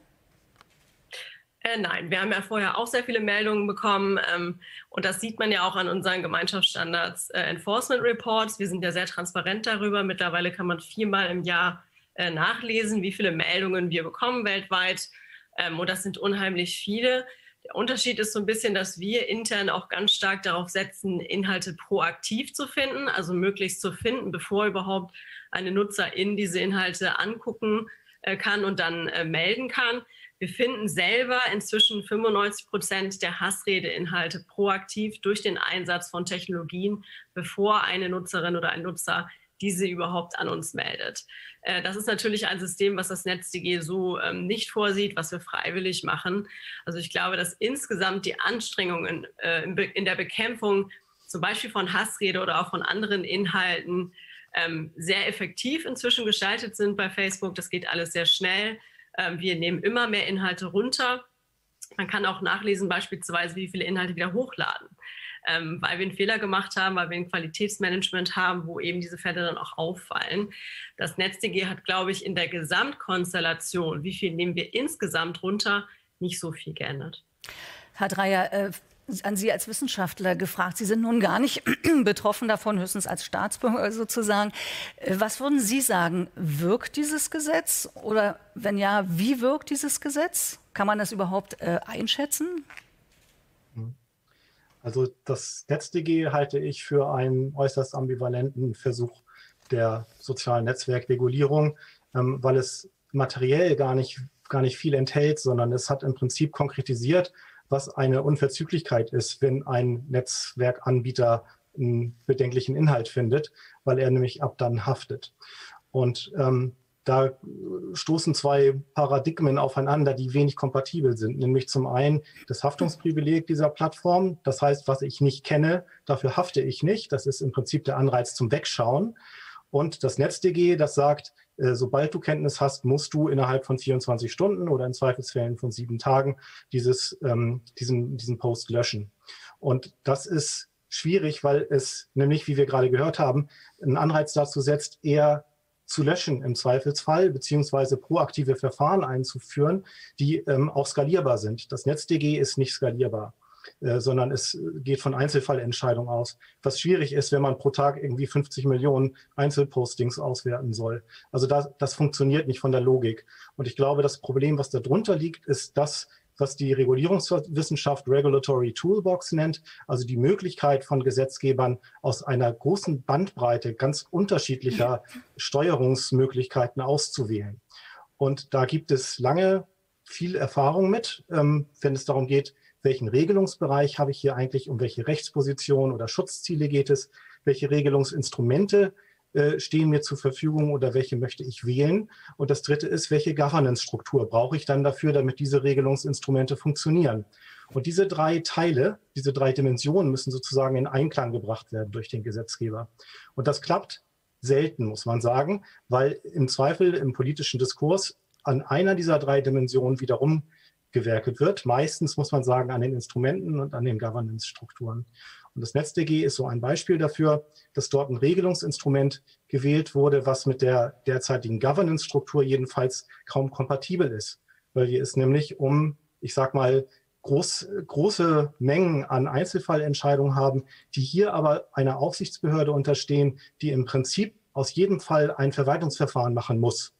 Äh, nein, wir haben ja vorher auch sehr viele Meldungen bekommen ähm, und das sieht man ja auch an unseren Gemeinschaftsstandards äh, Enforcement Reports. Wir sind ja sehr transparent darüber. Mittlerweile kann man viermal im Jahr äh, nachlesen, wie viele Meldungen wir bekommen weltweit ähm, und das sind unheimlich viele. Der Unterschied ist so ein bisschen, dass wir intern auch ganz stark darauf setzen, Inhalte proaktiv zu finden, also möglichst zu finden, bevor überhaupt eine Nutzerin diese Inhalte angucken äh, kann und dann äh, melden kann. Wir finden selber inzwischen 95 Prozent der Hassredeinhalte proaktiv durch den Einsatz von Technologien, bevor eine Nutzerin oder ein Nutzer diese überhaupt an uns meldet. Äh, das ist natürlich ein System, was das NetzDG so ähm, nicht vorsieht, was wir freiwillig machen. Also ich glaube, dass insgesamt die Anstrengungen äh, in der Bekämpfung zum Beispiel von Hassrede oder auch von anderen Inhalten ähm, sehr effektiv inzwischen gestaltet sind bei Facebook. Das geht alles sehr schnell. Ähm, wir nehmen immer mehr Inhalte runter. Man kann auch nachlesen, beispielsweise, wie viele Inhalte wieder hochladen, ähm, weil wir einen Fehler gemacht haben, weil wir ein Qualitätsmanagement haben, wo eben diese Fälle dann auch auffallen. Das NetzDG hat, glaube ich, in der Gesamtkonstellation, wie viel nehmen wir insgesamt runter, nicht so viel geändert. Herr Dreier, äh, an Sie als Wissenschaftler gefragt. Sie sind nun gar nicht betroffen davon, höchstens als Staatsbürger sozusagen. Äh, was würden Sie sagen? Wirkt dieses Gesetz? Oder wenn ja, wie wirkt dieses Gesetz? Kann man das überhaupt äh, einschätzen? Also das NetzDG halte ich für einen äußerst ambivalenten Versuch der sozialen Netzwerkregulierung, ähm, weil es materiell gar nicht, gar nicht viel enthält, sondern es hat im Prinzip konkretisiert, was eine Unverzüglichkeit ist, wenn ein Netzwerkanbieter einen bedenklichen Inhalt findet, weil er nämlich ab dann haftet. Und ähm, da stoßen zwei Paradigmen aufeinander, die wenig kompatibel sind. Nämlich zum einen das Haftungsprivileg dieser Plattform. Das heißt, was ich nicht kenne, dafür hafte ich nicht. Das ist im Prinzip der Anreiz zum Wegschauen. Und das NetzDG, das sagt, äh, sobald du Kenntnis hast, musst du innerhalb von 24 Stunden oder in Zweifelsfällen von sieben Tagen dieses, ähm, diesen, diesen Post löschen. Und das ist schwierig, weil es nämlich, wie wir gerade gehört haben, einen Anreiz dazu setzt, eher zu löschen im Zweifelsfall, beziehungsweise proaktive Verfahren einzuführen, die ähm, auch skalierbar sind. Das NetzDG ist nicht skalierbar. Äh, sondern es geht von Einzelfallentscheidungen aus, was schwierig ist, wenn man pro Tag irgendwie 50 Millionen Einzelpostings auswerten soll. Also das, das funktioniert nicht von der Logik. Und ich glaube, das Problem, was darunter liegt, ist, dass was die Regulierungswissenschaft Regulatory Toolbox nennt, also die Möglichkeit von Gesetzgebern aus einer großen Bandbreite ganz unterschiedlicher Steuerungsmöglichkeiten auszuwählen. Und da gibt es lange viel Erfahrung mit, ähm, wenn es darum geht, welchen Regelungsbereich habe ich hier eigentlich, um welche Rechtsposition oder Schutzziele geht es, welche Regelungsinstrumente äh, stehen mir zur Verfügung oder welche möchte ich wählen. Und das Dritte ist, welche Governance-Struktur brauche ich dann dafür, damit diese Regelungsinstrumente funktionieren. Und diese drei Teile, diese drei Dimensionen müssen sozusagen in Einklang gebracht werden durch den Gesetzgeber. Und das klappt selten, muss man sagen, weil im Zweifel im politischen Diskurs an einer dieser drei Dimensionen wiederum gewerkelt wird. Meistens muss man sagen an den Instrumenten und an den Governance-Strukturen. Und das NetzDG ist so ein Beispiel dafür, dass dort ein Regelungsinstrument gewählt wurde, was mit der derzeitigen Governance-Struktur jedenfalls kaum kompatibel ist, weil wir es nämlich um, ich sag mal, groß, große Mengen an Einzelfallentscheidungen haben, die hier aber einer Aufsichtsbehörde unterstehen, die im Prinzip aus jedem Fall ein Verwaltungsverfahren machen muss.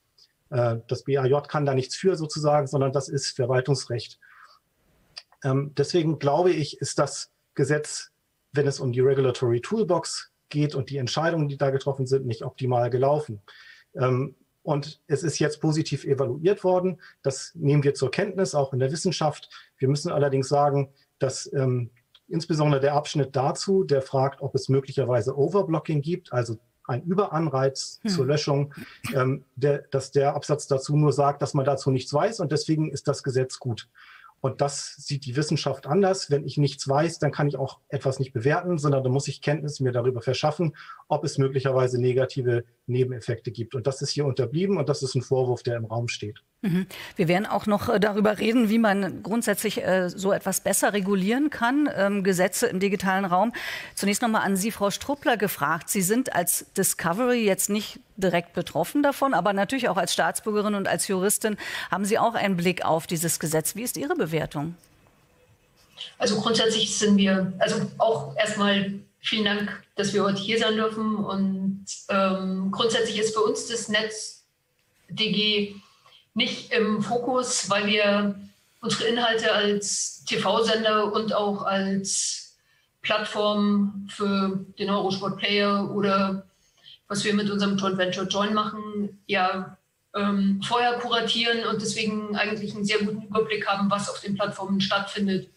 Äh, das BAJ kann da nichts für sozusagen, sondern das ist Verwaltungsrecht. Ähm, deswegen glaube ich, ist das Gesetz wenn es um die Regulatory Toolbox geht und die Entscheidungen, die da getroffen sind, nicht optimal gelaufen. Ähm, und es ist jetzt positiv evaluiert worden. Das nehmen wir zur Kenntnis, auch in der Wissenschaft. Wir müssen allerdings sagen, dass ähm, insbesondere der Abschnitt dazu, der fragt, ob es möglicherweise Overblocking gibt, also ein Überanreiz hm. zur Löschung, ähm, der, dass der Absatz dazu nur sagt, dass man dazu nichts weiß und deswegen ist das Gesetz gut. Und das sieht die Wissenschaft anders. Wenn ich nichts weiß, dann kann ich auch etwas nicht bewerten, sondern da muss ich Kenntnis mir darüber verschaffen, ob es möglicherweise negative Nebeneffekte gibt. Und das ist hier unterblieben und das ist ein Vorwurf, der im Raum steht. Mhm. Wir werden auch noch äh, darüber reden, wie man grundsätzlich äh, so etwas besser regulieren kann, ähm, Gesetze im digitalen Raum. Zunächst noch mal an Sie, Frau Struppler, gefragt. Sie sind als Discovery jetzt nicht direkt betroffen davon, aber natürlich auch als Staatsbürgerin und als Juristin haben Sie auch einen Blick auf dieses Gesetz. Wie ist Ihre Bewertung? Also grundsätzlich sind wir, also auch erstmal vielen Dank, dass wir heute hier sein dürfen. Und ähm, grundsätzlich ist für uns das NetzDG nicht im Fokus, weil wir unsere Inhalte als TV-Sender und auch als Plattform für den Eurosport Player oder was wir mit unserem Joint Venture Join machen, ja ähm, vorher kuratieren und deswegen eigentlich einen sehr guten Überblick haben, was auf den Plattformen stattfindet.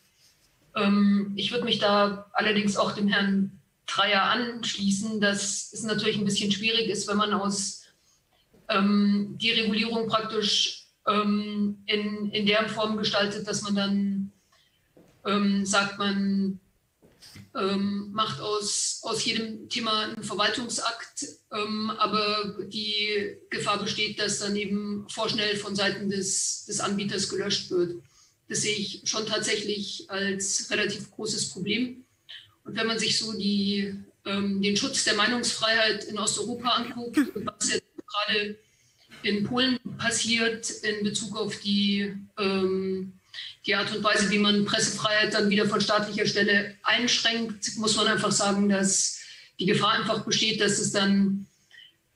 Ähm, ich würde mich da allerdings auch dem Herrn Dreier anschließen, dass es natürlich ein bisschen schwierig ist, wenn man aus ähm, die Regulierung praktisch ähm, in, in der Form gestaltet, dass man dann ähm, sagt, man ähm, macht aus, aus jedem Thema einen Verwaltungsakt, ähm, aber die Gefahr besteht, dass dann eben vorschnell von Seiten des, des Anbieters gelöscht wird. Das sehe ich schon tatsächlich als relativ großes Problem. Und wenn man sich so die, ähm, den Schutz der Meinungsfreiheit in Osteuropa anguckt, was jetzt gerade in Polen passiert in Bezug auf die, ähm, die Art und Weise, wie man Pressefreiheit dann wieder von staatlicher Stelle einschränkt, muss man einfach sagen, dass die Gefahr einfach besteht, dass es dann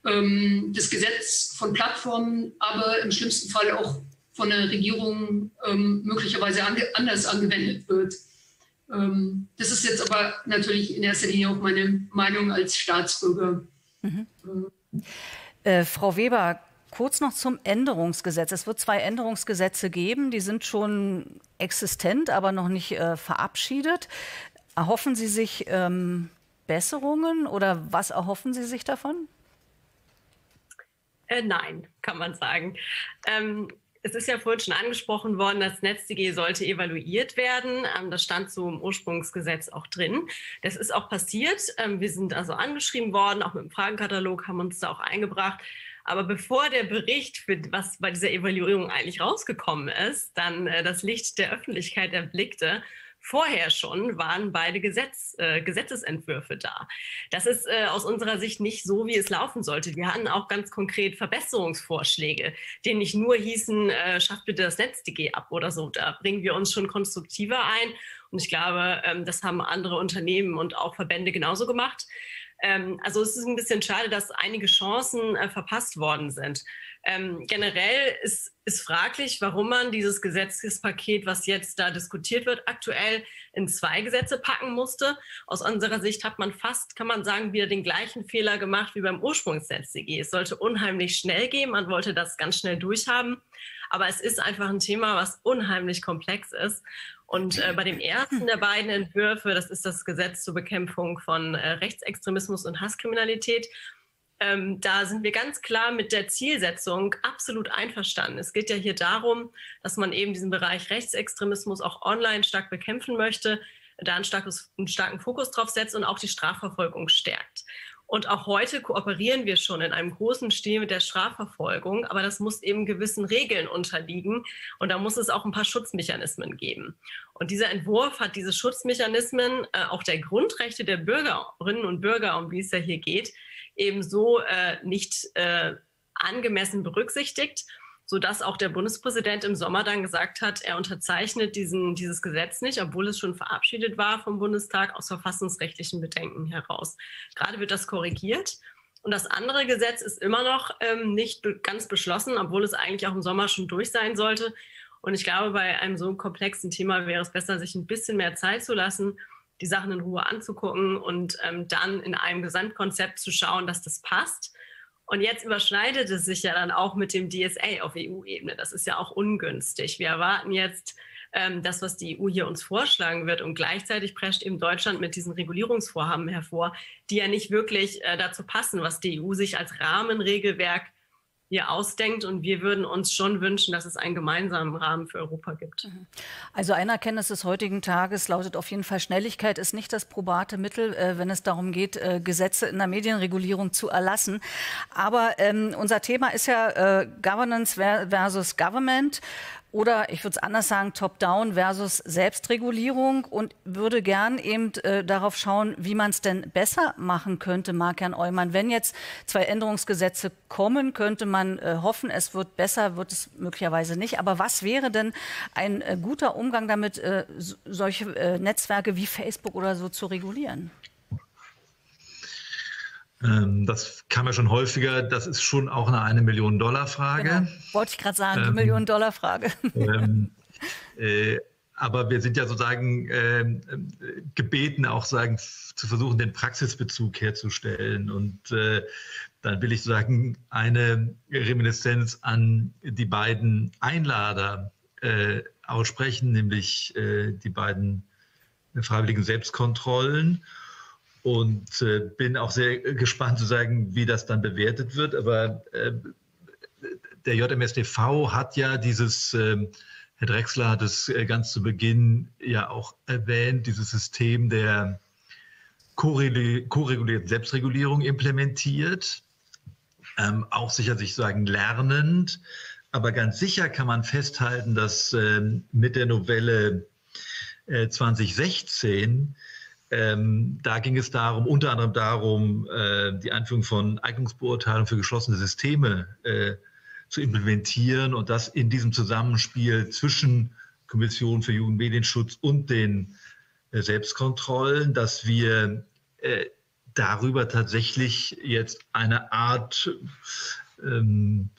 ähm, das Gesetz von Plattformen, aber im schlimmsten Fall auch von der Regierung ähm, möglicherweise ange anders angewendet wird. Ähm, das ist jetzt aber natürlich in erster Linie auch meine Meinung als Staatsbürger. Mhm. Äh, Frau Weber, Kurz noch zum Änderungsgesetz. Es wird zwei Änderungsgesetze geben, die sind schon existent, aber noch nicht äh, verabschiedet. Erhoffen Sie sich ähm, Besserungen oder was erhoffen Sie sich davon? Äh, nein, kann man sagen. Ähm, es ist ja vorhin schon angesprochen worden, das NetzDG sollte evaluiert werden. Ähm, das stand so im Ursprungsgesetz auch drin. Das ist auch passiert. Ähm, wir sind also angeschrieben worden, auch mit dem Fragenkatalog haben uns da auch eingebracht. Aber bevor der Bericht, für was bei dieser Evaluierung eigentlich rausgekommen ist, dann äh, das Licht der Öffentlichkeit erblickte, vorher schon waren beide Gesetz, äh, Gesetzesentwürfe da. Das ist äh, aus unserer Sicht nicht so, wie es laufen sollte. Wir hatten auch ganz konkret Verbesserungsvorschläge, die nicht nur hießen, äh, schafft bitte das NetzDG ab oder so. Da bringen wir uns schon konstruktiver ein. Und ich glaube, ähm, das haben andere Unternehmen und auch Verbände genauso gemacht. Ähm, also es ist ein bisschen schade, dass einige Chancen äh, verpasst worden sind. Ähm, generell ist, ist fraglich, warum man dieses Gesetzespaket, was jetzt da diskutiert wird, aktuell in zwei Gesetze packen musste. Aus unserer Sicht hat man fast, kann man sagen, wieder den gleichen Fehler gemacht wie beim Ursprungsgesetz-DG. Es sollte unheimlich schnell gehen, man wollte das ganz schnell durchhaben. Aber es ist einfach ein Thema, was unheimlich komplex ist. Und äh, bei dem ersten der beiden Entwürfe, das ist das Gesetz zur Bekämpfung von äh, Rechtsextremismus und Hasskriminalität, ähm, da sind wir ganz klar mit der Zielsetzung absolut einverstanden. Es geht ja hier darum, dass man eben diesen Bereich Rechtsextremismus auch online stark bekämpfen möchte, da einen, starkes, einen starken Fokus drauf setzt und auch die Strafverfolgung stärkt. Und auch heute kooperieren wir schon in einem großen Stil mit der Strafverfolgung, aber das muss eben gewissen Regeln unterliegen und da muss es auch ein paar Schutzmechanismen geben. Und dieser Entwurf hat diese Schutzmechanismen, äh, auch der Grundrechte der Bürgerinnen und Bürger, um die es ja hier geht, eben so äh, nicht äh, angemessen berücksichtigt, sodass auch der Bundespräsident im Sommer dann gesagt hat, er unterzeichnet diesen, dieses Gesetz nicht, obwohl es schon verabschiedet war vom Bundestag aus verfassungsrechtlichen Bedenken heraus. Gerade wird das korrigiert. Und das andere Gesetz ist immer noch ähm, nicht be ganz beschlossen, obwohl es eigentlich auch im Sommer schon durch sein sollte. Und ich glaube, bei einem so komplexen Thema wäre es besser, sich ein bisschen mehr Zeit zu lassen die Sachen in Ruhe anzugucken und ähm, dann in einem Gesamtkonzept zu schauen, dass das passt. Und jetzt überschneidet es sich ja dann auch mit dem DSA auf EU-Ebene. Das ist ja auch ungünstig. Wir erwarten jetzt ähm, das, was die EU hier uns vorschlagen wird. Und gleichzeitig prescht eben Deutschland mit diesen Regulierungsvorhaben hervor, die ja nicht wirklich äh, dazu passen, was die EU sich als Rahmenregelwerk hier ausdenkt. Und wir würden uns schon wünschen, dass es einen gemeinsamen Rahmen für Europa gibt. Mhm. Also ein Erkenntnis des heutigen Tages lautet auf jeden Fall, Schnelligkeit ist nicht das probate Mittel, äh, wenn es darum geht, äh, Gesetze in der Medienregulierung zu erlassen. Aber ähm, unser Thema ist ja äh, Governance versus Government. Oder ich würde es anders sagen, Top-Down versus Selbstregulierung und würde gern eben äh, darauf schauen, wie man es denn besser machen könnte, Mark-Herrn Eumann. Wenn jetzt zwei Änderungsgesetze kommen, könnte man äh, hoffen, es wird besser, wird es möglicherweise nicht. Aber was wäre denn ein äh, guter Umgang damit, äh, solche äh, Netzwerke wie Facebook oder so zu regulieren? Ähm, das kam ja schon häufiger. Das ist schon auch eine eine Million Dollar Frage. Genau. Wollte ich gerade sagen, die ähm, Million Dollar Frage. Ähm, äh, aber wir sind ja sozusagen äh, gebeten, auch sagen, zu versuchen, den Praxisbezug herzustellen. Und äh, dann will ich sagen, eine Reminiszenz an die beiden Einlader äh, aussprechen, nämlich äh, die beiden freiwilligen Selbstkontrollen und äh, bin auch sehr gespannt zu sagen, wie das dann bewertet wird. Aber äh, der JMSDV hat ja dieses, äh, Herr Drexler hat es äh, ganz zu Beginn ja auch erwähnt, dieses System der koregulierten Selbstregulierung implementiert. Ähm, auch sicher sich sagen lernend. Aber ganz sicher kann man festhalten, dass ähm, mit der Novelle 2016 äh, ähm, da ging es darum, unter anderem darum, äh, die Einführung von Eignungsbeurteilung für geschlossene Systeme äh, zu implementieren und das in diesem Zusammenspiel zwischen Kommission für Jugendmedienschutz und den äh, Selbstkontrollen, dass wir äh, darüber tatsächlich jetzt eine Art ähm,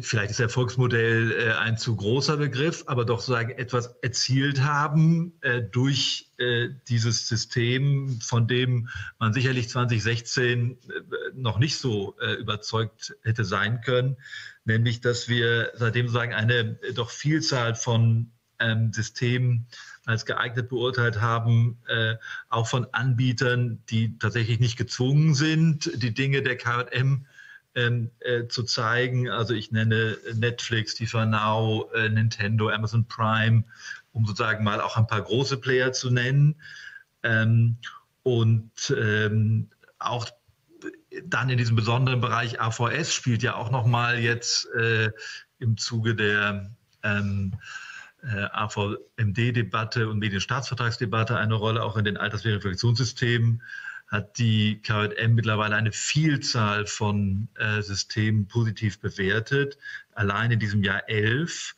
vielleicht ist Erfolgsmodell äh, ein zu großer Begriff, aber doch sagen etwas erzielt haben äh, durch äh, dieses System, von dem man sicherlich 2016 äh, noch nicht so äh, überzeugt hätte sein können, nämlich dass wir seitdem sagen eine äh, doch Vielzahl von ähm, Systemen als geeignet beurteilt haben, auch von Anbietern, die tatsächlich nicht gezwungen sind, die Dinge der KM ähm, äh, zu zeigen. Also ich nenne Netflix, TV Now, äh, Nintendo, Amazon Prime, um sozusagen mal auch ein paar große Player zu nennen. Ähm, und ähm, auch dann in diesem besonderen Bereich AVS spielt ja auch nochmal jetzt äh, im Zuge der ähm, äh, AVMD-Debatte und Medienstaatsvertragsdebatte eine Rolle, auch in den Altersverifikationssystemen hat die KM mittlerweile eine Vielzahl von äh, Systemen positiv bewertet, allein in diesem Jahr elf.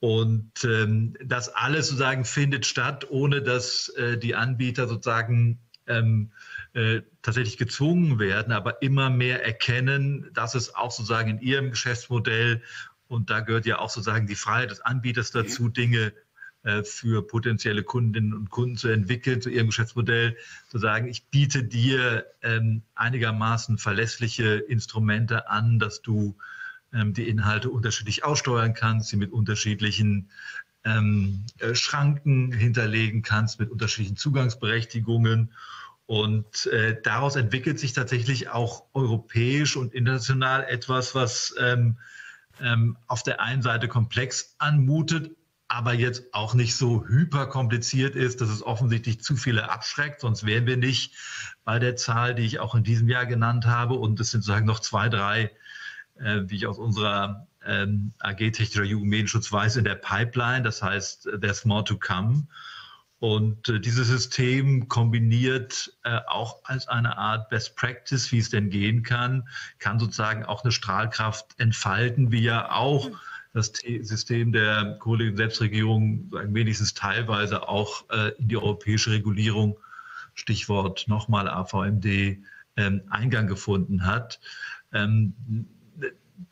Und ähm, das alles sozusagen findet statt, ohne dass äh, die Anbieter sozusagen ähm, äh, tatsächlich gezwungen werden, aber immer mehr erkennen, dass es auch sozusagen in ihrem Geschäftsmodell, und da gehört ja auch sozusagen die Freiheit des Anbieters dazu, Dinge äh, für potenzielle Kundinnen und Kunden zu entwickeln, zu ihrem Geschäftsmodell, zu sagen, ich biete dir ähm, einigermaßen verlässliche Instrumente an, dass du ähm, die Inhalte unterschiedlich aussteuern kannst, sie mit unterschiedlichen ähm, äh, Schranken hinterlegen kannst, mit unterschiedlichen Zugangsberechtigungen. Und äh, daraus entwickelt sich tatsächlich auch europäisch und international etwas, was auf der einen Seite komplex anmutet, aber jetzt auch nicht so hyperkompliziert ist, dass es offensichtlich zu viele abschreckt. Sonst wären wir nicht bei der Zahl, die ich auch in diesem Jahr genannt habe. Und es sind sozusagen noch zwei, drei, äh, wie ich aus unserer ähm, AG Technischer Jugendmedienschutz weiß, in der Pipeline. Das heißt, there's more to come. Und äh, dieses System kombiniert äh, auch als eine Art Best Practice, wie es denn gehen kann, kann sozusagen auch eine Strahlkraft entfalten, wie ja auch das System der Kohle- und Selbstregierung wenigstens teilweise auch äh, in die europäische Regulierung, Stichwort nochmal AVMD, ähm, Eingang gefunden hat. Ähm,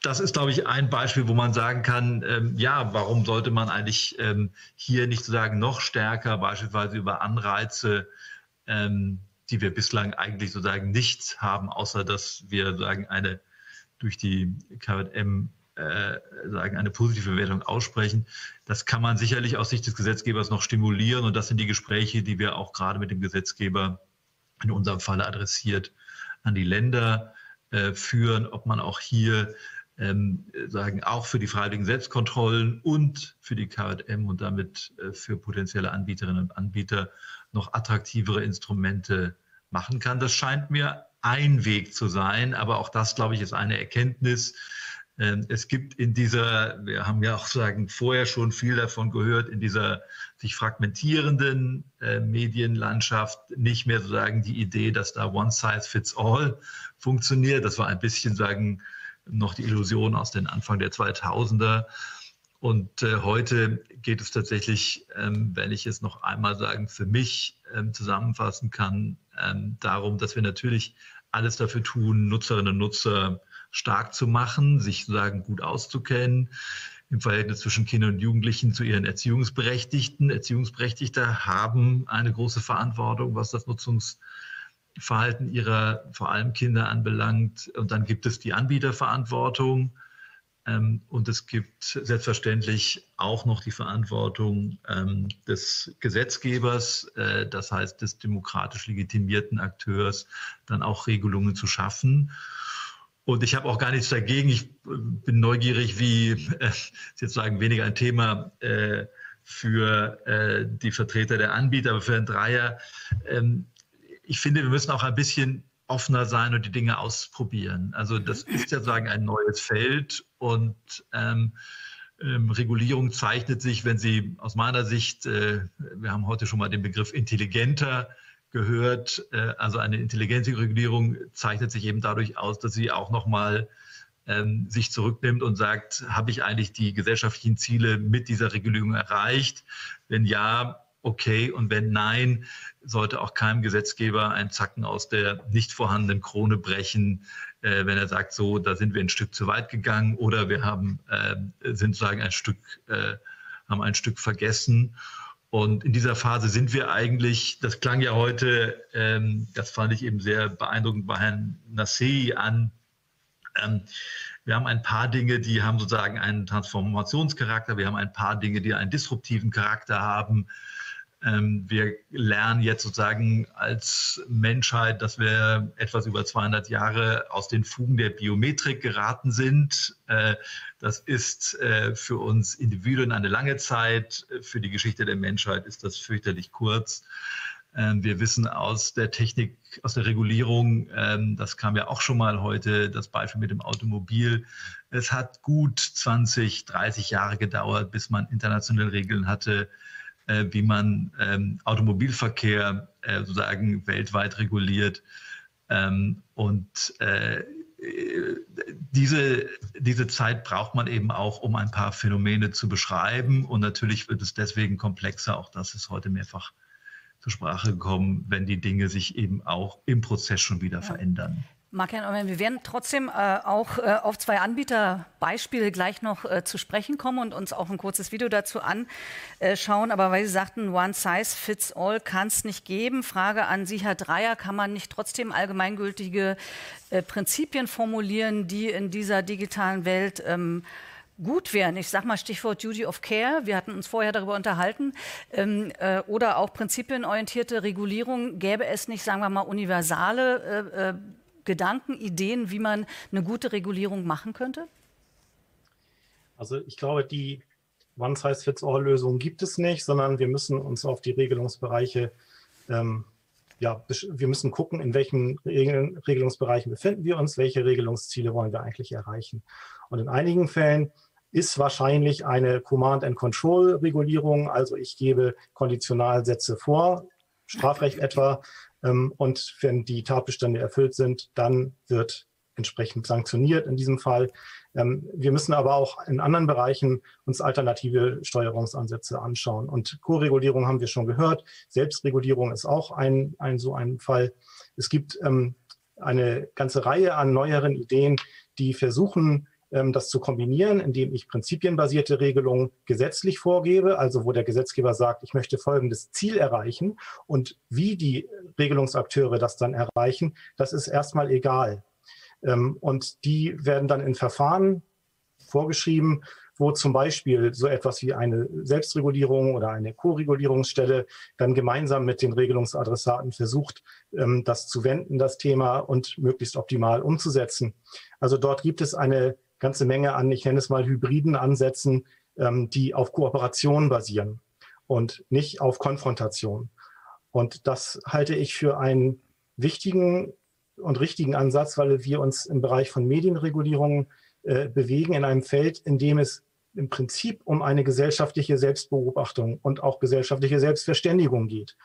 das ist, glaube ich, ein Beispiel, wo man sagen kann, ähm, ja, warum sollte man eigentlich hier nicht sozusagen noch stärker beispielsweise über Anreize, die wir bislang eigentlich sozusagen nichts haben, außer dass wir sagen eine durch die KWM äh, sagen, eine positive Bewertung aussprechen. Das kann man sicherlich aus Sicht des Gesetzgebers noch stimulieren und das sind die Gespräche, die wir auch gerade mit dem Gesetzgeber in unserem Falle adressiert an die Länder äh, führen, ob man auch hier ähm, sagen, auch für die freiwilligen Selbstkontrollen und für die KM und damit äh, für potenzielle Anbieterinnen und Anbieter noch attraktivere Instrumente machen kann. Das scheint mir ein Weg zu sein, aber auch das, glaube ich, ist eine Erkenntnis, es gibt in dieser, wir haben ja auch sagen vorher schon viel davon gehört, in dieser sich fragmentierenden äh, Medienlandschaft nicht mehr sozusagen die Idee, dass da One Size Fits All funktioniert. Das war ein bisschen sagen noch die Illusion aus den Anfang der 2000er. Und äh, heute geht es tatsächlich, ähm, wenn ich es noch einmal sagen, für mich ähm, zusammenfassen kann, ähm, darum, dass wir natürlich alles dafür tun, Nutzerinnen und Nutzer stark zu machen, sich sozusagen gut auszukennen im Verhältnis zwischen Kindern und Jugendlichen zu ihren Erziehungsberechtigten. Erziehungsberechtigte haben eine große Verantwortung, was das Nutzungsverhalten ihrer vor allem Kinder anbelangt. Und dann gibt es die Anbieterverantwortung. Ähm, und es gibt selbstverständlich auch noch die Verantwortung ähm, des Gesetzgebers, äh, das heißt des demokratisch legitimierten Akteurs, dann auch Regelungen zu schaffen. Und ich habe auch gar nichts dagegen. Ich äh, bin neugierig, wie äh, jetzt sagen weniger ein Thema äh, für äh, die Vertreter der Anbieter, aber für ein Dreier. Ähm, ich finde, wir müssen auch ein bisschen offener sein und die Dinge ausprobieren. Also das ist ja sagen ein neues Feld und ähm, ähm, Regulierung zeichnet sich, wenn sie aus meiner Sicht, äh, wir haben heute schon mal den Begriff intelligenter gehört. Äh, also eine intelligente Regulierung zeichnet sich eben dadurch aus, dass sie auch nochmal ähm, sich zurücknimmt und sagt, habe ich eigentlich die gesellschaftlichen Ziele mit dieser Regulierung erreicht? Wenn ja, okay. Und wenn nein, sollte auch keinem Gesetzgeber ein Zacken aus der nicht vorhandenen Krone brechen, äh, wenn er sagt, so, da sind wir ein Stück zu weit gegangen oder wir haben, äh, sind sozusagen ein Stück, äh, haben ein Stück vergessen. Und in dieser Phase sind wir eigentlich, das klang ja heute, ähm, das fand ich eben sehr beeindruckend bei Herrn Nassei an. Ähm, wir haben ein paar Dinge, die haben sozusagen einen Transformationscharakter. Wir haben ein paar Dinge, die einen disruptiven Charakter haben. Ähm, wir lernen jetzt sozusagen als Menschheit, dass wir etwas über 200 Jahre aus den Fugen der Biometrik geraten sind. Äh, das ist äh, für uns Individuen eine lange Zeit. Für die Geschichte der Menschheit ist das fürchterlich kurz. Ähm, wir wissen aus der Technik, aus der Regulierung, ähm, das kam ja auch schon mal heute, das Beispiel mit dem Automobil. Es hat gut 20, 30 Jahre gedauert, bis man internationale Regeln hatte, äh, wie man ähm, Automobilverkehr äh, sozusagen weltweit reguliert. Ähm, und äh, diese, diese Zeit braucht man eben auch, um ein paar Phänomene zu beschreiben. Und natürlich wird es deswegen komplexer. Auch das ist heute mehrfach zur Sprache kommen, wenn die Dinge sich eben auch im Prozess schon wieder ja. verändern. Markian, wir werden trotzdem äh, auch äh, auf zwei Anbieterbeispiele gleich noch äh, zu sprechen kommen und uns auch ein kurzes Video dazu anschauen. Aber weil Sie sagten, One Size Fits All kann es nicht geben. Frage an Sie, Herr Dreier, kann man nicht trotzdem allgemeingültige äh, Prinzipien formulieren, die in dieser digitalen Welt ähm, gut wären. Ich sage mal Stichwort Duty of Care. Wir hatten uns vorher darüber unterhalten. Ähm, äh, oder auch prinzipienorientierte Regulierung. Gäbe es nicht, sagen wir mal, universale äh, äh Gedanken, Ideen, wie man eine gute Regulierung machen könnte? Also ich glaube, die One-Size-Fits-All-Lösung gibt es nicht, sondern wir müssen uns auf die Regelungsbereiche, ähm, ja, wir müssen gucken, in welchen Regelungsbereichen befinden wir uns, welche Regelungsziele wollen wir eigentlich erreichen. Und in einigen Fällen ist wahrscheinlich eine Command-and-Control-Regulierung, also ich gebe Konditionalsätze vor, Strafrecht etwa, und wenn die Tatbestände erfüllt sind, dann wird entsprechend sanktioniert in diesem Fall. Ähm, wir müssen aber auch in anderen Bereichen uns alternative Steuerungsansätze anschauen. Und Co-Regulierung haben wir schon gehört. Selbstregulierung ist auch ein, ein so ein Fall. Es gibt ähm, eine ganze Reihe an neueren Ideen, die versuchen, ähm, das zu kombinieren, indem ich prinzipienbasierte Regelungen gesetzlich vorgebe, also wo der Gesetzgeber sagt, ich möchte folgendes Ziel erreichen und wie die Regelungsakteure das dann erreichen, das ist erstmal egal. Ähm, und die werden dann in Verfahren vorgeschrieben, wo zum Beispiel so etwas wie eine Selbstregulierung oder eine Co-Regulierungsstelle dann gemeinsam mit den Regelungsadressaten versucht, ähm, das zu wenden, das Thema und möglichst optimal umzusetzen. Also dort gibt es eine ganze Menge an, ich nenne es mal hybriden Ansätzen, ähm, die auf Kooperation basieren und nicht auf Konfrontation. Und das halte ich für einen wichtigen und richtigen Ansatz, weil wir uns im Bereich von Medienregulierung äh, bewegen in einem Feld, in dem es im Prinzip um eine gesellschaftliche Selbstbeobachtung und auch gesellschaftliche Selbstverständigung geht.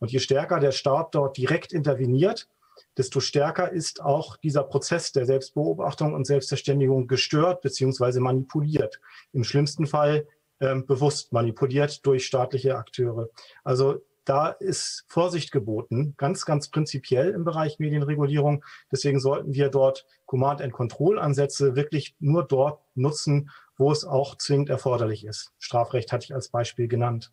Und je stärker der Staat dort direkt interveniert, desto stärker ist auch dieser Prozess der Selbstbeobachtung und Selbstverständigung gestört bzw. manipuliert. Im schlimmsten Fall äh, bewusst manipuliert durch staatliche Akteure. Also da ist Vorsicht geboten, ganz, ganz prinzipiell im Bereich Medienregulierung. Deswegen sollten wir dort Command-and-Control-Ansätze wirklich nur dort nutzen, wo es auch zwingend erforderlich ist. Strafrecht hatte ich als Beispiel genannt.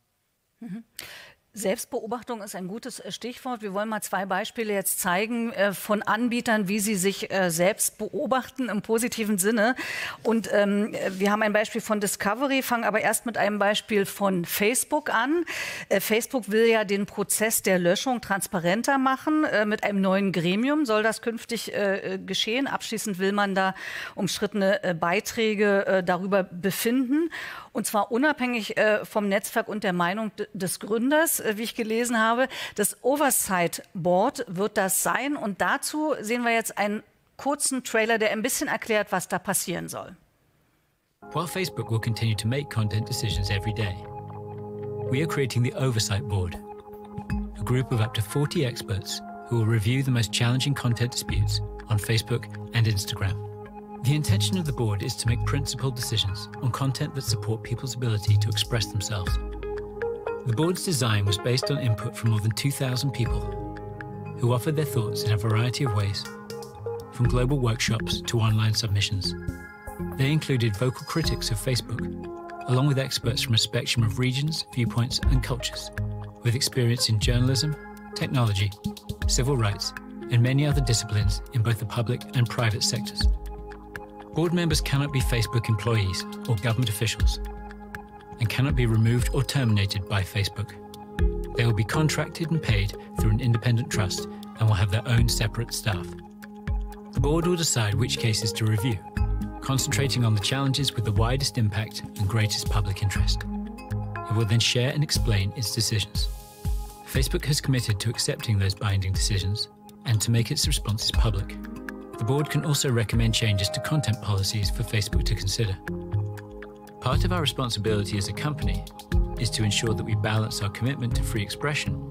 Selbstbeobachtung ist ein gutes äh, Stichwort. Wir wollen mal zwei Beispiele jetzt zeigen äh, von Anbietern, wie sie sich äh, selbst beobachten im positiven Sinne. Und ähm, wir haben ein Beispiel von Discovery, fangen aber erst mit einem Beispiel von Facebook an. Äh, Facebook will ja den Prozess der Löschung transparenter machen. Äh, mit einem neuen Gremium soll das künftig äh, geschehen. Abschließend will man da umstrittene Beiträge darüber befinden. Und zwar unabhängig äh, vom Netzwerk und der Meinung des Gründers, äh, wie ich gelesen habe. Das Oversight Board wird das sein. Und dazu sehen wir jetzt einen kurzen Trailer, der ein bisschen erklärt, was da passieren soll. While Facebook will continue to make content decisions every day, we are creating the Oversight Board, a group of up to 40 experts who will review the most challenging content disputes on Facebook and Instagram. The intention of the board is to make principled decisions on content that support people's ability to express themselves. The board's design was based on input from more than 2,000 people who offered their thoughts in a variety of ways, from global workshops to online submissions. They included vocal critics of Facebook, along with experts from a spectrum of regions, viewpoints, and cultures, with experience in journalism, technology, civil rights, and many other disciplines in both the public and private sectors. Board members cannot be Facebook employees or government officials and cannot be removed or terminated by Facebook. They will be contracted and paid through an independent trust and will have their own separate staff. The board will decide which cases to review, concentrating on the challenges with the widest impact and greatest public interest. It will then share and explain its decisions. Facebook has committed to accepting those binding decisions and to make its responses public. The board can also recommend changes to content policies for Facebook to consider. Part of our responsibility as a company is to ensure that we balance our commitment to free expression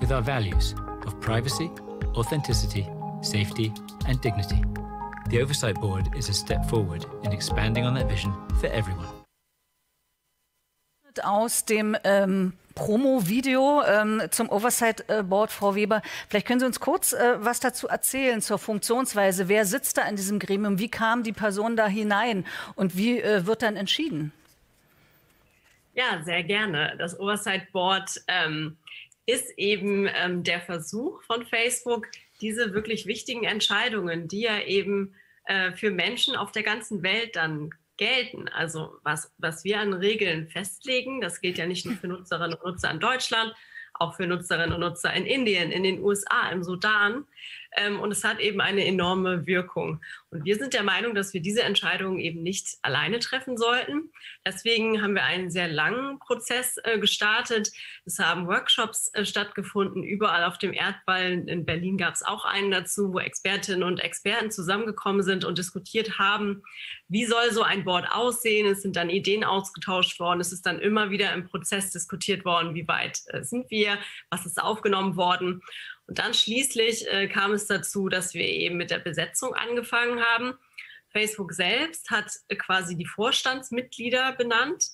with our values of privacy, authenticity, safety, and dignity. The Oversight Board is a step forward in expanding on that vision for everyone. aus dem ähm, Promo-Video ähm, zum Oversight Board, Frau Weber. Vielleicht können Sie uns kurz äh, was dazu erzählen zur Funktionsweise. Wer sitzt da in diesem Gremium? Wie kam die Person da hinein? Und wie äh, wird dann entschieden? Ja, sehr gerne. Das Oversight Board ähm, ist eben ähm, der Versuch von Facebook, diese wirklich wichtigen Entscheidungen, die ja eben äh, für Menschen auf der ganzen Welt dann gelten. Also was, was wir an Regeln festlegen, das gilt ja nicht nur für Nutzerinnen und Nutzer in Deutschland, auch für Nutzerinnen und Nutzer in Indien, in den USA, im Sudan. Ähm, und es hat eben eine enorme Wirkung. Und wir sind der Meinung, dass wir diese Entscheidungen eben nicht alleine treffen sollten. Deswegen haben wir einen sehr langen Prozess äh, gestartet. Es haben Workshops äh, stattgefunden, überall auf dem Erdball. In Berlin gab es auch einen dazu, wo Expertinnen und Experten zusammengekommen sind und diskutiert haben, wie soll so ein Board aussehen. Es sind dann Ideen ausgetauscht worden. Es ist dann immer wieder im Prozess diskutiert worden, wie weit äh, sind wir, was ist aufgenommen worden. Und dann schließlich äh, kam es dazu, dass wir eben mit der Besetzung angefangen haben. Facebook selbst hat äh, quasi die Vorstandsmitglieder benannt.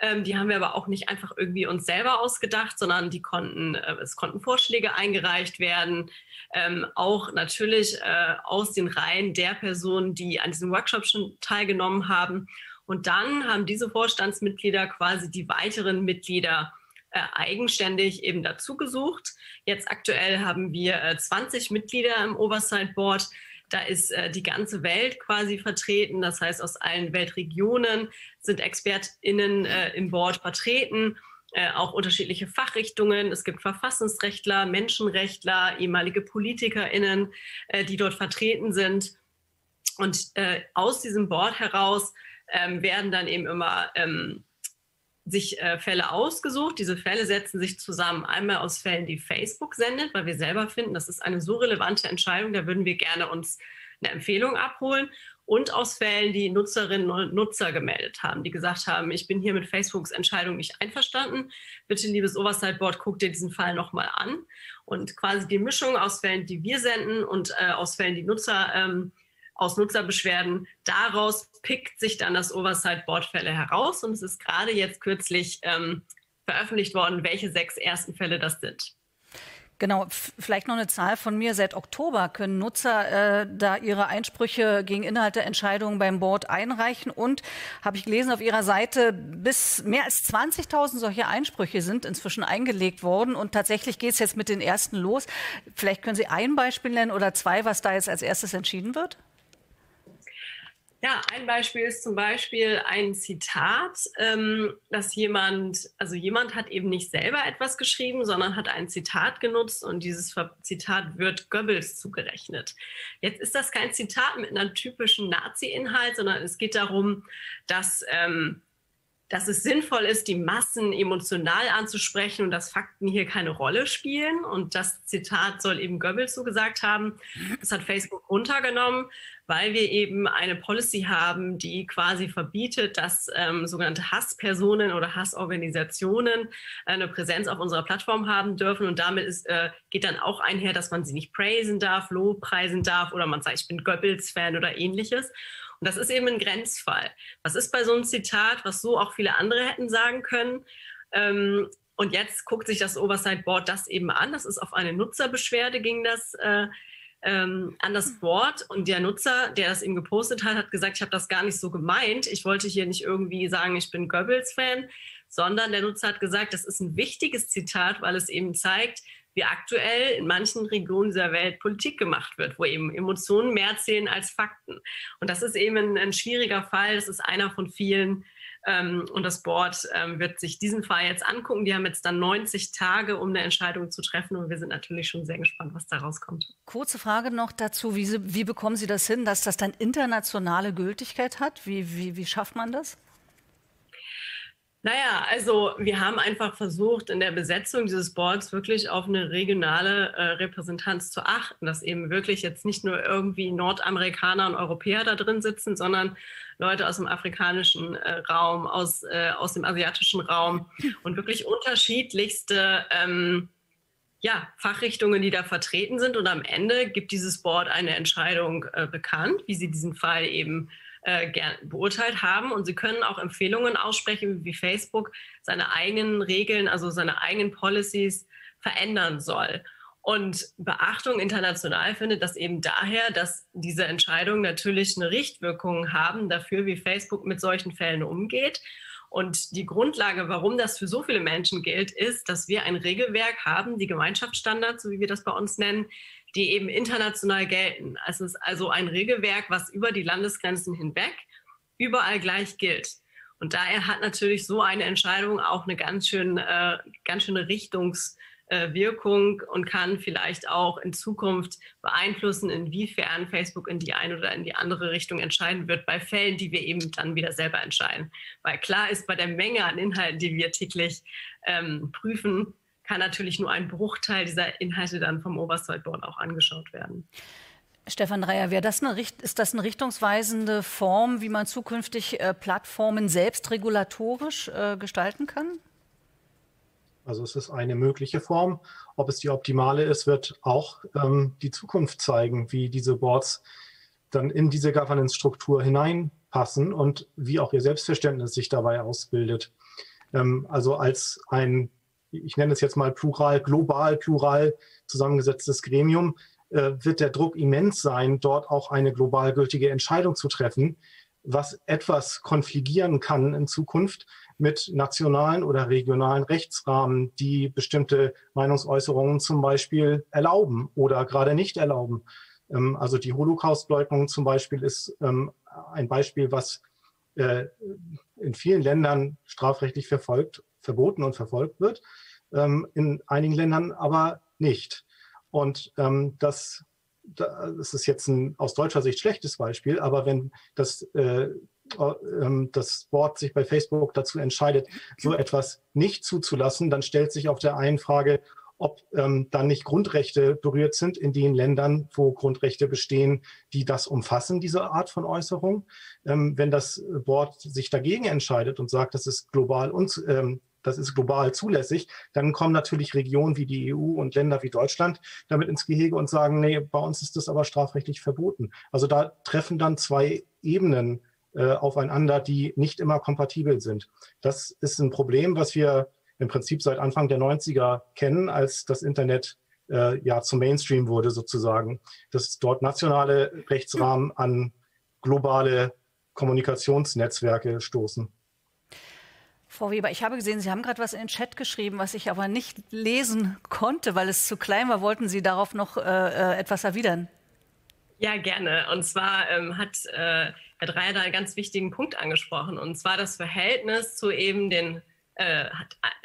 Ähm, die haben wir aber auch nicht einfach irgendwie uns selber ausgedacht, sondern die konnten, äh, es konnten Vorschläge eingereicht werden, ähm, auch natürlich äh, aus den Reihen der Personen, die an diesem Workshop schon teilgenommen haben. Und dann haben diese Vorstandsmitglieder quasi die weiteren Mitglieder äh, eigenständig eben dazu gesucht. Jetzt aktuell haben wir äh, 20 Mitglieder im Oversight Board. Da ist äh, die ganze Welt quasi vertreten. Das heißt, aus allen Weltregionen sind ExpertInnen äh, im Board vertreten. Äh, auch unterschiedliche Fachrichtungen. Es gibt Verfassungsrechtler, Menschenrechtler, ehemalige PolitikerInnen, äh, die dort vertreten sind. Und äh, aus diesem Board heraus ähm, werden dann eben immer ähm, sich äh, Fälle ausgesucht. Diese Fälle setzen sich zusammen einmal aus Fällen, die Facebook sendet, weil wir selber finden, das ist eine so relevante Entscheidung, da würden wir gerne uns eine Empfehlung abholen. Und aus Fällen, die Nutzerinnen und Nutzer gemeldet haben, die gesagt haben, ich bin hier mit Facebooks Entscheidung nicht einverstanden. Bitte, liebes Oversight Board, guck dir diesen Fall nochmal an. Und quasi die Mischung aus Fällen, die wir senden und äh, aus Fällen, die Nutzer ähm, aus Nutzerbeschwerden. Daraus pickt sich dann das Oversight Board Fälle heraus und es ist gerade jetzt kürzlich ähm, veröffentlicht worden, welche sechs ersten Fälle das sind. Genau, vielleicht noch eine Zahl von mir. Seit Oktober können Nutzer äh, da ihre Einsprüche gegen Inhalte Entscheidungen beim Board einreichen. Und habe ich gelesen auf Ihrer Seite, bis mehr als 20.000 solche Einsprüche sind inzwischen eingelegt worden. Und tatsächlich geht es jetzt mit den ersten los. Vielleicht können Sie ein Beispiel nennen oder zwei, was da jetzt als erstes entschieden wird? Ja, ein Beispiel ist zum Beispiel ein Zitat, ähm, dass jemand, also jemand hat eben nicht selber etwas geschrieben, sondern hat ein Zitat genutzt und dieses Zitat wird Goebbels zugerechnet. Jetzt ist das kein Zitat mit einem typischen Nazi-Inhalt, sondern es geht darum, dass ähm, dass es sinnvoll ist, die Massen emotional anzusprechen und dass Fakten hier keine Rolle spielen. Und das Zitat soll eben Goebbels so gesagt haben. Das hat Facebook runtergenommen, weil wir eben eine Policy haben, die quasi verbietet, dass ähm, sogenannte Hasspersonen oder Hassorganisationen eine Präsenz auf unserer Plattform haben dürfen. Und damit ist, äh, geht dann auch einher, dass man sie nicht praisen darf, lobpreisen darf oder man sagt, ich bin Goebbels-Fan oder ähnliches. Und das ist eben ein Grenzfall. Was ist bei so einem Zitat, was so auch viele andere hätten sagen können? Ähm, und jetzt guckt sich das Oversight Board das eben an. Das ist auf eine Nutzerbeschwerde ging das äh, ähm, an das Board. Und der Nutzer, der das eben gepostet hat, hat gesagt, ich habe das gar nicht so gemeint. Ich wollte hier nicht irgendwie sagen, ich bin Goebbels-Fan, sondern der Nutzer hat gesagt, das ist ein wichtiges Zitat, weil es eben zeigt, wie aktuell in manchen Regionen dieser Welt Politik gemacht wird, wo eben Emotionen mehr zählen als Fakten. Und das ist eben ein, ein schwieriger Fall. Das ist einer von vielen. Ähm, und das Board ähm, wird sich diesen Fall jetzt angucken. Die haben jetzt dann 90 Tage, um eine Entscheidung zu treffen. Und wir sind natürlich schon sehr gespannt, was da rauskommt. Kurze Frage noch dazu. Wie, wie bekommen Sie das hin, dass das dann internationale Gültigkeit hat? Wie, wie, wie schafft man das? Naja, also wir haben einfach versucht, in der Besetzung dieses Boards wirklich auf eine regionale äh, Repräsentanz zu achten, dass eben wirklich jetzt nicht nur irgendwie Nordamerikaner und Europäer da drin sitzen, sondern Leute aus dem afrikanischen äh, Raum, aus, äh, aus dem asiatischen Raum und wirklich unterschiedlichste ähm, ja, Fachrichtungen, die da vertreten sind. Und am Ende gibt dieses Board eine Entscheidung äh, bekannt, wie sie diesen Fall eben äh, beurteilt haben. Und sie können auch Empfehlungen aussprechen, wie Facebook seine eigenen Regeln, also seine eigenen Policies verändern soll. Und Beachtung international findet das eben daher, dass diese Entscheidungen natürlich eine Richtwirkung haben dafür, wie Facebook mit solchen Fällen umgeht. Und die Grundlage, warum das für so viele Menschen gilt, ist, dass wir ein Regelwerk haben, die Gemeinschaftsstandards, so wie wir das bei uns nennen, die eben international gelten. Es ist also ein Regelwerk, was über die Landesgrenzen hinweg überall gleich gilt. Und daher hat natürlich so eine Entscheidung auch eine ganz, schön, äh, ganz schöne Richtungs- äh, und kann vielleicht auch in Zukunft beeinflussen, inwiefern Facebook in die eine oder in die andere Richtung entscheiden wird, bei Fällen, die wir eben dann wieder selber entscheiden. Weil klar ist, bei der Menge an Inhalten, die wir täglich ähm, prüfen, kann natürlich nur ein Bruchteil dieser Inhalte dann vom Oversight Board auch angeschaut werden. Stefan Dreier, wäre das eine, ist das eine richtungsweisende Form, wie man zukünftig äh, Plattformen selbst regulatorisch äh, gestalten kann? Also es ist eine mögliche Form. Ob es die optimale ist, wird auch ähm, die Zukunft zeigen, wie diese Boards dann in diese Governance-Struktur hineinpassen und wie auch ihr Selbstverständnis sich dabei ausbildet. Ähm, also als ein, ich nenne es jetzt mal plural, global, plural zusammengesetztes Gremium, äh, wird der Druck immens sein, dort auch eine global gültige Entscheidung zu treffen, was etwas konfligieren kann in Zukunft, mit nationalen oder regionalen Rechtsrahmen, die bestimmte Meinungsäußerungen zum Beispiel erlauben oder gerade nicht erlauben. Ähm, also die Holocaustleugnung zum Beispiel ist ähm, ein Beispiel, was äh, in vielen Ländern strafrechtlich verfolgt, verboten und verfolgt wird, ähm, in einigen Ländern aber nicht. Und das, das ist jetzt ein aus deutscher Sicht schlechtes Beispiel, aber wenn das äh, ähm, das Board sich bei Facebook dazu entscheidet, so etwas nicht zuzulassen, dann stellt sich auf der einen Frage, ob ähm, dann nicht Grundrechte berührt sind in den Ländern, wo Grundrechte bestehen, die das umfassen, diese Art von Äußerung. Ähm, wenn das Board sich dagegen entscheidet und sagt, das ist global und ähm, das ist global zulässig, dann kommen natürlich Regionen wie die EU und Länder wie Deutschland damit ins Gehege und sagen, nee, bei uns ist das aber strafrechtlich verboten. Also da treffen dann zwei Ebenen äh, aufeinander, die nicht immer kompatibel sind. Das ist ein Problem, was wir im Prinzip seit Anfang der 90er kennen, als das Internet äh, ja zum Mainstream wurde sozusagen, dass dort nationale Rechtsrahmen an globale Kommunikationsnetzwerke stoßen. Frau Weber, ich habe gesehen, Sie haben gerade was in den Chat geschrieben, was ich aber nicht lesen konnte, weil es zu klein war. Wollten Sie darauf noch äh, äh etwas erwidern? Ja, gerne. Und zwar ähm, hat äh, Herr Dreier da einen ganz wichtigen Punkt angesprochen, und zwar das Verhältnis zu eben den äh,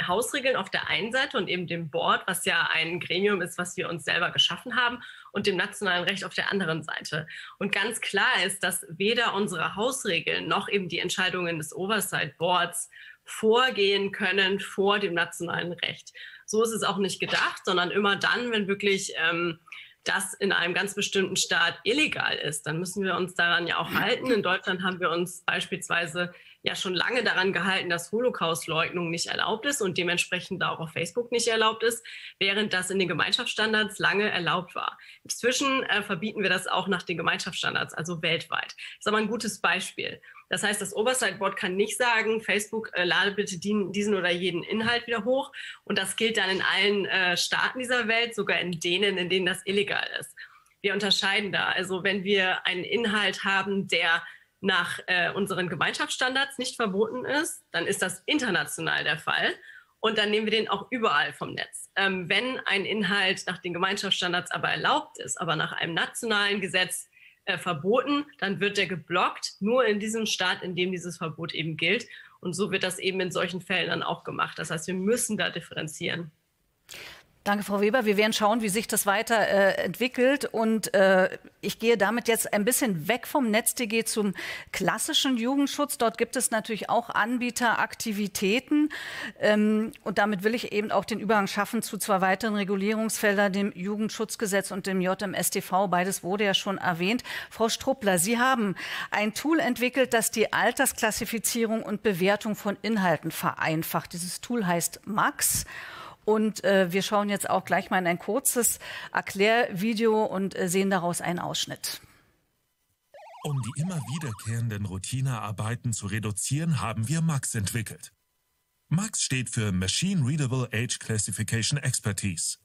Hausregeln auf der einen Seite und eben dem Board, was ja ein Gremium ist, was wir uns selber geschaffen haben, und dem nationalen Recht auf der anderen Seite. Und ganz klar ist, dass weder unsere Hausregeln noch eben die Entscheidungen des Oversight Boards vorgehen können vor dem nationalen Recht. So ist es auch nicht gedacht, sondern immer dann, wenn wirklich ähm, das in einem ganz bestimmten Staat illegal ist, dann müssen wir uns daran ja auch halten. In Deutschland haben wir uns beispielsweise ja schon lange daran gehalten, dass Holocaust-Leugnung nicht erlaubt ist und dementsprechend auch auf Facebook nicht erlaubt ist, während das in den Gemeinschaftsstandards lange erlaubt war. Inzwischen äh, verbieten wir das auch nach den Gemeinschaftsstandards, also weltweit. Das ist aber ein gutes Beispiel. Das heißt, das Oversight Board kann nicht sagen, Facebook äh, lade bitte den, diesen oder jeden Inhalt wieder hoch. Und das gilt dann in allen äh, Staaten dieser Welt, sogar in denen, in denen das illegal ist. Wir unterscheiden da. Also wenn wir einen Inhalt haben, der nach äh, unseren Gemeinschaftsstandards nicht verboten ist, dann ist das international der Fall. Und dann nehmen wir den auch überall vom Netz. Ähm, wenn ein Inhalt nach den Gemeinschaftsstandards aber erlaubt ist, aber nach einem nationalen Gesetz äh, verboten, dann wird der geblockt, nur in diesem Staat, in dem dieses Verbot eben gilt. Und so wird das eben in solchen Fällen dann auch gemacht. Das heißt, wir müssen da differenzieren. Danke, Frau Weber. Wir werden schauen, wie sich das weiterentwickelt. Äh, und äh, ich gehe damit jetzt ein bisschen weg vom NetzDG zum klassischen Jugendschutz. Dort gibt es natürlich auch Anbieteraktivitäten. Ähm, und damit will ich eben auch den Übergang schaffen zu zwei weiteren Regulierungsfeldern, dem Jugendschutzgesetz und dem JMSTV. Beides wurde ja schon erwähnt. Frau Struppler, Sie haben ein Tool entwickelt, das die Altersklassifizierung und Bewertung von Inhalten vereinfacht. Dieses Tool heißt Max. Und äh, wir schauen jetzt auch gleich mal in ein kurzes Erklärvideo und äh, sehen daraus einen Ausschnitt. Um die immer wiederkehrenden Routinearbeiten zu reduzieren, haben wir Max entwickelt. Max steht für Machine Readable Age Classification Expertise.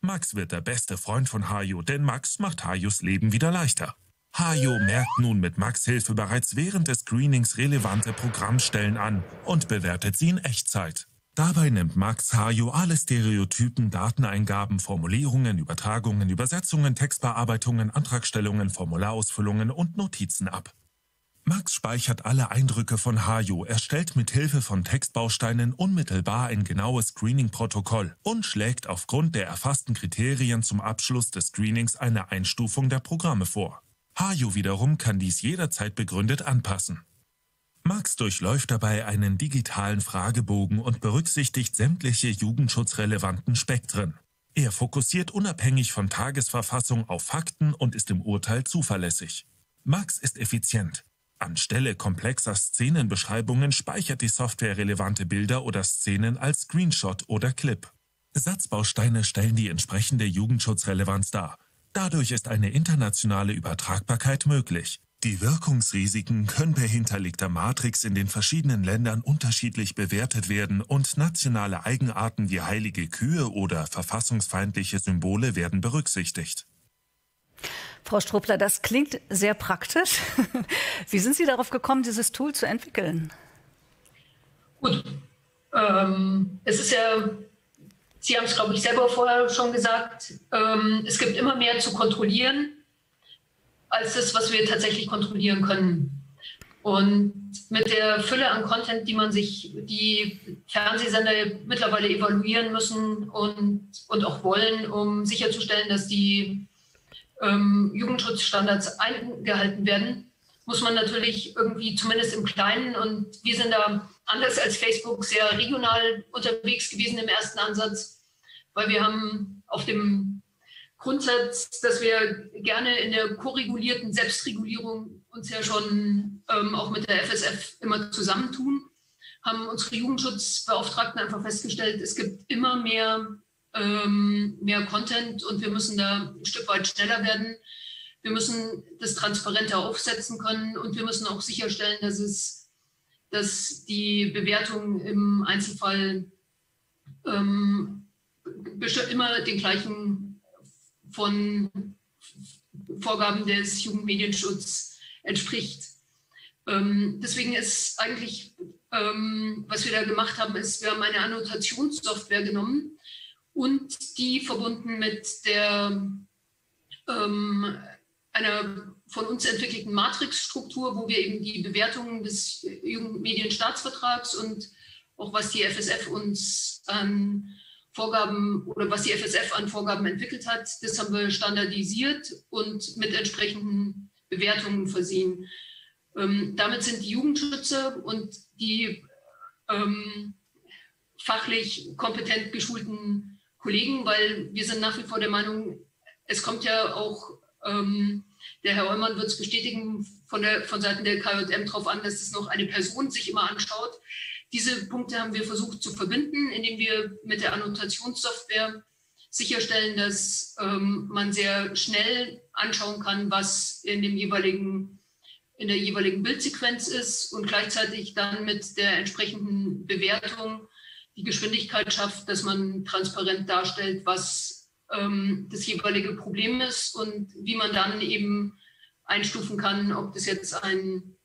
Max wird der beste Freund von Hajo, denn Max macht Hajos Leben wieder leichter. Hajo merkt nun mit Max Hilfe bereits während des Screenings relevante Programmstellen an und bewertet sie in Echtzeit. Dabei nimmt Max Hajo alle Stereotypen, Dateneingaben, Formulierungen, Übertragungen, Übersetzungen, Textbearbeitungen, Antragstellungen, Formularausfüllungen und Notizen ab. Max speichert alle Eindrücke von Hajo, erstellt mit Hilfe von Textbausteinen unmittelbar ein genaues Screening-Protokoll und schlägt aufgrund der erfassten Kriterien zum Abschluss des Screenings eine Einstufung der Programme vor. Hajo wiederum kann dies jederzeit begründet anpassen. Max durchläuft dabei einen digitalen Fragebogen und berücksichtigt sämtliche jugendschutzrelevanten Spektren. Er fokussiert unabhängig von Tagesverfassung auf Fakten und ist im Urteil zuverlässig. Max ist effizient. Anstelle komplexer Szenenbeschreibungen speichert die Software relevante Bilder oder Szenen als Screenshot oder Clip. Satzbausteine stellen die entsprechende Jugendschutzrelevanz dar. Dadurch ist eine internationale Übertragbarkeit möglich. Die Wirkungsrisiken können per hinterlegter Matrix in den verschiedenen Ländern unterschiedlich bewertet werden und nationale Eigenarten wie heilige Kühe oder verfassungsfeindliche Symbole werden berücksichtigt. Frau Struppler, das klingt sehr praktisch. Wie sind Sie darauf gekommen, dieses Tool zu entwickeln? Gut, ähm, es ist ja, Sie haben es, glaube ich, selber vorher schon gesagt, ähm, es gibt immer mehr zu kontrollieren als das, was wir tatsächlich kontrollieren können. Und mit der Fülle an Content, die man sich, die Fernsehsender mittlerweile evaluieren müssen und, und auch wollen, um sicherzustellen, dass die ähm, Jugendschutzstandards eingehalten werden, muss man natürlich irgendwie zumindest im Kleinen und wir sind da anders als Facebook sehr regional unterwegs gewesen im ersten Ansatz, weil wir haben auf dem Grundsatz, dass wir gerne in der koregulierten Selbstregulierung uns ja schon ähm, auch mit der FSF immer zusammentun, haben unsere Jugendschutzbeauftragten einfach festgestellt, es gibt immer mehr, ähm, mehr Content und wir müssen da ein Stück weit schneller werden. Wir müssen das transparenter aufsetzen können und wir müssen auch sicherstellen, dass es, dass die Bewertung im Einzelfall ähm, immer den gleichen von Vorgaben des Jugendmedienschutzes entspricht. Ähm, deswegen ist eigentlich, ähm, was wir da gemacht haben, ist, wir haben eine Annotationssoftware genommen und die verbunden mit der ähm, einer von uns entwickelten Matrixstruktur, wo wir eben die Bewertungen des Jugendmedienstaatsvertrags und auch was die FSF uns an Vorgaben oder was die FSF an Vorgaben entwickelt hat, das haben wir standardisiert und mit entsprechenden Bewertungen versehen. Ähm, damit sind die Jugendschützer und die ähm, fachlich kompetent geschulten Kollegen, weil wir sind nach wie vor der Meinung, es kommt ja auch, ähm, der Herr Eumann wird es bestätigen, von, der, von Seiten der KJM darauf an, dass es noch eine Person sich immer anschaut. Diese Punkte haben wir versucht zu verbinden, indem wir mit der Annotationssoftware sicherstellen, dass ähm, man sehr schnell anschauen kann, was in dem jeweiligen in der jeweiligen Bildsequenz ist und gleichzeitig dann mit der entsprechenden Bewertung die Geschwindigkeit schafft, dass man transparent darstellt, was ähm, das jeweilige Problem ist und wie man dann eben einstufen kann, ob das jetzt ein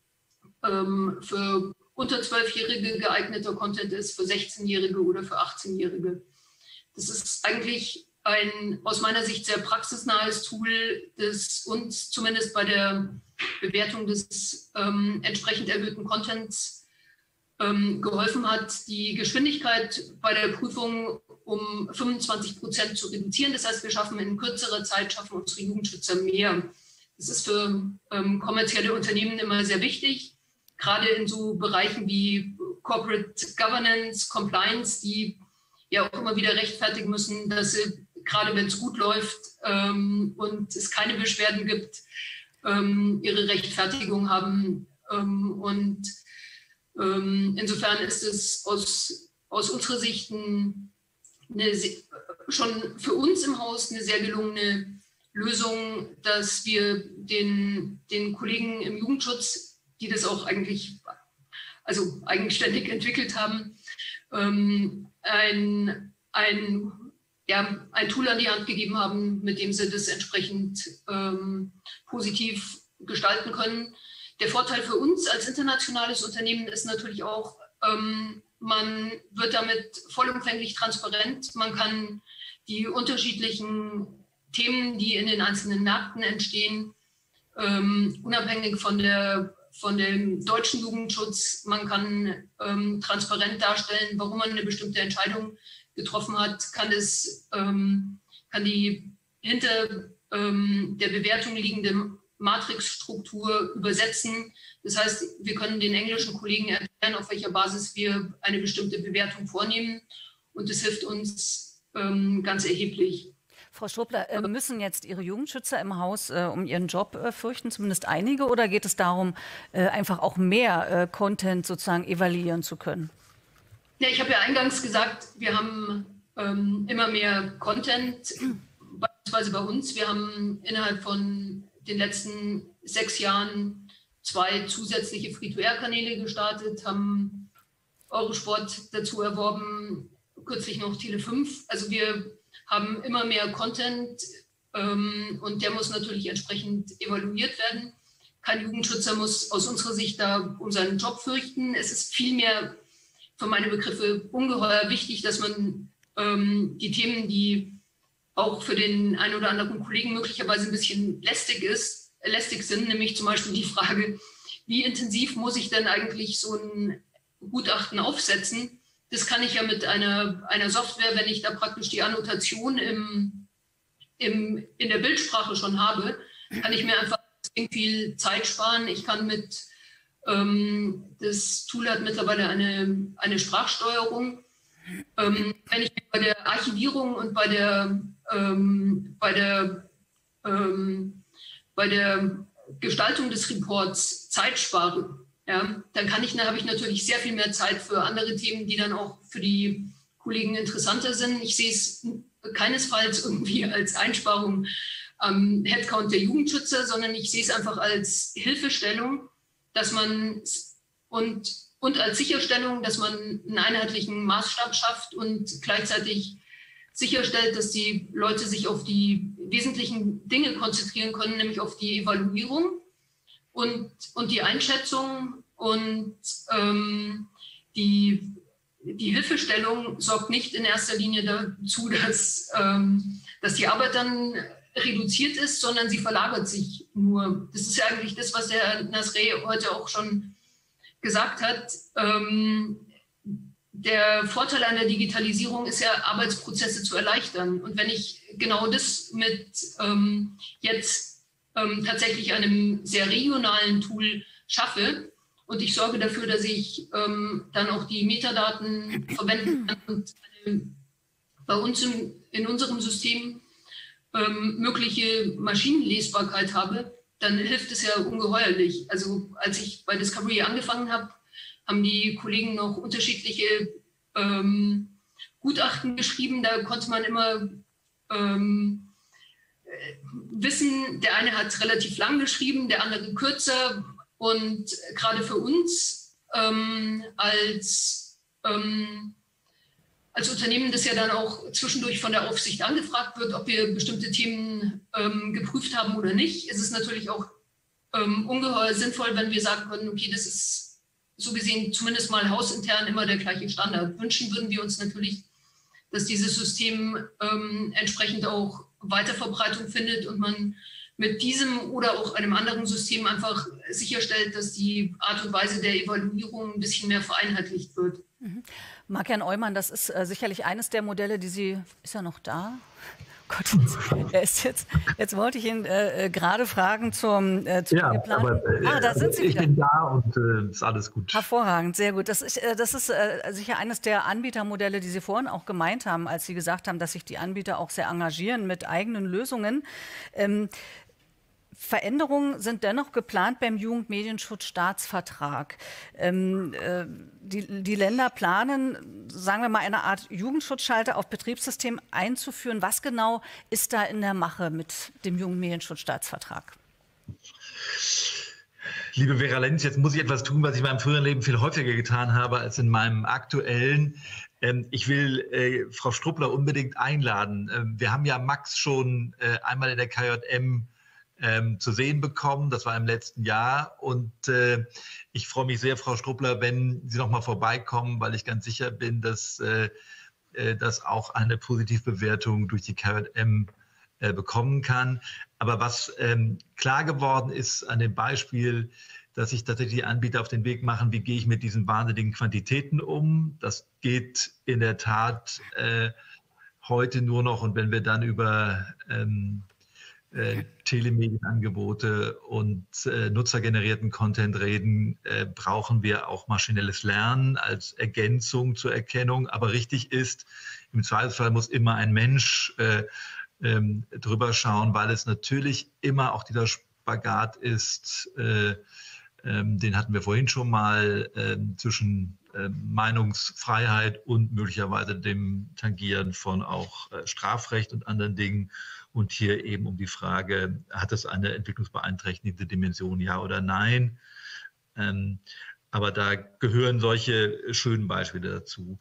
ähm, für unter Zwölfjährige geeigneter Content ist, für 16-Jährige oder für 18-Jährige. Das ist eigentlich ein aus meiner Sicht sehr praxisnahes Tool, das uns zumindest bei der Bewertung des ähm, entsprechend erhöhten Contents ähm, geholfen hat, die Geschwindigkeit bei der Prüfung um 25 Prozent zu reduzieren. Das heißt, wir schaffen in kürzerer Zeit, schaffen unsere Jugendschützer mehr. Das ist für ähm, kommerzielle Unternehmen immer sehr wichtig gerade in so Bereichen wie Corporate Governance, Compliance, die ja auch immer wieder rechtfertigen müssen, dass sie, gerade wenn es gut läuft ähm, und es keine Beschwerden gibt, ähm, ihre Rechtfertigung haben. Ähm, und ähm, insofern ist es aus, aus unserer Sicht ein, eine, schon für uns im Haus eine sehr gelungene Lösung, dass wir den, den Kollegen im Jugendschutz, die das auch eigentlich, also eigenständig entwickelt haben, ähm, ein, ein, ja, ein Tool an die Hand gegeben haben, mit dem sie das entsprechend ähm, positiv gestalten können. Der Vorteil für uns als internationales Unternehmen ist natürlich auch, ähm, man wird damit vollumfänglich transparent. Man kann die unterschiedlichen Themen, die in den einzelnen Märkten entstehen, ähm, unabhängig von, der, von dem deutschen Jugendschutz, man kann ähm, transparent darstellen, warum man eine bestimmte Entscheidung getroffen hat, kann, es, ähm, kann die hinter ähm, der Bewertung liegende Matrixstruktur übersetzen. Das heißt, wir können den englischen Kollegen erklären, auf welcher Basis wir eine bestimmte Bewertung vornehmen. Und das hilft uns ähm, ganz erheblich. Frau Strobler, äh, müssen jetzt Ihre Jugendschützer im Haus äh, um ihren Job äh, fürchten, zumindest einige, oder geht es darum, äh, einfach auch mehr äh, Content sozusagen evaluieren zu können? Ja, ich habe ja eingangs gesagt, wir haben ähm, immer mehr Content, beispielsweise bei uns. Wir haben innerhalb von den letzten sechs Jahren zwei zusätzliche Free-to-Air-Kanäle gestartet, haben Eurosport dazu erworben, kürzlich noch Tele 5. Also wir haben immer mehr Content ähm, und der muss natürlich entsprechend evaluiert werden. Kein Jugendschützer muss aus unserer Sicht da um seinen Job fürchten. Es ist vielmehr für meine Begriffe ungeheuer wichtig, dass man ähm, die Themen, die auch für den einen oder anderen Kollegen möglicherweise ein bisschen lästig ist, lästig sind, nämlich zum Beispiel die Frage, wie intensiv muss ich denn eigentlich so ein Gutachten aufsetzen? Das kann ich ja mit einer, einer Software, wenn ich da praktisch die Annotation im, im, in der Bildsprache schon habe, kann ich mir einfach viel Zeit sparen. Ich kann mit, ähm, das Tool hat mittlerweile eine, eine Sprachsteuerung. Ähm, wenn ich bei der Archivierung und bei der ähm, bei, der, ähm, bei der Gestaltung des Reports Zeit spare, ja, dann kann ich, habe ich natürlich sehr viel mehr Zeit für andere Themen, die dann auch für die Kollegen interessanter sind. Ich sehe es keinesfalls irgendwie als Einsparung am Headcount der Jugendschützer, sondern ich sehe es einfach als Hilfestellung, dass man und, und als Sicherstellung, dass man einen einheitlichen Maßstab schafft und gleichzeitig sicherstellt, dass die Leute sich auf die wesentlichen Dinge konzentrieren können, nämlich auf die Evaluierung und, und die Einschätzung und ähm, die, die Hilfestellung sorgt nicht in erster Linie dazu, dass, ähm, dass die Arbeit dann reduziert ist, sondern sie verlagert sich nur. Das ist ja eigentlich das, was der Nasre heute auch schon gesagt hat. Ähm, der Vorteil an der Digitalisierung ist ja, Arbeitsprozesse zu erleichtern. Und wenn ich genau das mit ähm, jetzt ähm, tatsächlich einem sehr regionalen Tool schaffe und ich sorge dafür, dass ich ähm, dann auch die Metadaten verwenden kann und eine, bei uns im, in unserem System ähm, mögliche Maschinenlesbarkeit habe, dann hilft es ja ungeheuerlich. Also als ich bei Discovery angefangen habe, haben die Kollegen noch unterschiedliche ähm, Gutachten geschrieben. Da konnte man immer ähm, äh, wissen, der eine hat relativ lang geschrieben, der andere kürzer. Und gerade für uns ähm, als, ähm, als Unternehmen, das ja dann auch zwischendurch von der Aufsicht angefragt wird, ob wir bestimmte Themen ähm, geprüft haben oder nicht, ist es natürlich auch ähm, ungeheuer sinnvoll, wenn wir sagen können, okay, das ist so gesehen zumindest mal hausintern immer der gleiche Standard. Wünschen würden wir uns natürlich, dass dieses System ähm, entsprechend auch Weiterverbreitung findet und man mit diesem oder auch einem anderen System einfach sicherstellt, dass die Art und Weise der Evaluierung ein bisschen mehr vereinheitlicht wird. Mhm. Mark-Jan Eumann, das ist äh, sicherlich eines der Modelle, die Sie, ist er noch da? Gott, er ist jetzt, jetzt wollte ich ihn äh, äh gerade fragen zum, äh, zum ja, geplanten. Aber, äh, ah, da sind Sie ich wieder. bin da und äh, ist alles gut. Hervorragend, sehr gut. Das ist, äh, das ist sicher eines der Anbietermodelle, die Sie vorhin auch gemeint haben, als Sie gesagt haben, dass sich die Anbieter auch sehr engagieren mit eigenen Lösungen. Ähm, Veränderungen sind dennoch geplant beim Jugendmedienschutzstaatsvertrag. Ähm, äh, die, die, Länder planen, sagen wir mal, eine Art Jugendschutzschalter auf Betriebssystem einzuführen. Was genau ist da in der Mache mit dem Jugendmedienschutzstaatsvertrag? Liebe Vera Lenz, jetzt muss ich etwas tun, was ich in meinem früheren Leben viel häufiger getan habe als in meinem aktuellen. Ähm, ich will äh, Frau Struppler unbedingt einladen. Ähm, wir haben ja Max schon äh, einmal in der KJM ähm, zu sehen bekommen. Das war im letzten Jahr. Und äh, ich freue mich sehr, Frau Struppler, wenn Sie noch mal vorbeikommen, weil ich ganz sicher bin, dass äh, äh, das auch eine Positivbewertung durch die KJM äh, bekommen kann. Aber was ähm, klar geworden ist an dem Beispiel, dass sich tatsächlich die Anbieter auf den Weg machen, wie gehe ich mit diesen wahnsinnigen Quantitäten um. Das geht in der Tat äh, heute nur noch. Und wenn wir dann über ähm, äh, Telemedienangebote und äh, nutzergenerierten Content reden, äh, brauchen wir auch maschinelles Lernen als Ergänzung zur Erkennung. Aber richtig ist, im Zweifelsfall muss immer ein Mensch äh, ähm, drüber schauen, weil es natürlich immer auch dieser Spagat ist, äh, ähm, den hatten wir vorhin schon mal ähm, zwischen ähm, Meinungsfreiheit und möglicherweise dem Tangieren von auch äh, Strafrecht und anderen Dingen. Und hier eben um die Frage, hat es eine entwicklungsbeeinträchtigende Dimension, ja oder nein? aber da gehören solche schönen Beispiele dazu.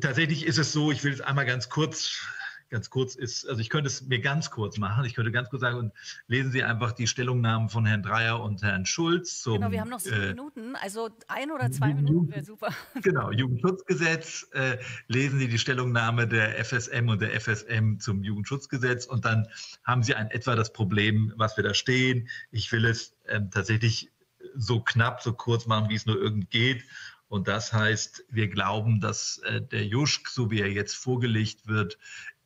Tatsächlich ist es so, ich will es einmal ganz kurz ganz kurz ist, also ich könnte es mir ganz kurz machen. Ich könnte ganz kurz sagen, und lesen Sie einfach die Stellungnahmen von Herrn Dreier und Herrn Schulz zum. Genau, wir haben noch sieben äh, Minuten, also ein oder zwei Jugend, Minuten wäre super. Genau, Jugendschutzgesetz. Äh, lesen Sie die Stellungnahme der FSM und der FSM zum Jugendschutzgesetz und dann haben Sie ein etwa das Problem, was wir da stehen. Ich will es äh, tatsächlich so knapp, so kurz machen, wie es nur irgend geht. Und das heißt, wir glauben, dass äh, der Juschk, so wie er jetzt vorgelegt wird,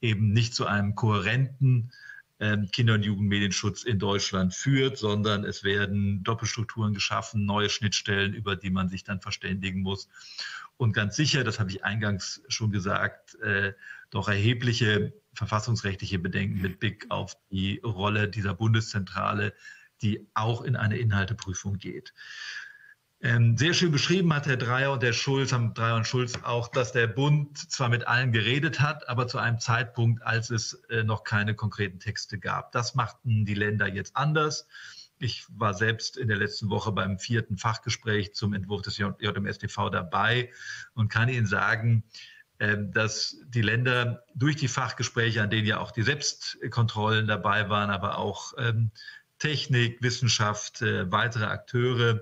eben nicht zu einem kohärenten ähm, Kinder- und Jugendmedienschutz in Deutschland führt, sondern es werden Doppelstrukturen geschaffen, neue Schnittstellen, über die man sich dann verständigen muss. Und ganz sicher, das habe ich eingangs schon gesagt, äh, doch erhebliche verfassungsrechtliche Bedenken mit Blick auf die Rolle dieser Bundeszentrale, die auch in eine Inhalteprüfung geht. Ähm, sehr schön beschrieben hat Herr Dreier und Herr Schulz, haben Dreier und Schulz auch, dass der Bund zwar mit allen geredet hat, aber zu einem Zeitpunkt, als es äh, noch keine konkreten Texte gab. Das machten die Länder jetzt anders. Ich war selbst in der letzten Woche beim vierten Fachgespräch zum Entwurf des JMSTV dabei und kann Ihnen sagen, ähm, dass die Länder durch die Fachgespräche, an denen ja auch die Selbstkontrollen dabei waren, aber auch ähm, Technik, Wissenschaft, äh, weitere Akteure,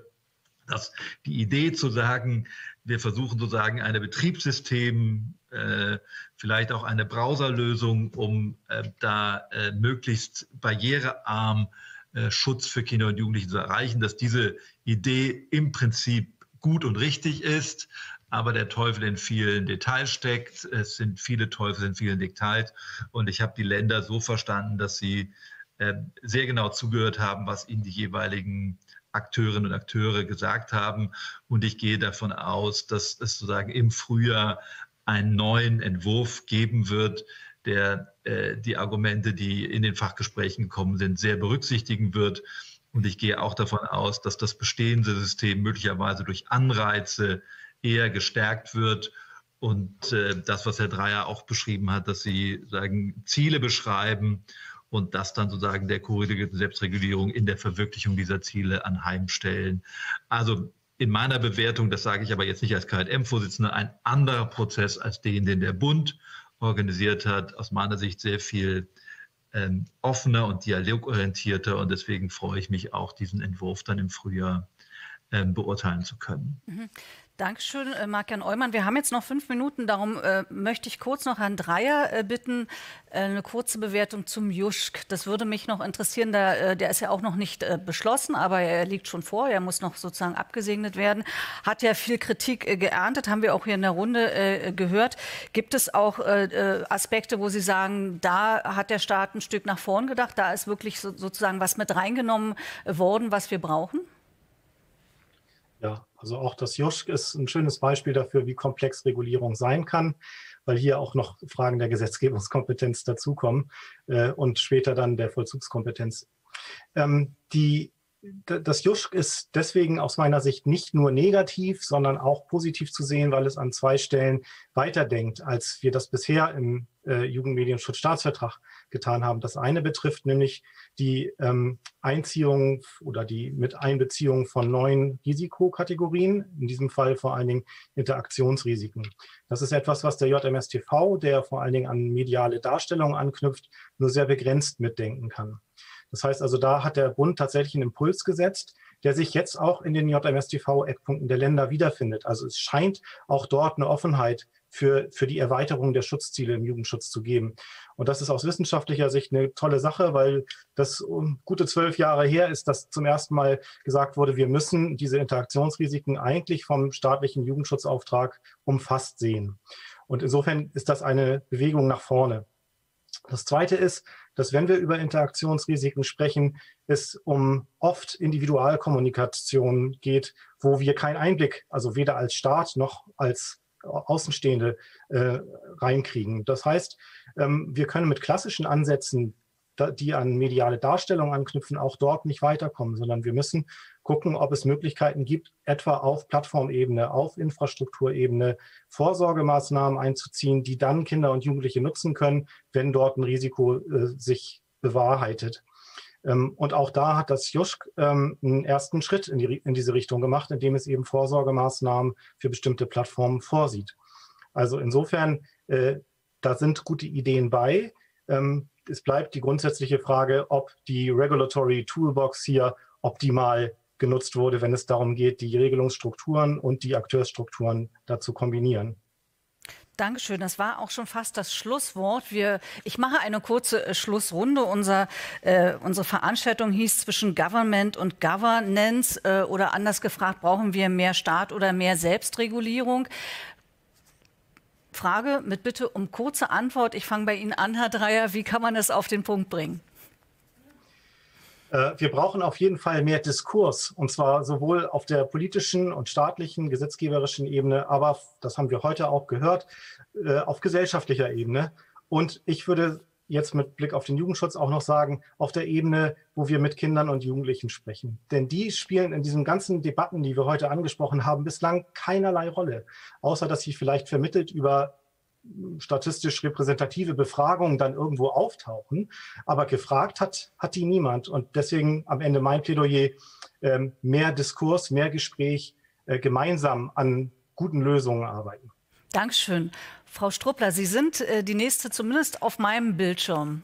dass die Idee zu sagen, wir versuchen sozusagen eine Betriebssystem, äh, vielleicht auch eine Browserlösung, um äh, da äh, möglichst barrierearm äh, Schutz für Kinder und Jugendliche zu erreichen, dass diese Idee im Prinzip gut und richtig ist, aber der Teufel in vielen Details steckt. Es sind viele Teufel in vielen Details. Und ich habe die Länder so verstanden, dass sie äh, sehr genau zugehört haben, was ihnen die jeweiligen Akteurinnen und Akteure gesagt haben. Und ich gehe davon aus, dass es sozusagen im Frühjahr einen neuen Entwurf geben wird, der äh, die Argumente, die in den Fachgesprächen gekommen sind, sehr berücksichtigen wird. Und ich gehe auch davon aus, dass das bestehende System möglicherweise durch Anreize eher gestärkt wird. Und äh, das, was Herr Dreier auch beschrieben hat, dass Sie sagen, Ziele beschreiben und das dann sozusagen der korrigierten Selbstregulierung in der Verwirklichung dieser Ziele anheimstellen. Also in meiner Bewertung, das sage ich aber jetzt nicht als KLM-Vorsitzender, ein anderer Prozess als den, den der Bund organisiert hat. Aus meiner Sicht sehr viel ähm, offener und dialogorientierter. Und deswegen freue ich mich auch, diesen Entwurf dann im Frühjahr ähm, beurteilen zu können. Dankeschön, äh, Marc-Jan Eumann. Wir haben jetzt noch fünf Minuten, darum äh, möchte ich kurz noch Herrn Dreier äh, bitten, äh, eine kurze Bewertung zum Juschk. Das würde mich noch interessieren. Da, äh, der ist ja auch noch nicht beschlossen, aber er liegt schon vor. Er muss noch sozusagen abgesegnet werden. Hat ja viel Kritik geerntet, haben wir auch hier in der Runde gehört. Gibt es auch Aspekte, wo Sie sagen, da hat der Staat ein Stück nach vorn gedacht, da ist wirklich so, sozusagen was mit reingenommen worden, was wir brauchen? Ja, also auch das JOSC ist ein schönes Beispiel dafür, wie komplex Regulierung sein kann, weil hier auch noch Fragen der Gesetzgebungskompetenz dazukommen äh, und später dann der Vollzugskompetenz. Ähm, die, das Juschk ist deswegen aus meiner Sicht nicht nur negativ, sondern auch positiv zu sehen, weil es an zwei Stellen weiterdenkt, als wir das bisher im äh, Jugendmedienschutzstaatsvertrag getan haben. Das eine betrifft nämlich die ähm, Einziehung oder die Miteinbeziehung von neuen Risikokategorien, in diesem Fall vor allen Dingen Interaktionsrisiken. Das ist etwas, was der JMSTV, der vor allen Dingen an mediale Darstellungen anknüpft, nur sehr begrenzt mitdenken kann. Das heißt also, da hat der Bund tatsächlich einen Impuls gesetzt, der sich jetzt auch in den JMSTV-Eckpunkten der Länder wiederfindet. Also es scheint auch dort eine Offenheit für, für die Erweiterung der Schutzziele im Jugendschutz zu geben. Und das ist aus wissenschaftlicher Sicht eine tolle Sache, weil das um gute zwölf Jahre her ist, dass zum ersten Mal gesagt wurde, wir müssen diese Interaktionsrisiken eigentlich vom staatlichen Jugendschutzauftrag umfasst sehen. Und insofern ist das eine Bewegung nach vorne. Das Zweite ist, dass wenn wir über Interaktionsrisiken sprechen, es um oft Individualkommunikation geht, wo wir keinen Einblick, also weder als Staat noch als Außenstehende äh, reinkriegen. Das heißt, ähm, wir können mit klassischen Ansätzen, die an mediale Darstellung anknüpfen, auch dort nicht weiterkommen, sondern wir müssen gucken, ob es Möglichkeiten gibt, etwa auf Plattformebene, auf Infrastrukturebene Vorsorgemaßnahmen einzuziehen, die dann Kinder und Jugendliche nutzen können, wenn dort ein Risiko äh, sich bewahrheitet. Ähm, und auch da hat das Juschk ähm, einen ersten Schritt in, die, in diese Richtung gemacht, indem es eben Vorsorgemaßnahmen für bestimmte Plattformen vorsieht. Also insofern, äh, da sind gute Ideen bei. Ähm, es bleibt die grundsätzliche Frage, ob die Regulatory Toolbox hier optimal genutzt wurde, wenn es darum geht, die Regelungsstrukturen und die Akteursstrukturen dazu kombinieren. Dankeschön. Das war auch schon fast das Schlusswort. Wir, ich mache eine kurze äh, Schlussrunde. Unser, äh, unsere Veranstaltung hieß zwischen Government und Governance äh, oder anders gefragt, brauchen wir mehr Staat oder mehr Selbstregulierung? Frage mit Bitte um kurze Antwort. Ich fange bei Ihnen an, Herr Dreier. Wie kann man es auf den Punkt bringen? Äh, wir brauchen auf jeden Fall mehr Diskurs, und zwar sowohl auf der politischen und staatlichen, gesetzgeberischen Ebene, aber, das haben wir heute auch gehört, äh, auf gesellschaftlicher Ebene. Und ich würde jetzt mit Blick auf den Jugendschutz auch noch sagen, auf der Ebene, wo wir mit Kindern und Jugendlichen sprechen. Denn die spielen in diesen ganzen Debatten, die wir heute angesprochen haben, bislang keinerlei Rolle, außer dass sie vielleicht vermittelt über statistisch repräsentative Befragungen dann irgendwo auftauchen. Aber gefragt hat, hat die niemand. Und deswegen am Ende mein Plädoyer, ähm, mehr Diskurs, mehr Gespräch, äh, gemeinsam an guten Lösungen arbeiten. Dankeschön. Frau Struppler, Sie sind äh, die nächste zumindest auf meinem Bildschirm.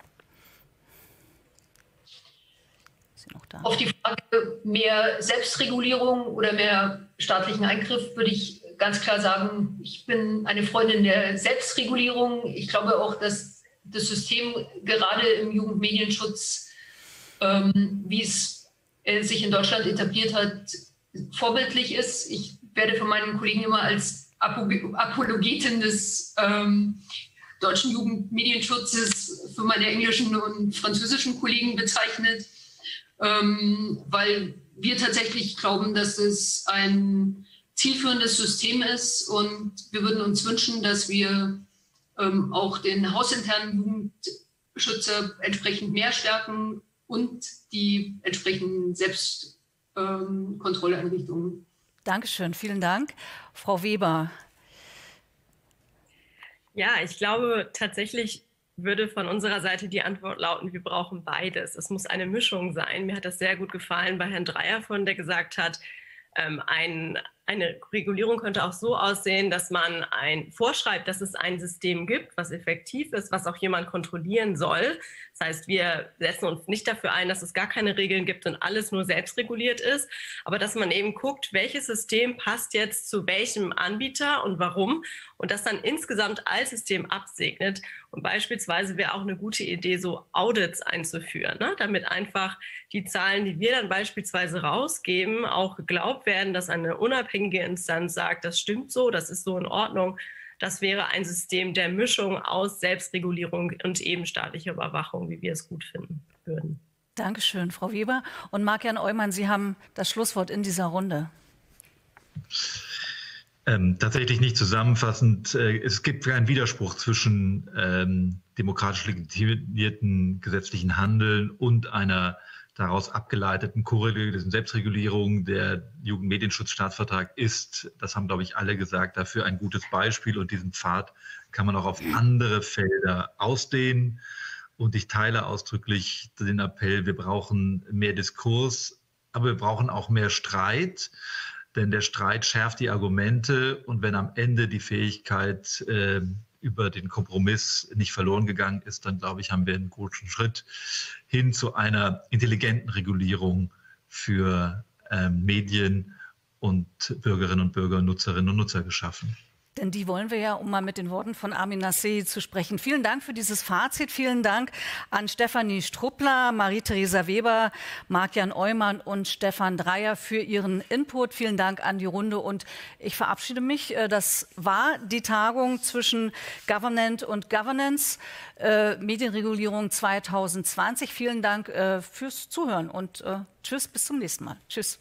Auf die Frage mehr Selbstregulierung oder mehr staatlichen Eingriff würde ich ganz klar sagen, ich bin eine Freundin der Selbstregulierung. Ich glaube auch, dass das System gerade im Jugendmedienschutz, ähm, wie es äh, sich in Deutschland etabliert hat, vorbildlich ist. Ich werde von meinen Kollegen immer als Apologetin des ähm, deutschen Jugendmedienschutzes für meine englischen und französischen Kollegen bezeichnet, ähm, weil wir tatsächlich glauben, dass es ein zielführendes System ist. Und wir würden uns wünschen, dass wir ähm, auch den hausinternen Jugendschützer entsprechend mehr stärken und die entsprechenden Selbstkontrolleinrichtungen. Ähm, Dankeschön, vielen Dank. Frau Weber. Ja, ich glaube tatsächlich würde von unserer Seite die Antwort lauten, wir brauchen beides. Es muss eine Mischung sein. Mir hat das sehr gut gefallen bei Herrn Dreier von, der gesagt hat, ähm, ein, eine Regulierung könnte auch so aussehen, dass man ein, vorschreibt, dass es ein System gibt, was effektiv ist, was auch jemand kontrollieren soll. Das heißt, wir setzen uns nicht dafür ein, dass es gar keine Regeln gibt und alles nur selbstreguliert ist, aber dass man eben guckt, welches System passt jetzt zu welchem Anbieter und warum und das dann insgesamt als System absegnet. Und beispielsweise wäre auch eine gute Idee, so Audits einzuführen, ne? damit einfach die Zahlen, die wir dann beispielsweise rausgeben, auch geglaubt werden, dass eine unabhängige Instanz sagt, das stimmt so, das ist so in Ordnung. Das wäre ein System der Mischung aus Selbstregulierung und eben staatlicher Überwachung, wie wir es gut finden würden. Dankeschön, Frau Weber. Und Marc-Jan Eumann, Sie haben das Schlusswort in dieser Runde. Ähm, tatsächlich nicht zusammenfassend. Äh, es gibt keinen Widerspruch zwischen ähm, demokratisch legitimierten gesetzlichen Handeln und einer daraus abgeleiteten korrelierten Selbstregulierung der Jugendmedienschutzstaatsvertrag ist, das haben, glaube ich, alle gesagt, dafür ein gutes Beispiel. Und diesen Pfad kann man auch auf andere Felder ausdehnen. Und ich teile ausdrücklich den Appell, wir brauchen mehr Diskurs, aber wir brauchen auch mehr Streit. Denn der Streit schärft die Argumente und wenn am Ende die Fähigkeit äh, über den Kompromiss nicht verloren gegangen ist, dann glaube ich, haben wir einen guten Schritt hin zu einer intelligenten Regulierung für äh, Medien und Bürgerinnen und Bürger, Nutzerinnen und Nutzer geschaffen. Denn die wollen wir ja, um mal mit den Worten von Armin Nassé zu sprechen. Vielen Dank für dieses Fazit. Vielen Dank an Stefanie Struppler, Marie-Theresa Weber, Marc-Jan Eumann und Stefan Dreier für ihren Input. Vielen Dank an die Runde und ich verabschiede mich. Äh, das war die Tagung zwischen Government und Governance, äh, Medienregulierung 2020. Vielen Dank äh, fürs Zuhören und äh, tschüss, bis zum nächsten Mal. Tschüss.